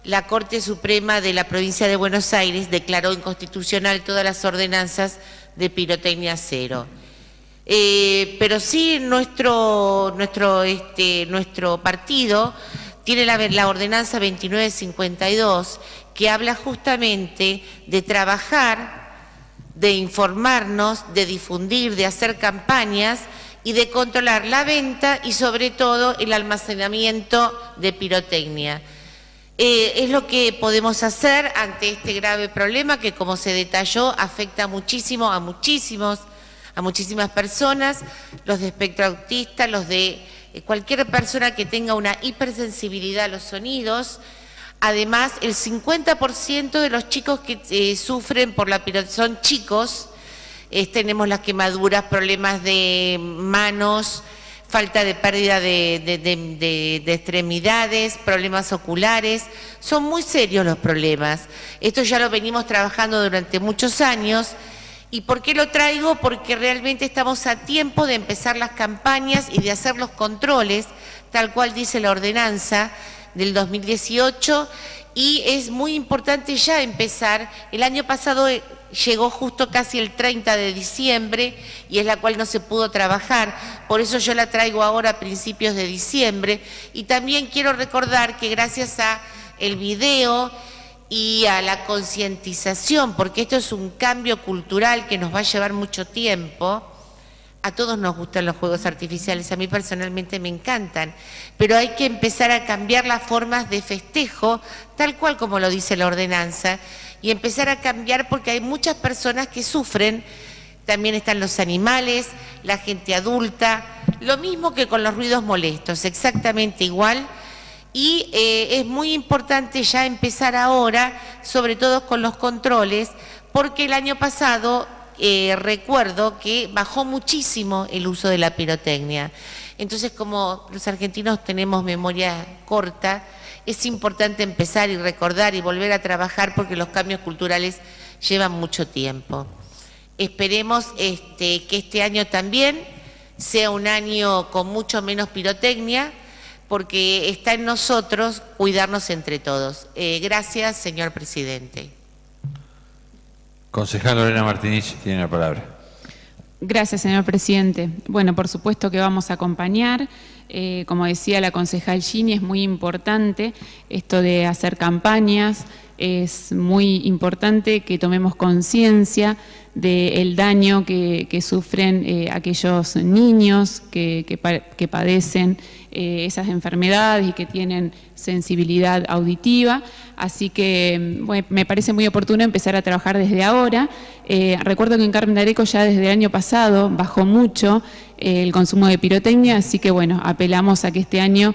la Corte Suprema de la provincia de Buenos Aires declaró inconstitucional todas las ordenanzas de pirotecnia cero. Eh, pero sí nuestro, nuestro, este, nuestro partido tiene la, la ordenanza 2952 que habla justamente de trabajar, de informarnos, de difundir, de hacer campañas y de controlar la venta y sobre todo el almacenamiento de pirotecnia. Eh, es lo que podemos hacer ante este grave problema que, como se detalló, afecta muchísimo a muchísimos, a muchísimas personas, los de espectro autista, los de eh, cualquier persona que tenga una hipersensibilidad a los sonidos. Además, el 50% de los chicos que eh, sufren por la son chicos, tenemos las quemaduras, problemas de manos, falta de pérdida de, extremidades, problemas oculares. Son muy serios los problemas. Esto ya lo venimos trabajando durante muchos años. ¿Y por qué lo traigo? Porque realmente estamos a tiempo de empezar las campañas y de hacer los controles, tal cual dice la ordenanza del 2018. Y es muy importante ya empezar. El año pasado eh, llegó justo casi el 30 de diciembre y es la cual no se pudo trabajar. Por eso yo la traigo ahora a principios de diciembre. Y también quiero recordar que gracias a el video y a la concientización, porque esto es un cambio cultural que nos va a llevar mucho tiempo, a todos nos gustan los juegos artificiales, a mí personalmente me encantan, pero hay que empezar a cambiar las formas de festejo, tal cual como lo dice la ordenanza, y empezar a cambiar porque hay muchas personas que sufren, también están los animales, la gente adulta, lo mismo que con los ruidos molestos, exactamente igual. Y eh, es muy importante ya empezar ahora, sobre todo con los controles, porque el año pasado eh, recuerdo que bajó muchísimo el uso de la pirotecnia. Entonces, como los argentinos tenemos memoria corta, es importante empezar y recordar y volver a trabajar porque los cambios culturales llevan mucho tiempo. Esperemos este, que este año también sea un año con mucho menos pirotecnia, porque está en nosotros cuidarnos entre todos. Eh, gracias, señor presidente. Concejal Lorena Martínez tiene la palabra. Gracias, señor presidente. Bueno, por supuesto que vamos a acompañar. Eh, como decía la concejal Gini, es muy importante esto de hacer campañas, es muy importante que tomemos conciencia del daño que, sufren eh, aquellos niños que, padecen eh, esas enfermedades y que tienen sensibilidad auditiva. Así que me parece muy oportuno empezar a trabajar desde ahora. Recuerdo que en Carmen de Areco ya desde el año pasado bajó mucho el consumo de pirotecnia, así que bueno, apelamos a que este año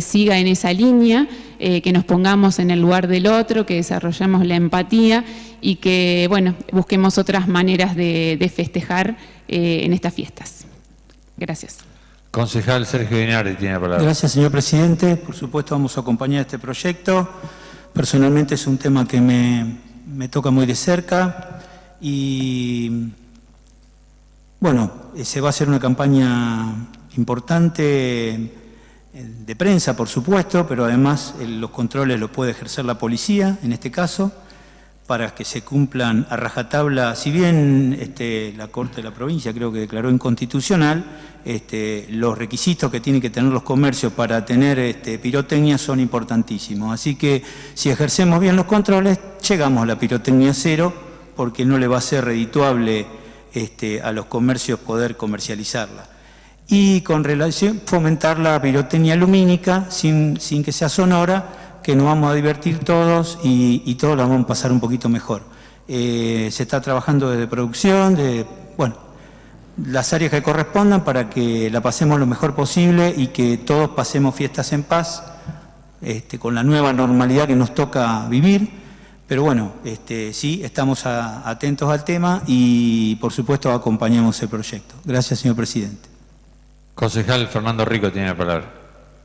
siga en esa línea, que nos pongamos en el lugar del otro, que desarrollemos la empatía y que, bueno, busquemos otras maneras de, festejar eh, en estas fiestas. Gracias. Concejal Sergio Dinardi tiene la palabra. Gracias, señor presidente. Por supuesto, vamos a acompañar este proyecto. Personalmente es un tema que me, me toca muy de cerca y, bueno, eh, se va a hacer una campaña importante eh, de prensa, por supuesto, pero además los controles los puede ejercer la policía, en este caso para que se cumplan a rajatabla, si bien este, la Corte de la provincia creo que declaró inconstitucional, este, los requisitos que tienen que tener los comercios para tener este, pirotecnia son importantísimos. Así que si ejercemos bien los controles, llegamos a la pirotecnia cero, porque no le va a ser redituable este, a los comercios poder comercializarla. Y con relación, fomentar la pirotecnia lumínica sin, sin que sea sonora, que nos vamos a divertir todos y, todos la vamos a pasar un poquito mejor. Eh, se está trabajando desde producción, de, bueno, las áreas que correspondan para que la pasemos lo mejor posible y que todos pasemos fiestas en paz, este, con la nueva normalidad que nos toca vivir. Pero bueno, este, sí, estamos atentos al tema y por supuesto acompañamos el proyecto. Gracias, señor presidente. Concejal Fernando Rico tiene la palabra.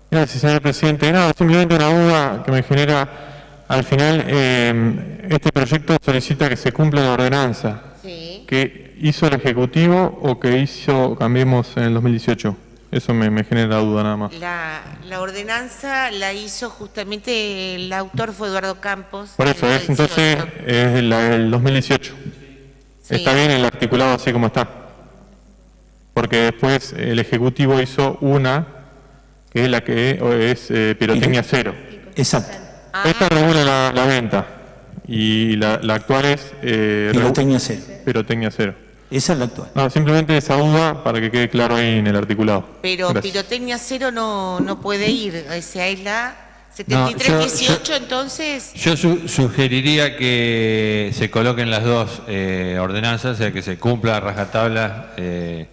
Gracias, señor presidente. No, simplemente una duda que me genera. Al final, eh, este proyecto solicita que se cumpla la ordenanza. Sí. ¿Que hizo el Ejecutivo o que hizo Cambiemos en el 2018? Eso me, genera duda nada más. La, ordenanza la hizo justamente, el autor fue Eduardo Campos. Por eso, es, entonces es el, 2018. Está bien el articulado así como está. Porque después el Ejecutivo hizo una que es la que es eh, pirotecnia cero. Exacto. Esta regula la, venta y la, actual es... Eh, pirotecnia cero. Pirotecnia cero. Esa es la actual. No, simplemente esa duda para que quede claro ahí en el articulado. Pero pirotecnia cero no, no puede ir, o sea, es la 7318 entonces... Yo sugeriría que se coloquen las dos eh, ordenanzas, o sea, que se cumpla a rajatabla eh,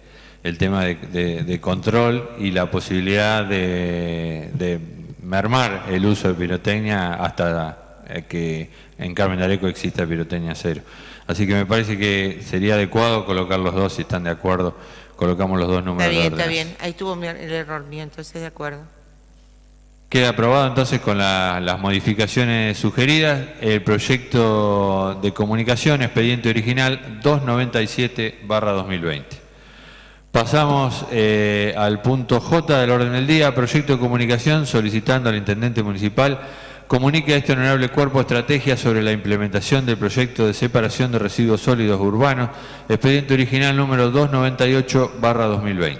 el tema de, control y la posibilidad de, mermar el uso de pirotecnia hasta eh, que en Carmen de Areco exista pirotecnia cero. Así que me parece que sería adecuado colocar los dos, si están de acuerdo, colocamos los dos números. Está bien, está bien, ahí tuvo el error mío, entonces de acuerdo. Queda aprobado entonces con las modificaciones sugeridas el proyecto de comunicación expediente original 297-2020. Pasamos eh, al punto J del orden del día, proyecto de comunicación solicitando al intendente municipal comunique a este honorable cuerpo estrategia sobre la implementación del proyecto de separación de residuos sólidos urbanos, expediente original número 298-2020.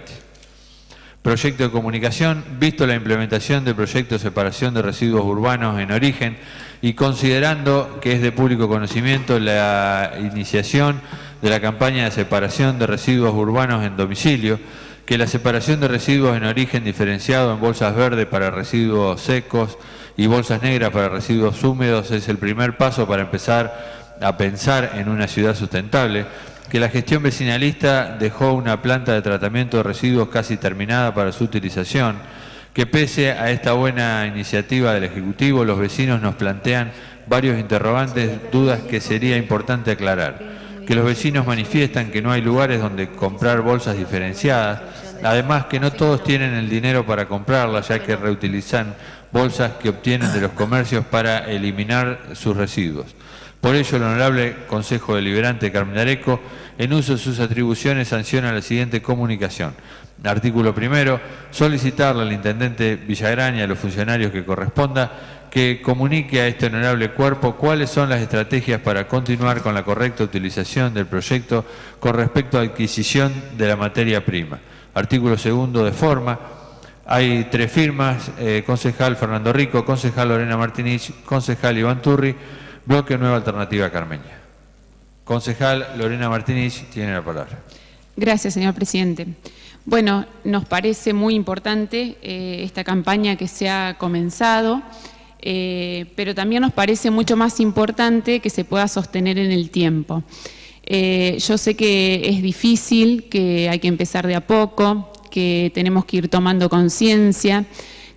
Proyecto de comunicación, visto la implementación del proyecto de separación de residuos urbanos en origen y considerando que es de público conocimiento la iniciación de la campaña de separación de residuos urbanos en domicilio, que la separación de residuos en origen diferenciado en bolsas verdes para residuos secos y bolsas negras para residuos húmedos es el primer paso para empezar a pensar en una ciudad sustentable, que la gestión vecinalista dejó una planta de tratamiento de residuos casi terminada para su utilización, que pese a esta buena iniciativa del Ejecutivo, los vecinos nos plantean varios interrogantes, dudas que sería importante aclarar que los vecinos manifiestan que no hay lugares donde comprar bolsas diferenciadas, además que no todos tienen el dinero para comprarlas, ya que reutilizan bolsas que obtienen de los comercios para eliminar sus residuos. Por ello, el Honorable Consejo Deliberante Carmen Areco, en uso de sus atribuciones, sanciona la siguiente comunicación. Artículo primero, solicitarle al Intendente Villagrán y a los funcionarios que corresponda que comunique a este honorable cuerpo cuáles son las estrategias para continuar con la correcta utilización del proyecto con respecto a adquisición de la materia prima. Artículo segundo de forma. Hay tres firmas, eh, concejal Fernando Rico, concejal Lorena Martínez, concejal Iván Turri, bloque Nueva Alternativa Carmeña. Concejal Lorena Martínez tiene la palabra. Gracias, señor presidente. Bueno, nos parece muy importante eh, esta campaña que se ha comenzado. Eh, pero también nos parece mucho más importante que se pueda sostener en el tiempo. Eh, yo sé que es difícil, que hay que empezar de a poco, que tenemos que ir tomando conciencia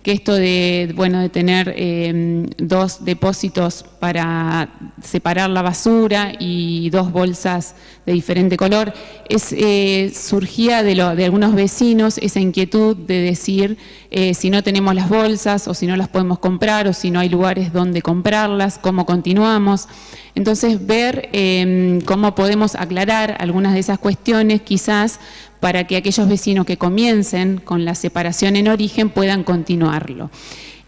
que esto de, bueno, de tener em, dos depósitos para separar la basura y dos bolsas de diferente color, es, eh, surgía de, de, algunos vecinos esa inquietud de decir eh, si no tenemos las bolsas o si no las podemos comprar o si no hay lugares donde comprarlas, cómo continuamos. Entonces, ver em, cómo podemos aclarar algunas de esas cuestiones, quizás para que aquellos vecinos que comiencen con la separación en origen puedan continuarlo.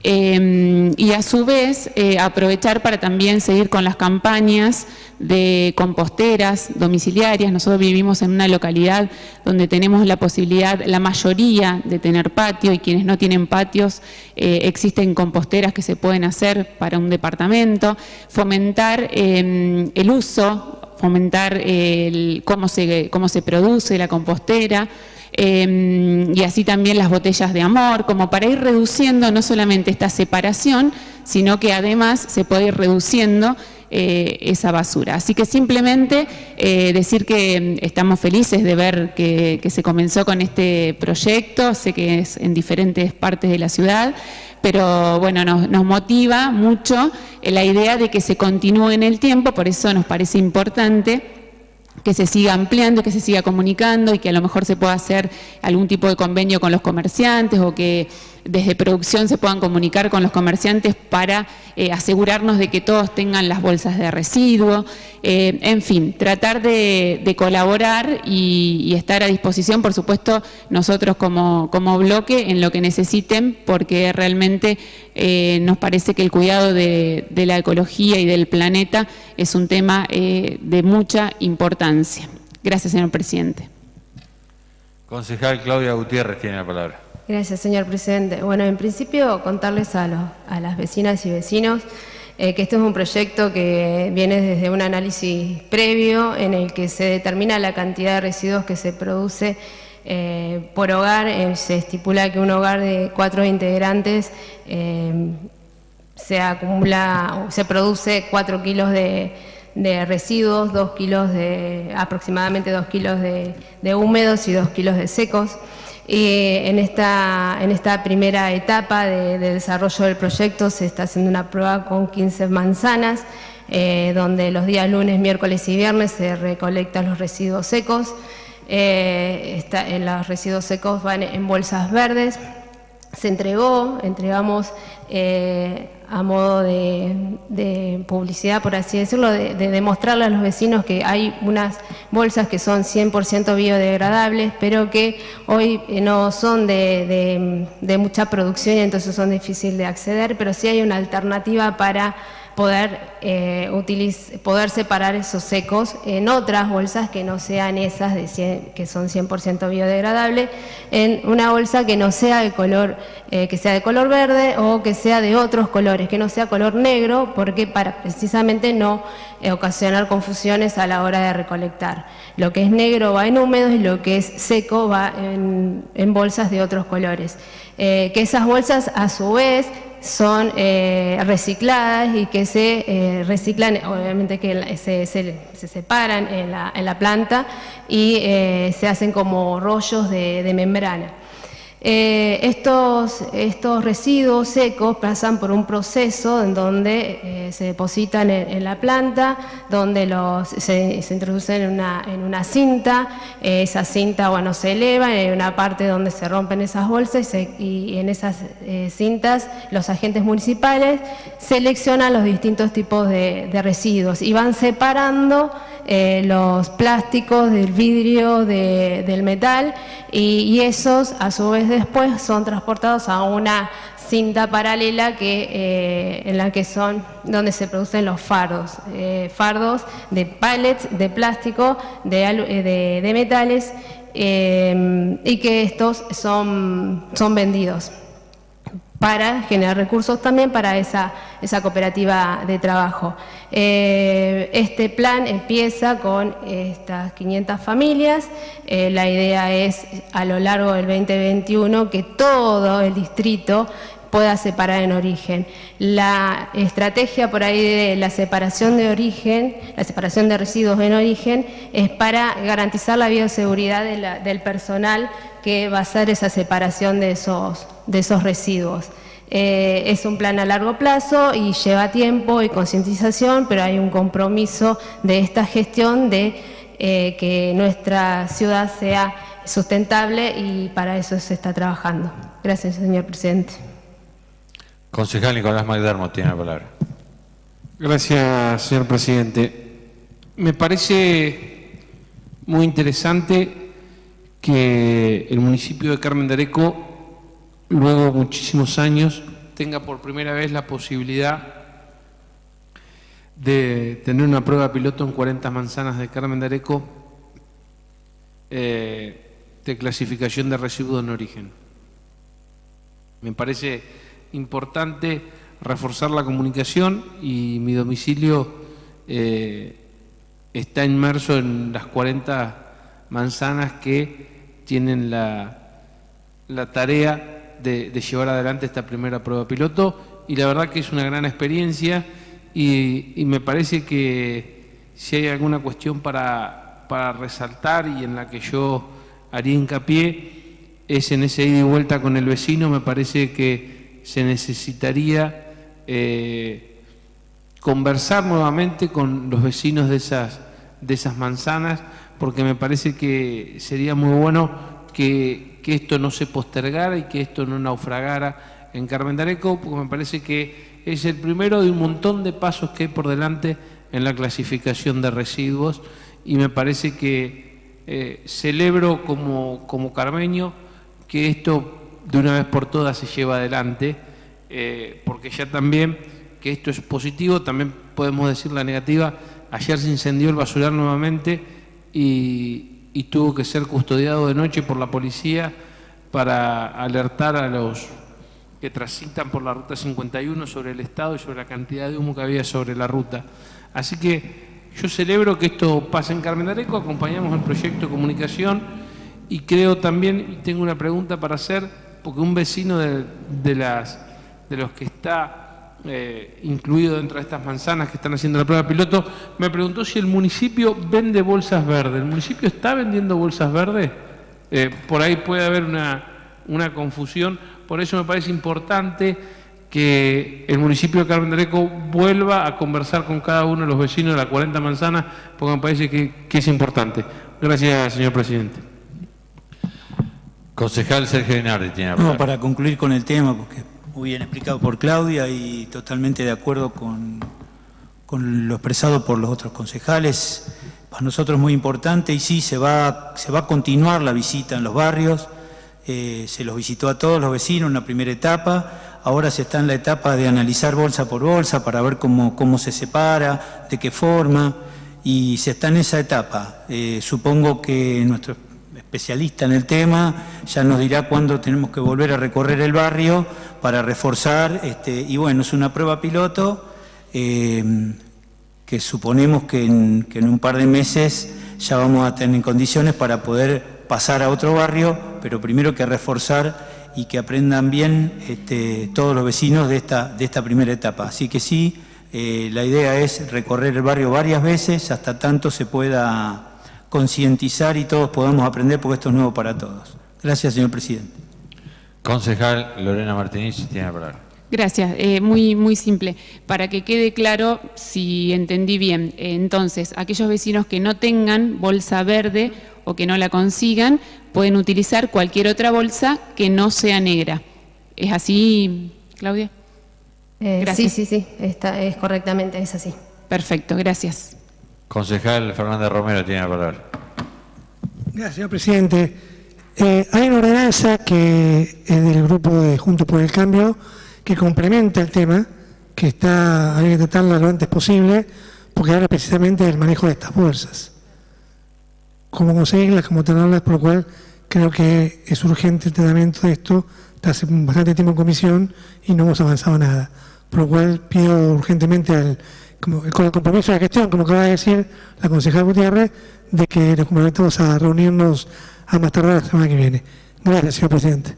Em, y a su vez eh, aprovechar para también seguir con las campañas de composteras domiciliarias. Nosotros vivimos en una localidad donde tenemos la posibilidad, la mayoría de tener patio y quienes no tienen patios, eh, existen composteras que se pueden hacer para un departamento. Fomentar em, el uso fomentar el, cómo, se, cómo se produce la compostera. Em, y así también las botellas de amor, como para ir reduciendo no solamente esta separación, sino que además se puede ir reduciendo eh, esa basura. Así que simplemente eh, decir que em, estamos felices de ver que, que se comenzó con este proyecto, sé que es en diferentes partes de la ciudad, pero bueno, nos, motiva mucho la idea de que se continúe en el tiempo, por eso nos parece importante que se siga ampliando, que se siga comunicando y que a lo mejor se pueda hacer algún tipo de convenio con los comerciantes o que desde producción se puedan comunicar con los comerciantes para eh, asegurarnos de que todos tengan las bolsas de residuo, eh, en fin, tratar de, colaborar y, estar a disposición, por supuesto, nosotros como, bloque en lo que necesiten, porque realmente eh, nos parece que el cuidado de, de, la ecología y del planeta es un tema de mucha importancia. Gracias, señor presidente. Concejal Claudia Gutiérrez tiene la palabra. Gracias, señor presidente. Bueno, en principio contarles a, las vecinas y vecinos eh, que este es un proyecto que viene desde un análisis previo en el que se determina la cantidad de residuos que se produce eh, por hogar. Eh, se estipula que un hogar de cuatro integrantes se acumula, se produce cuatro kilos de, residuos, dos kilos de, aproximadamente dos kilos de, de húmedos y dos kilos de secos. En, esta, en esta primera etapa de, desarrollo del proyecto se está haciendo una prueba con 15 manzanas, eh, donde los días lunes, miércoles y viernes se recolectan los residuos secos. Eh, los residuos secos van en bolsas verdes, se entregó, entregamos eh, a modo de, publicidad, por así decirlo, de, demostrarle a los vecinos que hay unas bolsas que son 100% biodegradables, pero que hoy eh, no son de, de mucha producción y entonces son difíciles de acceder, pero sí hay una alternativa para poder, eh, poder separar esos secos en otras bolsas que no sean esas de que son 100% biodegradables, en una bolsa que no sea de color, eh, que sea de color verde o que sea de otros colores, que no sea color negro, porque para precisamente no eh, ocasionar confusiones a la hora de recolectar. Lo que es negro va en húmedos y lo que es seco va en, en bolsas de otros colores. que esas bolsas a su vez son eh, recicladas y que se eh, reciclan, obviamente que se, separan en la, planta y eh, se hacen como rollos de membrana. Eh, estos, estos, residuos secos pasan por un proceso en donde eh, se depositan en, la planta, donde los, se, introducen en una, en una cinta, eh, esa cinta bueno, se eleva, hay una parte donde se rompen esas bolsas y, en esas cintas los agentes municipales seleccionan los distintos tipos de, residuos y van separando los plásticos del vidrio, del metal y, esos a su vez después son transportados a una cinta paralela que, eh, en la que son donde se producen los fardos, eh, fardos de pallets de plástico, de, eh, de metales, y que estos son, son vendidos para generar recursos también para esa, esa cooperativa de trabajo. Eh, este plan empieza con estas 500 familias, eh, la idea es a lo largo del 2021 que todo el distrito pueda separar en origen. La estrategia por ahí de la separación de origen, la separación de residuos en origen, es para garantizar la bioseguridad del personal que va a hacer esa separación de esos, de esos residuos. Eh, es un plan a largo plazo y lleva tiempo y concientización, pero hay un compromiso de esta gestión de eh, que nuestra ciudad sea sustentable y para eso se está trabajando. Gracias, señor presidente. Concejal Nicolás McDermott tiene la palabra. Gracias, señor presidente. Me parece muy interesante que el municipio de Carmen de luego de muchísimos años, tenga por primera vez la posibilidad de tener una prueba piloto en 40 manzanas de Carmen de eh, de clasificación de residuos en origen. Me parece importante reforzar la comunicación y mi domicilio eh, está inmerso en las 40 manzanas que tienen la, la tarea de, llevar adelante esta primera prueba piloto. Y la verdad que es una gran experiencia y, me parece que si hay alguna cuestión para, para, resaltar y en la que yo haría hincapié es en ese ida y vuelta con el vecino, me parece que se necesitaría eh, conversar nuevamente con los vecinos de esas, de esas manzanas porque me parece que sería muy bueno que, esto no se postergara y que esto no naufragara en Carmen de Areco, porque me parece que es el primero de un montón de pasos que hay por delante en la clasificación de residuos y me parece que eh, celebro como, como carmeño que esto de una vez por todas se lleva adelante, eh, porque ya también que esto es positivo, también podemos decir la negativa, ayer se incendió el basural nuevamente, y, tuvo que ser custodiado de noche por la policía para alertar a los que transitan por la ruta 51 sobre el estado y sobre la cantidad de humo que había sobre la ruta. Así que yo celebro que esto pase en Carmen Areco, acompañamos el proyecto de comunicación y creo también, y tengo una pregunta para hacer, porque un vecino de, las, de los que está eh, incluido dentro de estas manzanas que están haciendo la prueba piloto, me preguntó si el municipio vende bolsas verdes. ¿El municipio está vendiendo bolsas verdes? Eh, por ahí puede haber una, una, confusión, por eso me parece importante que el municipio de Carmen de Areco vuelva a conversar con cada uno de los vecinos de las 40 manzanas, porque me parece que, que es importante. Gracias, señor presidente. Concejal Sergio Dinardi tiene la No, palabra. para concluir con el tema, porque muy bien explicado por Claudia y totalmente de acuerdo con, con lo expresado por los otros concejales. Para nosotros es muy importante y sí, se va, se va a continuar la visita en los barrios. Eh, se los visitó a todos los vecinos en una primera etapa. Ahora se está en la etapa de analizar bolsa por bolsa para ver cómo, cómo se separa, de qué forma. Y se está en esa etapa. Eh, supongo que nuestro especialista en el tema ya nos dirá cuándo tenemos que volver a recorrer el barrio para reforzar. Este, y bueno, es una prueba piloto. eh, que suponemos que en, un par de meses ya vamos a tener condiciones para poder pasar a otro barrio, pero primero que reforzar y que aprendan bien este, todos los vecinos de esta, de esta primera etapa. Así que sí, eh, la idea es recorrer el barrio varias veces hasta tanto se pueda concientizar y todos podamos aprender porque esto es nuevo para todos. Gracias, señor presidente. Concejal Lorena Martinich tiene la palabra. Gracias, eh, muy, muy simple. Para que quede claro, si entendí bien, eh, entonces, aquellos vecinos que no tengan bolsa verde o que no la consigan, pueden utilizar cualquier otra bolsa que no sea negra. ¿Es así, Claudia? Eh, sí, sí, sí, está, es correctamente, es así. Perfecto, gracias. Concejal Fernández Romero tiene la palabra. Gracias, señor presidente. Eh, hay una ordenanza que es del grupo de Juntos por el Cambio que complementa el tema, que está, hay que tratarla lo antes posible, porque habla precisamente del manejo de estas bolsas. Cómo conseguirlas, cómo tenerlas, por lo cual creo que es urgente el tratamiento de esto. Está hace bastante tiempo en comisión y no hemos avanzado nada. Por lo cual pido urgentemente al, con el compromiso de gestión, como acaba de decir la concejala Gutiérrez, de que nos comprometemos a reunirnos a más tardar la semana que viene. Gracias, señor presidente.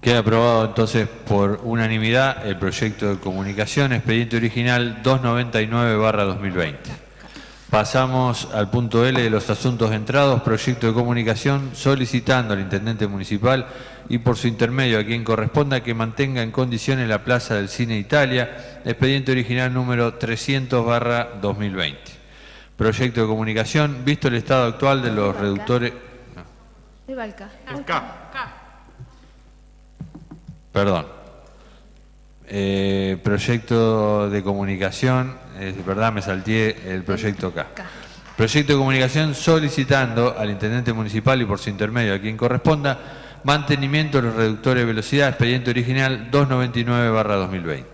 Queda aprobado entonces por unanimidad el proyecto de comunicación expediente original 299-2020. Pasamos al punto L de los asuntos entrados, proyecto de comunicación solicitando al intendente municipal y por su intermedio a quien corresponda que mantenga en condiciones la Plaza del Cine Italia, expediente original número 300-2020. Proyecto de comunicación, visto el estado actual de los reductores... Perdón. Eh, proyecto de comunicación, es verdad, me salté el proyecto K. Proyecto de comunicación solicitando al intendente municipal y por su intermedio a quien corresponda mantenimiento de los reductores de velocidad, expediente original 299-2020.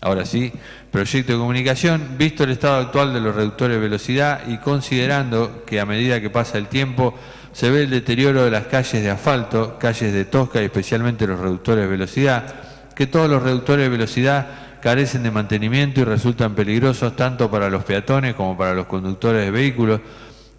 Ahora sí, proyecto de comunicación, visto el estado actual de los reductores de velocidad y considerando que a medida que pasa el tiempo se ve el deterioro de las calles de asfalto, calles de tosca y especialmente los reductores de velocidad, que todos los reductores de velocidad carecen de mantenimiento y resultan peligrosos tanto para los peatones como para los conductores de vehículos,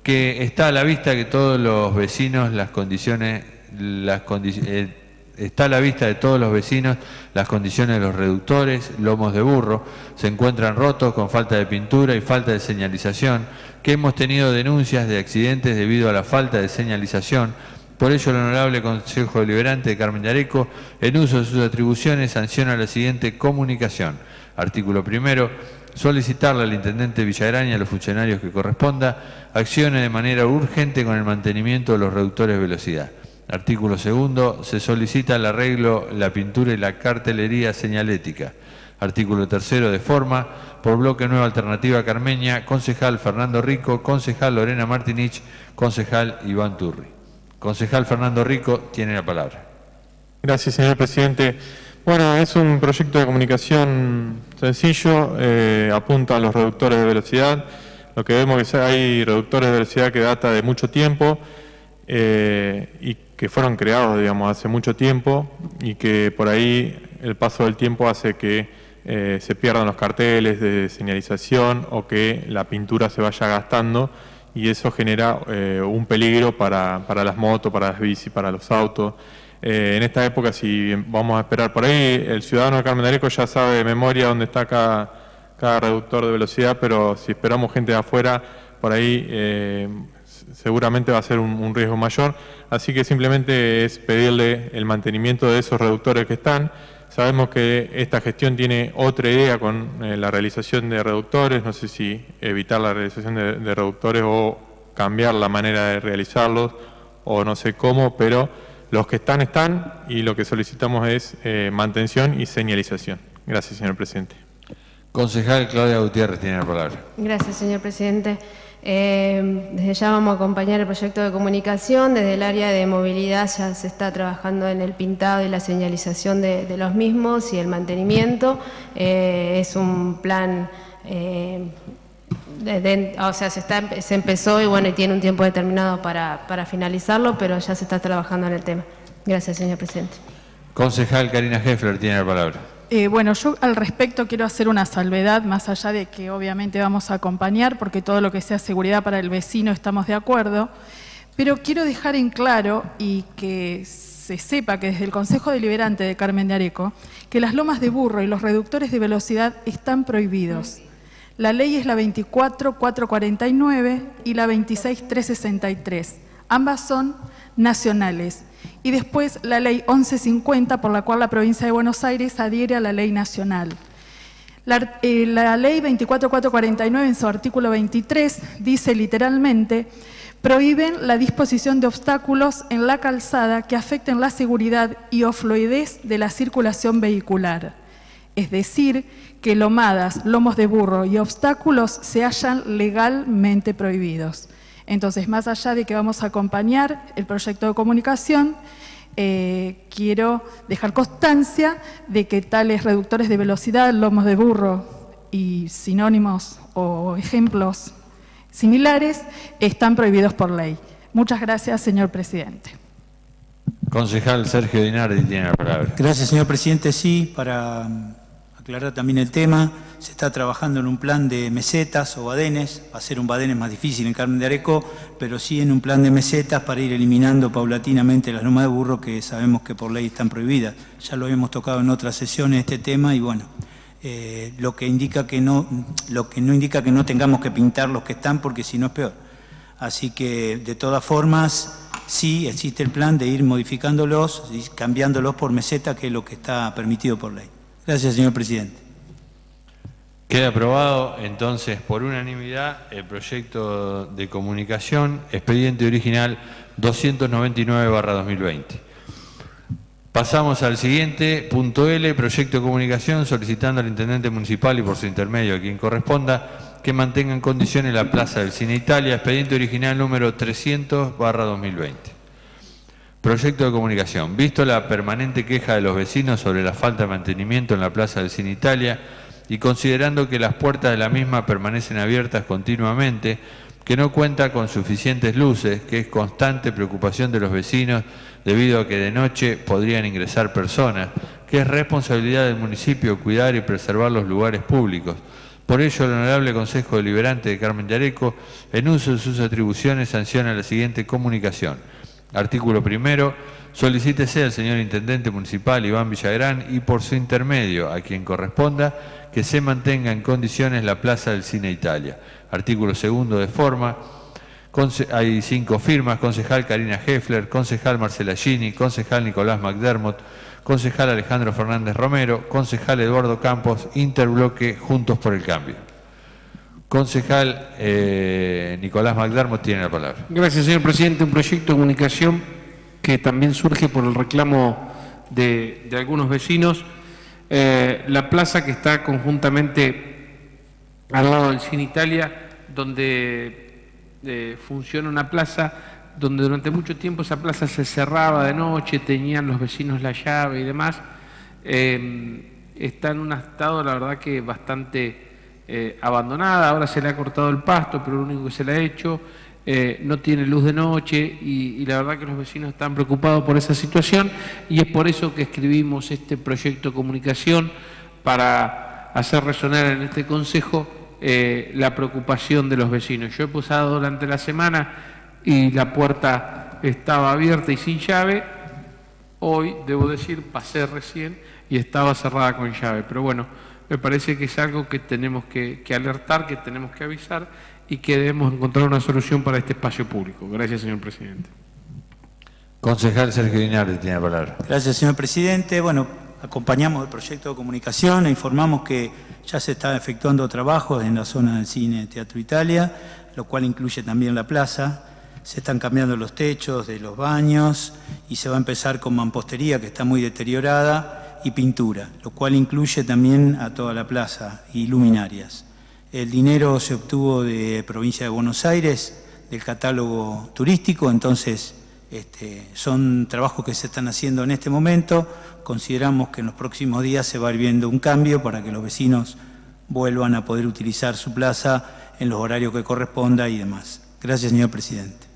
que está a la vista que todos los vecinos las condiciones, las eh, está a la vista de todos los vecinos las condiciones de los reductores, lomos de burro, se encuentran rotos con falta de pintura y falta de señalización, que hemos tenido denuncias de accidentes debido a la falta de señalización. Por ello, el Honorable Consejo Deliberante de Carmen de Areco, en uso de sus atribuciones, sanciona la siguiente comunicación. Artículo primero, solicitarle al Intendente Villagrán y a los funcionarios que corresponda acciones de manera urgente con el mantenimiento de los reductores de velocidad. Artículo segundo, se solicita el arreglo, la pintura y la cartelería señalética. Artículo tercero, de forma, por bloque Nueva Alternativa Carmeña, concejal Fernando Rico, concejal Lorena Martinich, concejal Iván Turri. Concejal Fernando Rico tiene la palabra. Gracias, señor presidente. Bueno, es un proyecto de comunicación sencillo, eh, apunta a los reductores de velocidad. Lo que vemos es que hay reductores de velocidad que data de mucho tiempo eh, y que fueron creados, digamos, hace mucho tiempo y que por ahí el paso del tiempo hace que eh, se pierdan los carteles de señalización o que la pintura se vaya gastando y eso genera eh, un peligro para, para las motos, para las bici, para los autos. Eh, en esta época, si vamos a esperar por ahí, el ciudadano de Carmen ya sabe de memoria dónde está cada, cada reductor de velocidad, pero si esperamos gente de afuera, por ahí eh, seguramente va a ser un riesgo mayor. Así que simplemente es pedirle el mantenimiento de esos reductores que están. Sabemos que esta gestión tiene otra idea con eh, la realización de reductores, no sé si evitar la realización de, de reductores o cambiar la manera de realizarlos o no sé cómo, pero los que están, están y lo que solicitamos es eh, mantención y señalización. Gracias, señor presidente. Concejal Claudia Gutiérrez tiene la palabra. Gracias, señor presidente. Eh, desde ya vamos a acompañar el proyecto de comunicación. Desde el área de movilidad ya se está trabajando en el pintado y la señalización de, los mismos y el mantenimiento. Eh, es un plan, eh, o sea, se, está, se empezó y bueno, y tiene un tiempo determinado para, para finalizarlo, pero ya se está trabajando en el tema. Gracias, señor presidente. Concejal Karina Heffler tiene la palabra. Eh, bueno, yo al respecto quiero hacer una salvedad, más allá de que obviamente vamos a acompañar, porque todo lo que sea seguridad para el vecino estamos de acuerdo, pero quiero dejar en claro y que se sepa que desde el Consejo Deliberante de Carmen de Areco, que las lomas de burro y los reductores de velocidad están prohibidos. La ley es la 24449 y la 26363. Ambas son nacionales y después la ley 1150 por la cual la provincia de Buenos Aires adhiere a la ley nacional. La, eh, la, ley 24449 en su artículo 23 dice literalmente, prohíben la disposición de obstáculos en la calzada que afecten la seguridad y o fluidez de la circulación vehicular. Es decir, que lomadas, lomos de burro y obstáculos se hallan legalmente prohibidos. Entonces, más allá de que vamos a acompañar el proyecto de comunicación, eh, quiero dejar constancia de que tales reductores de velocidad, lomos de burro y sinónimos o ejemplos similares están prohibidos por ley. Muchas gracias, señor presidente. Concejal Sergio Dinardi tiene la palabra. Gracias, señor presidente. Sí, para aclarar también el tema. Se está trabajando en un plan de mesetas o badenes. Va a ser un badenes más difícil en Carmen de Areco, pero sí en un plan de mesetas para ir eliminando paulatinamente las lomas de burro que sabemos que por ley están prohibidas. Ya lo hemos tocado en otras sesiones este tema y bueno, eh, lo, que indica que no, lo que no indica que no tengamos que pintar los que están porque si no es peor. Así que de todas formas sí existe el plan de ir modificándolos y cambiándolos por meseta, que es lo que está permitido por ley. Gracias, señor presidente. Queda aprobado entonces por unanimidad el proyecto de comunicación, expediente original 299-2020. Pasamos al siguiente, punto L, proyecto de comunicación, solicitando al intendente municipal y por su intermedio a quien corresponda que mantenga en condiciones la plaza del Cine Italia, expediente original número 300-2020. Proyecto de comunicación. Visto la permanente queja de los vecinos sobre la falta de mantenimiento en la Plaza del Cine Italia y considerando que las puertas de la misma permanecen abiertas continuamente, que no cuenta con suficientes luces, que es constante preocupación de los vecinos debido a que de noche podrían ingresar personas, que es responsabilidad del municipio cuidar y preservar los lugares públicos. Por ello, el Honorable Consejo Deliberante de Carmen de Areco, en uso de sus atribuciones, sanciona la siguiente comunicación Artículo primero. Solicítese al señor Intendente Municipal Iván Villagrán y por su intermedio, a quien corresponda, que se mantenga en condiciones la Plaza del Cine Italia. Artículo segundo de forma. Hay cinco firmas, concejal Karina Heffler, concejal Marcela Gini, concejal Nicolás McDermott, concejal Alejandro Fernández Romero, concejal Eduardo Campos, interbloque Juntos por el Cambio. Concejal eh, Nicolás McDermott tiene la palabra. Gracias, señor presidente. Un proyecto de comunicación que también surge por el reclamo de, algunos vecinos. Eh, la plaza que está conjuntamente al lado del Cine Italia, donde eh, funciona una plaza donde durante mucho tiempo esa plaza se cerraba de noche, tenían los vecinos la llave y demás, está en un estado, la verdad que bastante eh, abandonada, ahora se le ha cortado el pasto, pero lo único que se le ha hecho, eh, no tiene luz de noche y, la verdad que los vecinos están preocupados por esa situación y es por eso que escribimos este proyecto de comunicación para hacer resonar en este consejo eh, la preocupación de los vecinos. Yo he posado durante la semana y la puerta estaba abierta y sin llave. Hoy, debo decir, pasé recién y estaba cerrada con llave. Pero bueno, me parece que es algo que tenemos que, alertar, que tenemos que avisar y que debemos encontrar una solución para este espacio público. Gracias, señor presidente. Concejal Sergio Dinardi tiene la palabra. Gracias, señor presidente. Bueno, acompañamos el proyecto de comunicación e informamos que ya se está efectuando trabajos en la zona del cine Teatro Italia, lo cual incluye también la plaza. se están cambiando los techos de los baños y se va a empezar con mampostería que está muy deteriorada y pintura, lo cual incluye también a toda la plaza y luminarias. El dinero se obtuvo de provincia de Buenos Aires, del catálogo turístico, entonces este, son trabajos que se están haciendo en este momento. Consideramos que en los próximos días se va a ir viendo un cambio para que los vecinos vuelvan a poder utilizar su plaza en los horarios que corresponda y demás. Gracias, señor presidente.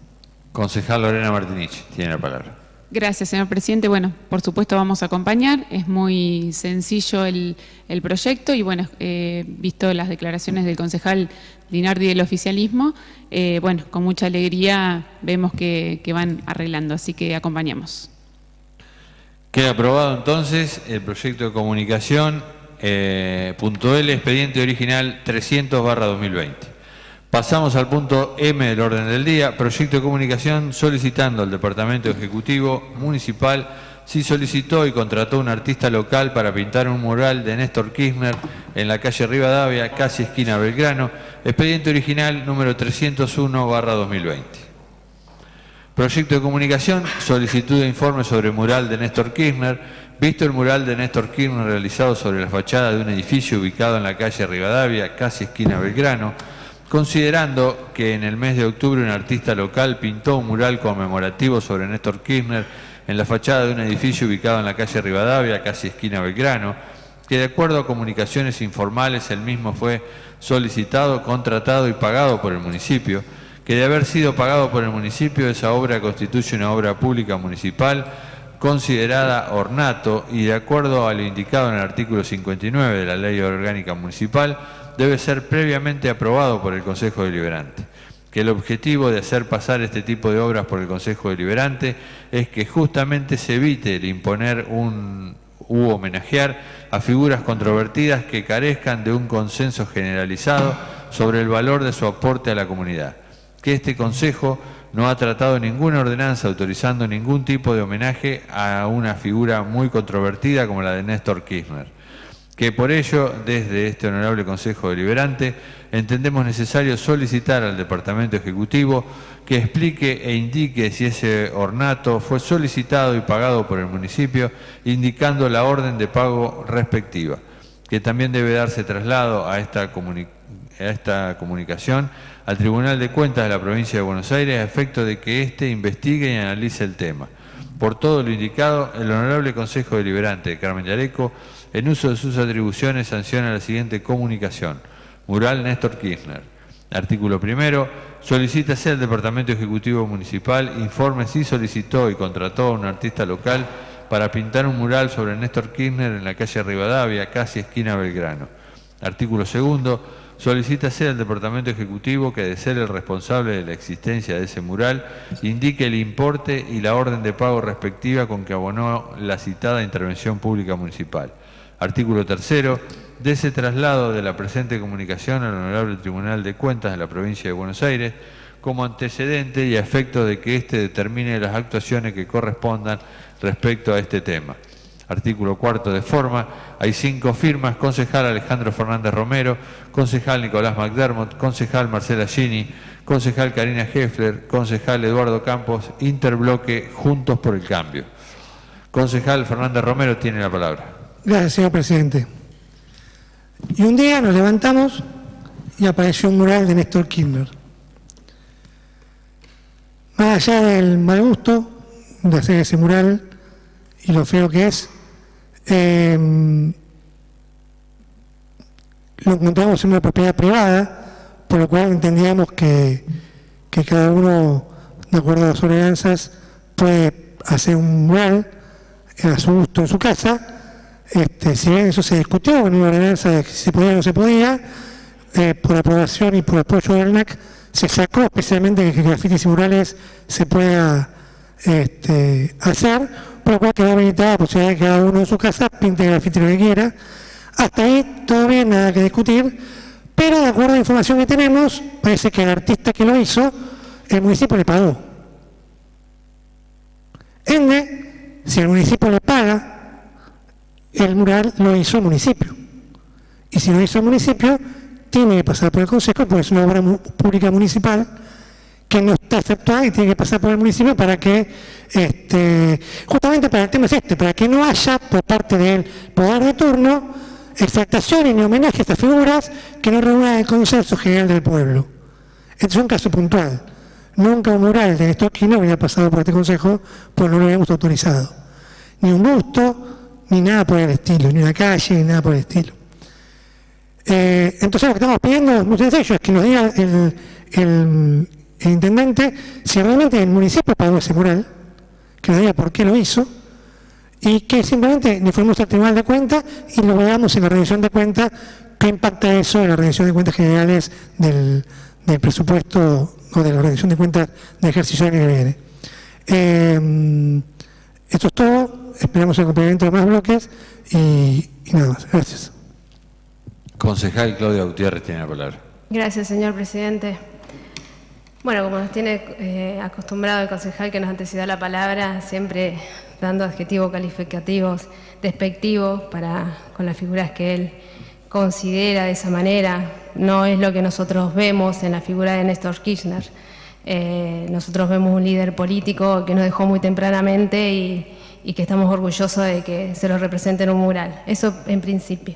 Concejal Lorena Martinich, tiene la palabra. Gracias, señor presidente. Bueno, por supuesto vamos a acompañar. Es muy sencillo el, proyecto y bueno, eh, visto las declaraciones del concejal Dinardi del oficialismo, eh, bueno, con mucha alegría vemos que, van arreglando, así que acompañamos. Queda aprobado entonces el proyecto de comunicación eh, punto L, expediente original 300 barra 2020. Pasamos al punto M del orden del día, proyecto de comunicación solicitando al Departamento Ejecutivo Municipal si solicitó y contrató un artista local para pintar un mural de Néstor Kirchner en la calle Rivadavia, casi esquina Belgrano, expediente original número 301-2020. Proyecto de comunicación, solicitud de informe sobre mural de Néstor Kirchner, visto el mural de Néstor Kirchner realizado sobre la fachada de un edificio ubicado en la calle Rivadavia, casi esquina Belgrano, Considerando que en el mes de octubre un artista local pintó un mural conmemorativo sobre Néstor Kirchner en la fachada de un edificio ubicado en la calle Rivadavia, casi esquina Belgrano, que de acuerdo a comunicaciones informales el mismo fue solicitado, contratado y pagado por el municipio, que de haber sido pagado por el municipio esa obra constituye una obra pública municipal considerada ornato y de acuerdo a lo indicado en el artículo 59 de la Ley Orgánica Municipal, debe ser previamente aprobado por el Consejo Deliberante. Que el objetivo de hacer pasar este tipo de obras por el Consejo Deliberante es que justamente se evite el imponer un, u homenajear a figuras controvertidas que carezcan de un consenso generalizado sobre el valor de su aporte a la comunidad. Que este Consejo no ha tratado ninguna ordenanza autorizando ningún tipo de homenaje a una figura muy controvertida como la de Néstor Kirchner que por ello, desde este honorable Consejo Deliberante, entendemos necesario solicitar al Departamento Ejecutivo que explique e indique si ese ornato fue solicitado y pagado por el municipio, indicando la orden de pago respectiva, que también debe darse traslado a esta, a esta comunicación al Tribunal de Cuentas de la Provincia de Buenos Aires a efecto de que éste investigue y analice el tema. Por todo lo indicado, el Honorable Consejo Deliberante de Carmen Yareco en uso de sus atribuciones sanciona la siguiente comunicación. Mural Néstor Kirchner. Artículo primero. Solicítase al Departamento Ejecutivo Municipal informe si solicitó y contrató a un artista local para pintar un mural sobre Néstor Kirchner en la calle Rivadavia, casi esquina Belgrano. Artículo segundo. Solicítase al Departamento Ejecutivo que, de ser el responsable de la existencia de ese mural, indique el importe y la orden de pago respectiva con que abonó la citada intervención pública municipal. Artículo tercero. De ese traslado de la presente comunicación al Honorable Tribunal de Cuentas de la Provincia de Buenos Aires como antecedente y efecto de que éste determine las actuaciones que correspondan respecto a este tema. Artículo cuarto de forma. Hay cinco firmas. Concejal Alejandro Fernández Romero, concejal Nicolás McDermott, concejal Marcela Gini, concejal Karina Heffler, concejal Eduardo Campos, interbloque Juntos por el Cambio. Concejal Fernández Romero tiene la palabra. Gracias, señor presidente. Y un día nos levantamos y apareció un mural de Néstor Kirchner. Más allá del mal gusto de hacer ese mural y lo feo que es, em, lo encontramos en una propiedad privada, por lo cual entendíamos que, que cada uno, de acuerdo a las ordenanzas, puede hacer un mural a su gusto en su casa este, si bien eso se discutió en una ordenanza de si se podía o no se podía, eh, por aprobación y por apoyo del NAC, se sacó especialmente que grafitis y murales se pueda este, hacer, por lo cual quedó habilitada la posibilidad de que cada uno en su casa pinte grafiti lo que quiera. Hasta ahí bien, nada que discutir, pero de acuerdo a la información que tenemos, parece que el artista que lo hizo, el municipio le pagó. Ende, si el municipio le paga el mural lo hizo el municipio. Y si lo hizo el municipio, tiene que pasar por el Consejo, porque es una obra pública municipal que no está aceptada y tiene que pasar por el municipio para que, este, justamente para el tema es este, para que no haya por parte del poder de turno exaltaciones ni homenajes a figuras que no reúnan el consenso general del pueblo. Este es un caso puntual. Nunca un mural de Néstor no había pasado por este consejo, pues no lo habíamos autorizado. Ni un busto, ni nada por el estilo, ni una calle, ni nada por el estilo. Eh, entonces lo que estamos pidiendo muy sencillo, es que nos diga el, intendente si realmente el municipio pagó ese mural, que nos diga por qué lo hizo, y que simplemente le informemos al Tribunal de Cuentas y lo veamos en la rendición de cuentas, qué impacta eso en la rendición de cuentas generales del, presupuesto o de la rendición de cuentas del ejercicio que viene. Eh, esto es todo, esperamos el cumplimiento de más bloques y nada más. Gracias. Concejal Claudia Gutiérrez tiene la palabra. Gracias, señor presidente. Bueno, como nos tiene eh, acostumbrado el concejal que nos antecedió la palabra, siempre dando adjetivos calificativos despectivos para, con las figuras que él considera de esa manera, no es lo que nosotros vemos en la figura de Néstor Kirchner. Eh, nosotros vemos un líder político que nos dejó muy tempranamente y, y que estamos orgullosos de que se lo represente en un mural. Eso en principio.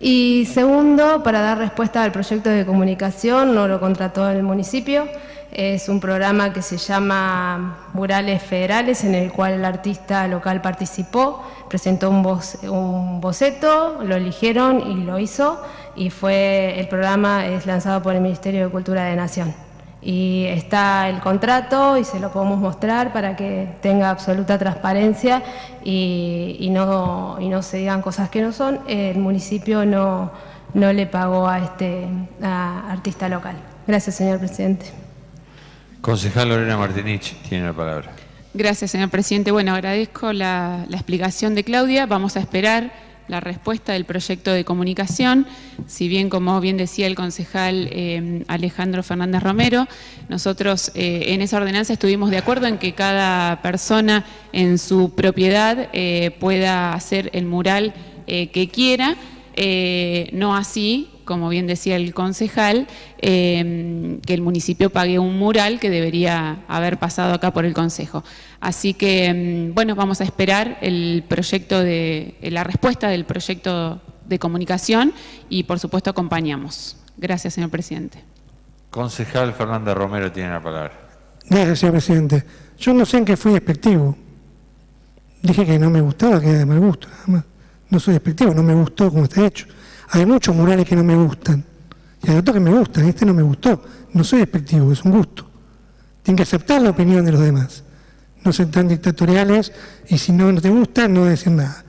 Y segundo, para dar respuesta al proyecto de comunicación, no lo contrató el municipio, es un programa que se llama Murales Federales, en el cual el artista local participó, presentó un, un boceto, lo eligieron y lo hizo, y fue el programa es lanzado por el Ministerio de Cultura de Nación y está el contrato y se lo podemos mostrar para que tenga absoluta transparencia y, no, y no se digan cosas que no son. El municipio no, no le pagó a este artista local. Gracias, señor presidente. Concejal Lorena Martinich tiene la palabra. Gracias, señor presidente. Bueno, agradezco la, la explicación de Claudia. Vamos a esperar la respuesta del proyecto de comunicación. Si bien, como bien decía el concejal eh, Alejandro Fernández Romero, nosotros eh, en esa ordenanza estuvimos de acuerdo en que cada persona en su propiedad eh, pueda hacer el mural que quiera, no así como bien decía el concejal, que el municipio pague un mural que debería haber pasado acá por el Consejo. Así que, mm, bueno, vamos a esperar el proyecto de, la respuesta del proyecto de comunicación y, por supuesto, acompañamos. Gracias, señor presidente. Concejal Fernanda Romero tiene la palabra. Gracias, señor presidente. Yo no sé en qué fui despectivo. Dije que no me gustaba, que era de mal gusto, nada más. No soy despectivo, no me gustó como está hecho. Hay muchos murales que no me gustan. Y hay otros que me gustan, este no me gustó. No soy despectivo, es un gusto. Tienen que aceptar la opinión de los demás no sean tan dictatoriales y si no, te gusta, no decir nada.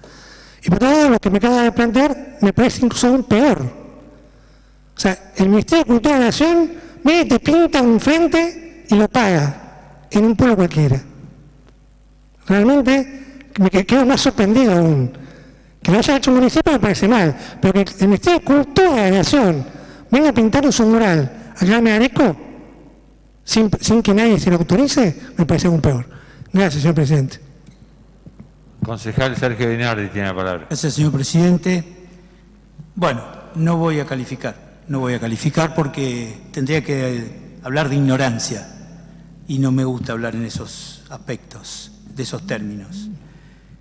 Y por otro lado, lo que me acaba de plantear me parece incluso aún peor. O sea, el Ministerio de Cultura de la Nación viene te pinta un frente y lo paga en un pueblo cualquiera. Realmente me quedo más sorprendido aún. Que lo haya hecho un municipio me parece mal, pero que el Ministerio de Cultura de la Nación venga a pintar un mural acá en Areco sin, sin que nadie se lo autorice, me parece aún peor. Gracias, señor presidente. Concejal Sergio Dinardi tiene la palabra. Gracias, señor presidente. Bueno, no voy a calificar, no voy a calificar porque tendría que hablar de ignorancia y no me gusta hablar en esos aspectos, de esos términos.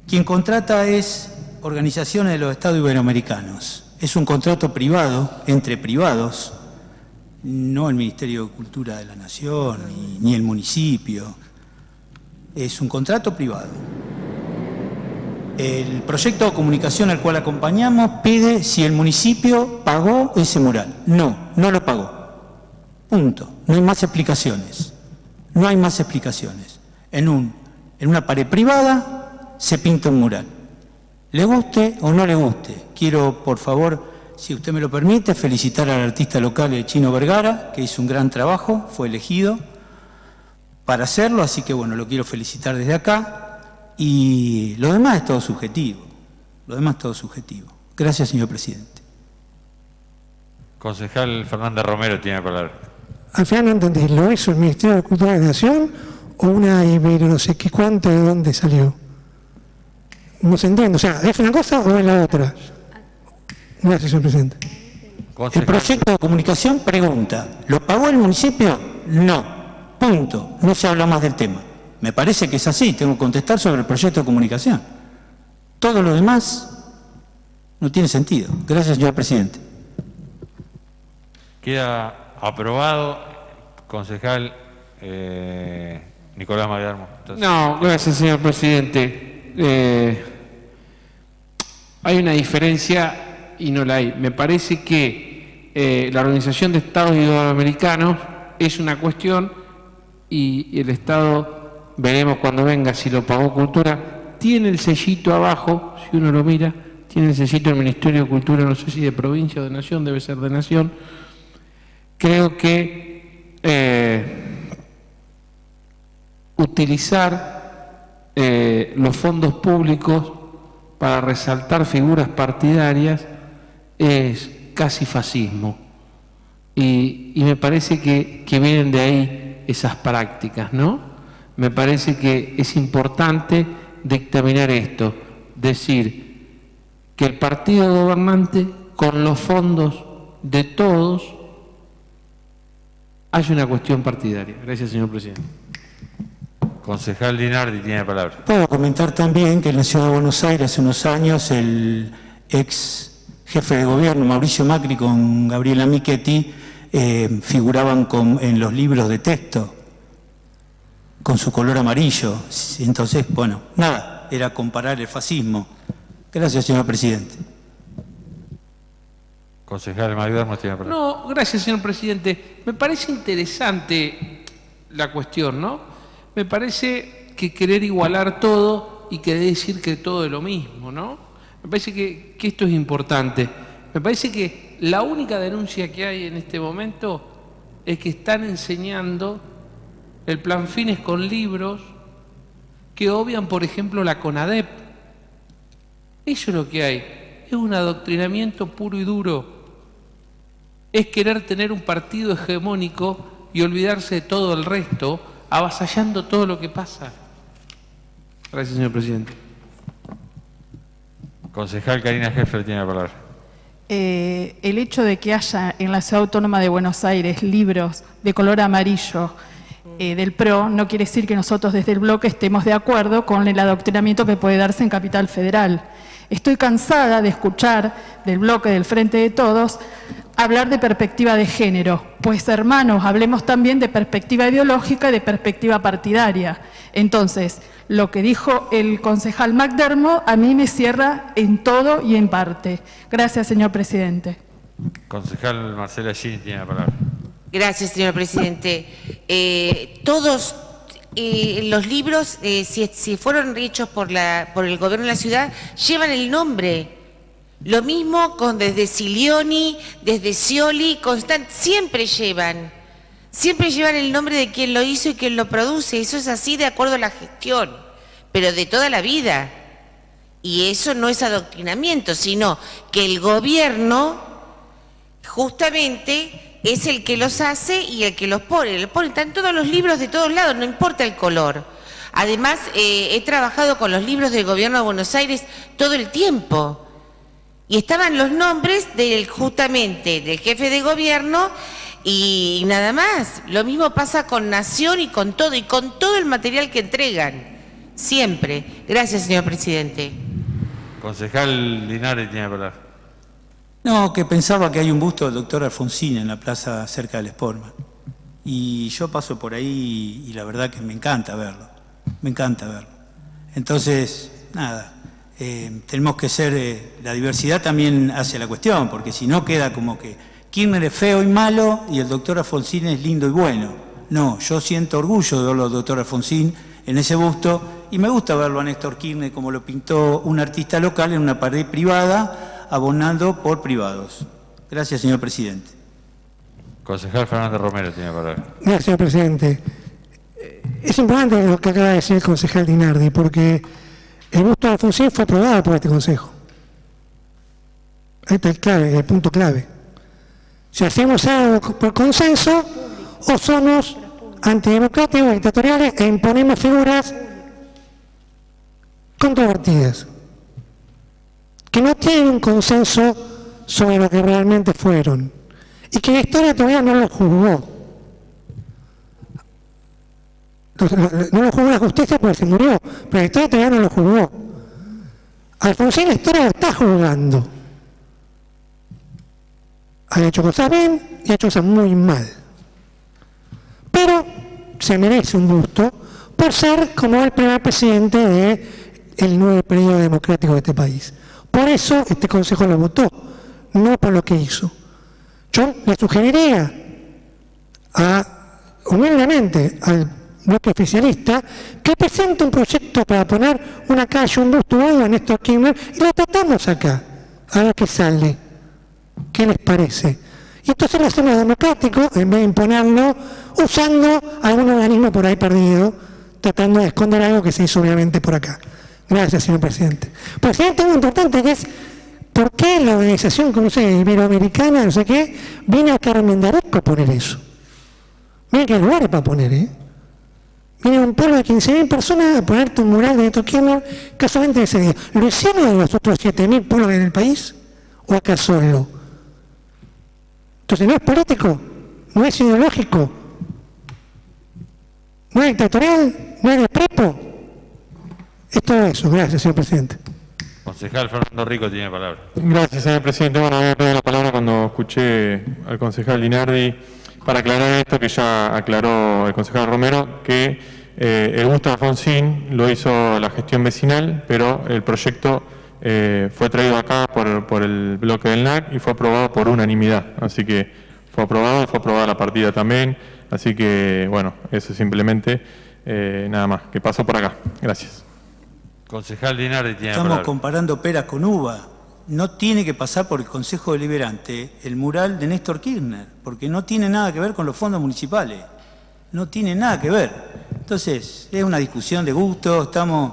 Quien contrata es Organizaciones de los Estados Iberoamericanos. Es un contrato privado, entre privados, no el Ministerio de Cultura de la Nación ni el municipio, es un contrato privado. El proyecto de comunicación al cual acompañamos pide si el municipio pagó ese mural. No, no lo pagó. Punto. No hay más explicaciones. No hay más explicaciones. En, un, en una pared privada se pinta un mural. Le guste o no le guste. Quiero, por favor, si usted me lo permite, felicitar al artista local, el Chino Vergara, que hizo un gran trabajo, fue elegido para hacerlo, así que bueno, lo quiero felicitar desde acá. Y lo demás es todo subjetivo, lo demás es todo subjetivo. Gracias, señor presidente. Concejal Fernanda Romero tiene la palabra. Al final no entendí, ¿lo hizo el Ministerio de Cultura de la Nación o una Ibero no sé qué cuánto de dónde salió? No se entiende, o sea, ¿es una cosa o es la otra? Gracias, señor presidente. El proyecto de comunicación pregunta, ¿lo pagó el municipio? No. Punto. No se habla más del tema. Me parece que es así. Tengo que contestar sobre el proyecto de comunicación. Todo lo demás no tiene sentido. Gracias, señor presidente. Queda aprobado, concejal eh, Nicolás Maguermo. No, gracias, señor presidente. Eh, hay una diferencia y no la hay. Me parece que eh, la Organización de Estados Iberoamericanos es una cuestión y el Estado, veremos cuando venga si lo pagó Cultura, tiene el sellito abajo, si uno lo mira, tiene el sellito del Ministerio de Cultura, no sé si de provincia o de nación, debe ser de nación. Creo que eh, utilizar eh, los fondos públicos para resaltar figuras partidarias es casi fascismo. Y, me parece que, que, vienen de ahí esas prácticas, ¿no? Me parece que es importante dictaminar esto, decir que el partido gobernante, con los fondos de todos, hay una cuestión partidaria. Gracias, señor presidente. Concejal Dinardi tiene la palabra. Puedo comentar también que en la ciudad de Buenos Aires hace unos años el ex jefe de gobierno Mauricio Macri con Gabriela Michetti eh, figuraban en los libros de texto con su color amarillo. Entonces, bueno, nada, era comparar el fascismo. Gracias, señor presidente. Concejal tiene la palabra. No, gracias, señor presidente. Me parece interesante la cuestión, ¿no? Me parece que querer igualar todo y querer decir que todo es lo mismo, ¿no? Me parece que, esto es importante. Me parece que la única denuncia que hay en este momento es que están enseñando el plan fines con libros que obvian, por ejemplo, la CONADEP. Eso es lo que hay. Es un adoctrinamiento puro y duro. Es querer tener un partido hegemónico y olvidarse de todo el resto avasallando todo lo que pasa. Gracias, señor presidente. Concejal Karina Heffer tiene la palabra. Eh, el hecho de que haya en la Ciudad Autónoma de Buenos Aires libros de color amarillo eh, del PRO no quiere decir que nosotros desde el bloque estemos de acuerdo con el adoctrinamiento que puede darse en Capital Federal. Estoy cansada de escuchar del bloque del Frente de Todos hablar de perspectiva de género. Pues hermanos, hablemos también de perspectiva ideológica y de perspectiva partidaria. Entonces, lo que dijo el concejal McDermott a mí me cierra en todo y en parte. Gracias, señor presidente. Concejal Marcela Gini tiene la palabra. Gracias, señor presidente. Eh, todos eh, los libros, eh, si, si, fueron hechos por, la, por el gobierno de la ciudad, llevan el nombre lo mismo con desde Silioni, desde Scioli, Constant, siempre llevan, siempre llevan el nombre de quien lo hizo y quien lo produce. Eso es así de acuerdo a la gestión, pero de toda la vida. Y eso no es adoctrinamiento, sino que el gobierno justamente es el que los hace y el que los pone. Lo pone, están todos los libros de todos lados, no importa el color. Además, eh, he trabajado con los libros del gobierno de Buenos Aires todo el tiempo. Y estaban los nombres del, justamente del jefe de gobierno y nada más. Lo mismo pasa con Nación y con todo, y con todo el material que entregan. Siempre. Gracias, señor presidente. Concejal Linares tiene palabra. No, que pensaba que hay un busto del doctor Alfonsín en la plaza cerca del Sportman. Y yo paso por ahí y la verdad que me encanta verlo. Me encanta verlo. Entonces, nada, eh, tenemos que ser, eh, la diversidad también hace la cuestión, porque si no queda como que Kirchner es feo y malo y el doctor Alfonsín es lindo y bueno. No, yo siento orgullo de verlo al doctor Alfonsín en ese busto y me gusta verlo a Néstor Kirchner como lo pintó un artista local en una pared privada, abonando por privados. Gracias, señor presidente. Concejal Fernando Romero tiene palabra. Gracias, señor presidente. Es importante lo que acaba de decir el concejal Dinardi, porque el busto de Alfonsín fue aprobado por este Consejo. Ahí está el, clave, el punto clave. Si hacemos algo por consenso o somos antidemocráticos, dictatoriales e imponemos figuras controvertidas, que no tienen un consenso sobre lo que realmente fueron y que la historia todavía no lo juzgó. No lo jugó la justicia porque se murió, pero la historia todavía no lo jugó. Alfonsín lo está jugando. Ha hecho cosas bien y ha hecho cosas muy mal. Pero se merece un gusto por ser como el primer presidente del nuevo periodo democrático de este país. Por eso este Consejo lo votó, no por lo que hizo. Yo le sugeriría a, humildemente al bloque oficialista que presente un proyecto para poner una calle, un busto a Néstor Kirchner y lo tratamos acá, a ver qué sale. ¿Qué les parece? Y entonces lo hacemos democrático en vez de imponerlo usando algún organismo por ahí perdido, tratando de esconder algo que se hizo obviamente por acá. Gracias, señor presidente. Presidente, muy importante que es ¿por qué la organización, como se iberoamericana, no sé qué, viene a Carmen de a poner eso? Miren qué lugares para poner, ¿eh? Viene un pueblo de 15.000 personas a ponerte un mural de Neto casualmente ese día. ¿Lo hicieron en los otros 7.000 pueblos en el país? ¿O acaso lo? Entonces no es político, no es ideológico, no es dictatorial, no es de prepo. Es todo eso. Gracias, señor presidente. Concejal Fernando Rico tiene palabra. Gracias, señor presidente. Bueno, voy a pedir la palabra cuando escuché al concejal Linardi para aclarar esto que ya aclaró el concejal Romero, que eh, el Gusto Alfonsín lo hizo la gestión vecinal, pero el proyecto eh, fue traído acá por, el bloque del NAC y fue aprobado por unanimidad. Así que fue aprobado, fue aprobada la partida también. Así que, bueno, eso simplemente eh, nada más, que pasó por acá. Gracias. Concejal Dinardi tiene Estamos comparando peras con uva. No tiene que pasar por el Consejo Deliberante el mural de Néstor Kirchner, porque no tiene nada que ver con los fondos municipales. No tiene nada que ver. Entonces, es una discusión de gusto, estamos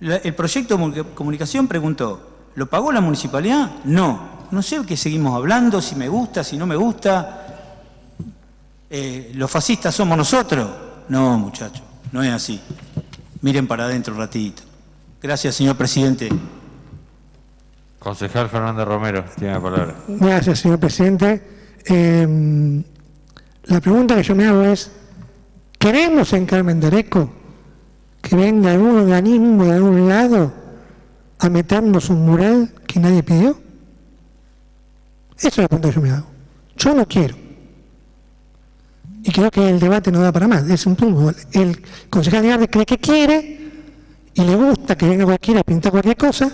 el proyecto de comunicación preguntó, ¿lo pagó la municipalidad? No. No sé qué seguimos hablando, si me gusta, si no me gusta. Eh, ¿Los fascistas somos nosotros? No, muchachos, no es así. Miren para adentro un ratito. Gracias, señor presidente. Concejal Fernando Romero, tiene la palabra. Gracias, señor presidente. Em, la pregunta que yo me hago es, ¿queremos en Carmen de que venga algún organismo de algún lado a meternos un mural que nadie pidió? Esa es la pregunta que yo me hago. Yo no quiero. Y creo que el debate no da para más. Es un punto. El concejal de cree que quiere y le gusta que venga cualquiera a pintar cualquier cosa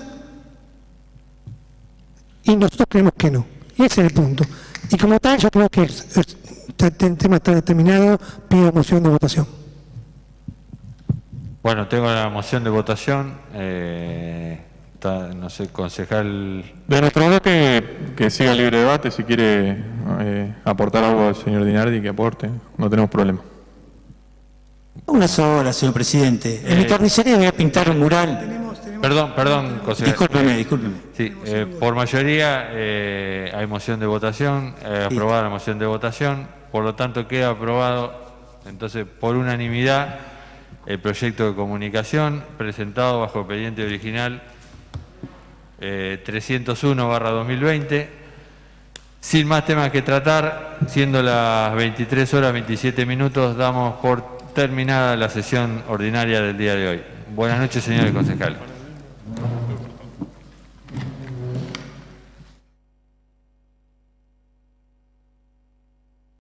y nosotros creemos que no. Y ese es el punto. Y como tal, yo creo que el tema está determinado, pido moción de votación. Bueno, tengo la moción de votación. Eh, no sé, concejal. De nuestro bloque, que siga libre debate. Si quiere eh, aportar algo al señor Dinardi, que aporte. No tenemos problema. Una sola, señor presidente. En mi eh, carnicería voy a pintar un mural. Perdón, perdón, concejal. Discúlpeme, discúlpeme. Sí, por mayoría hay moción de votación, aprobada la moción de votación, por lo tanto queda aprobado, entonces por unanimidad el proyecto de comunicación presentado bajo expediente original 301-2020. Eh, Sin más temas que tratar, siendo las 23 horas 27 minutos, damos por terminada la sesión ordinaria del día de hoy. Buenas noches, señores concejales. Thank you.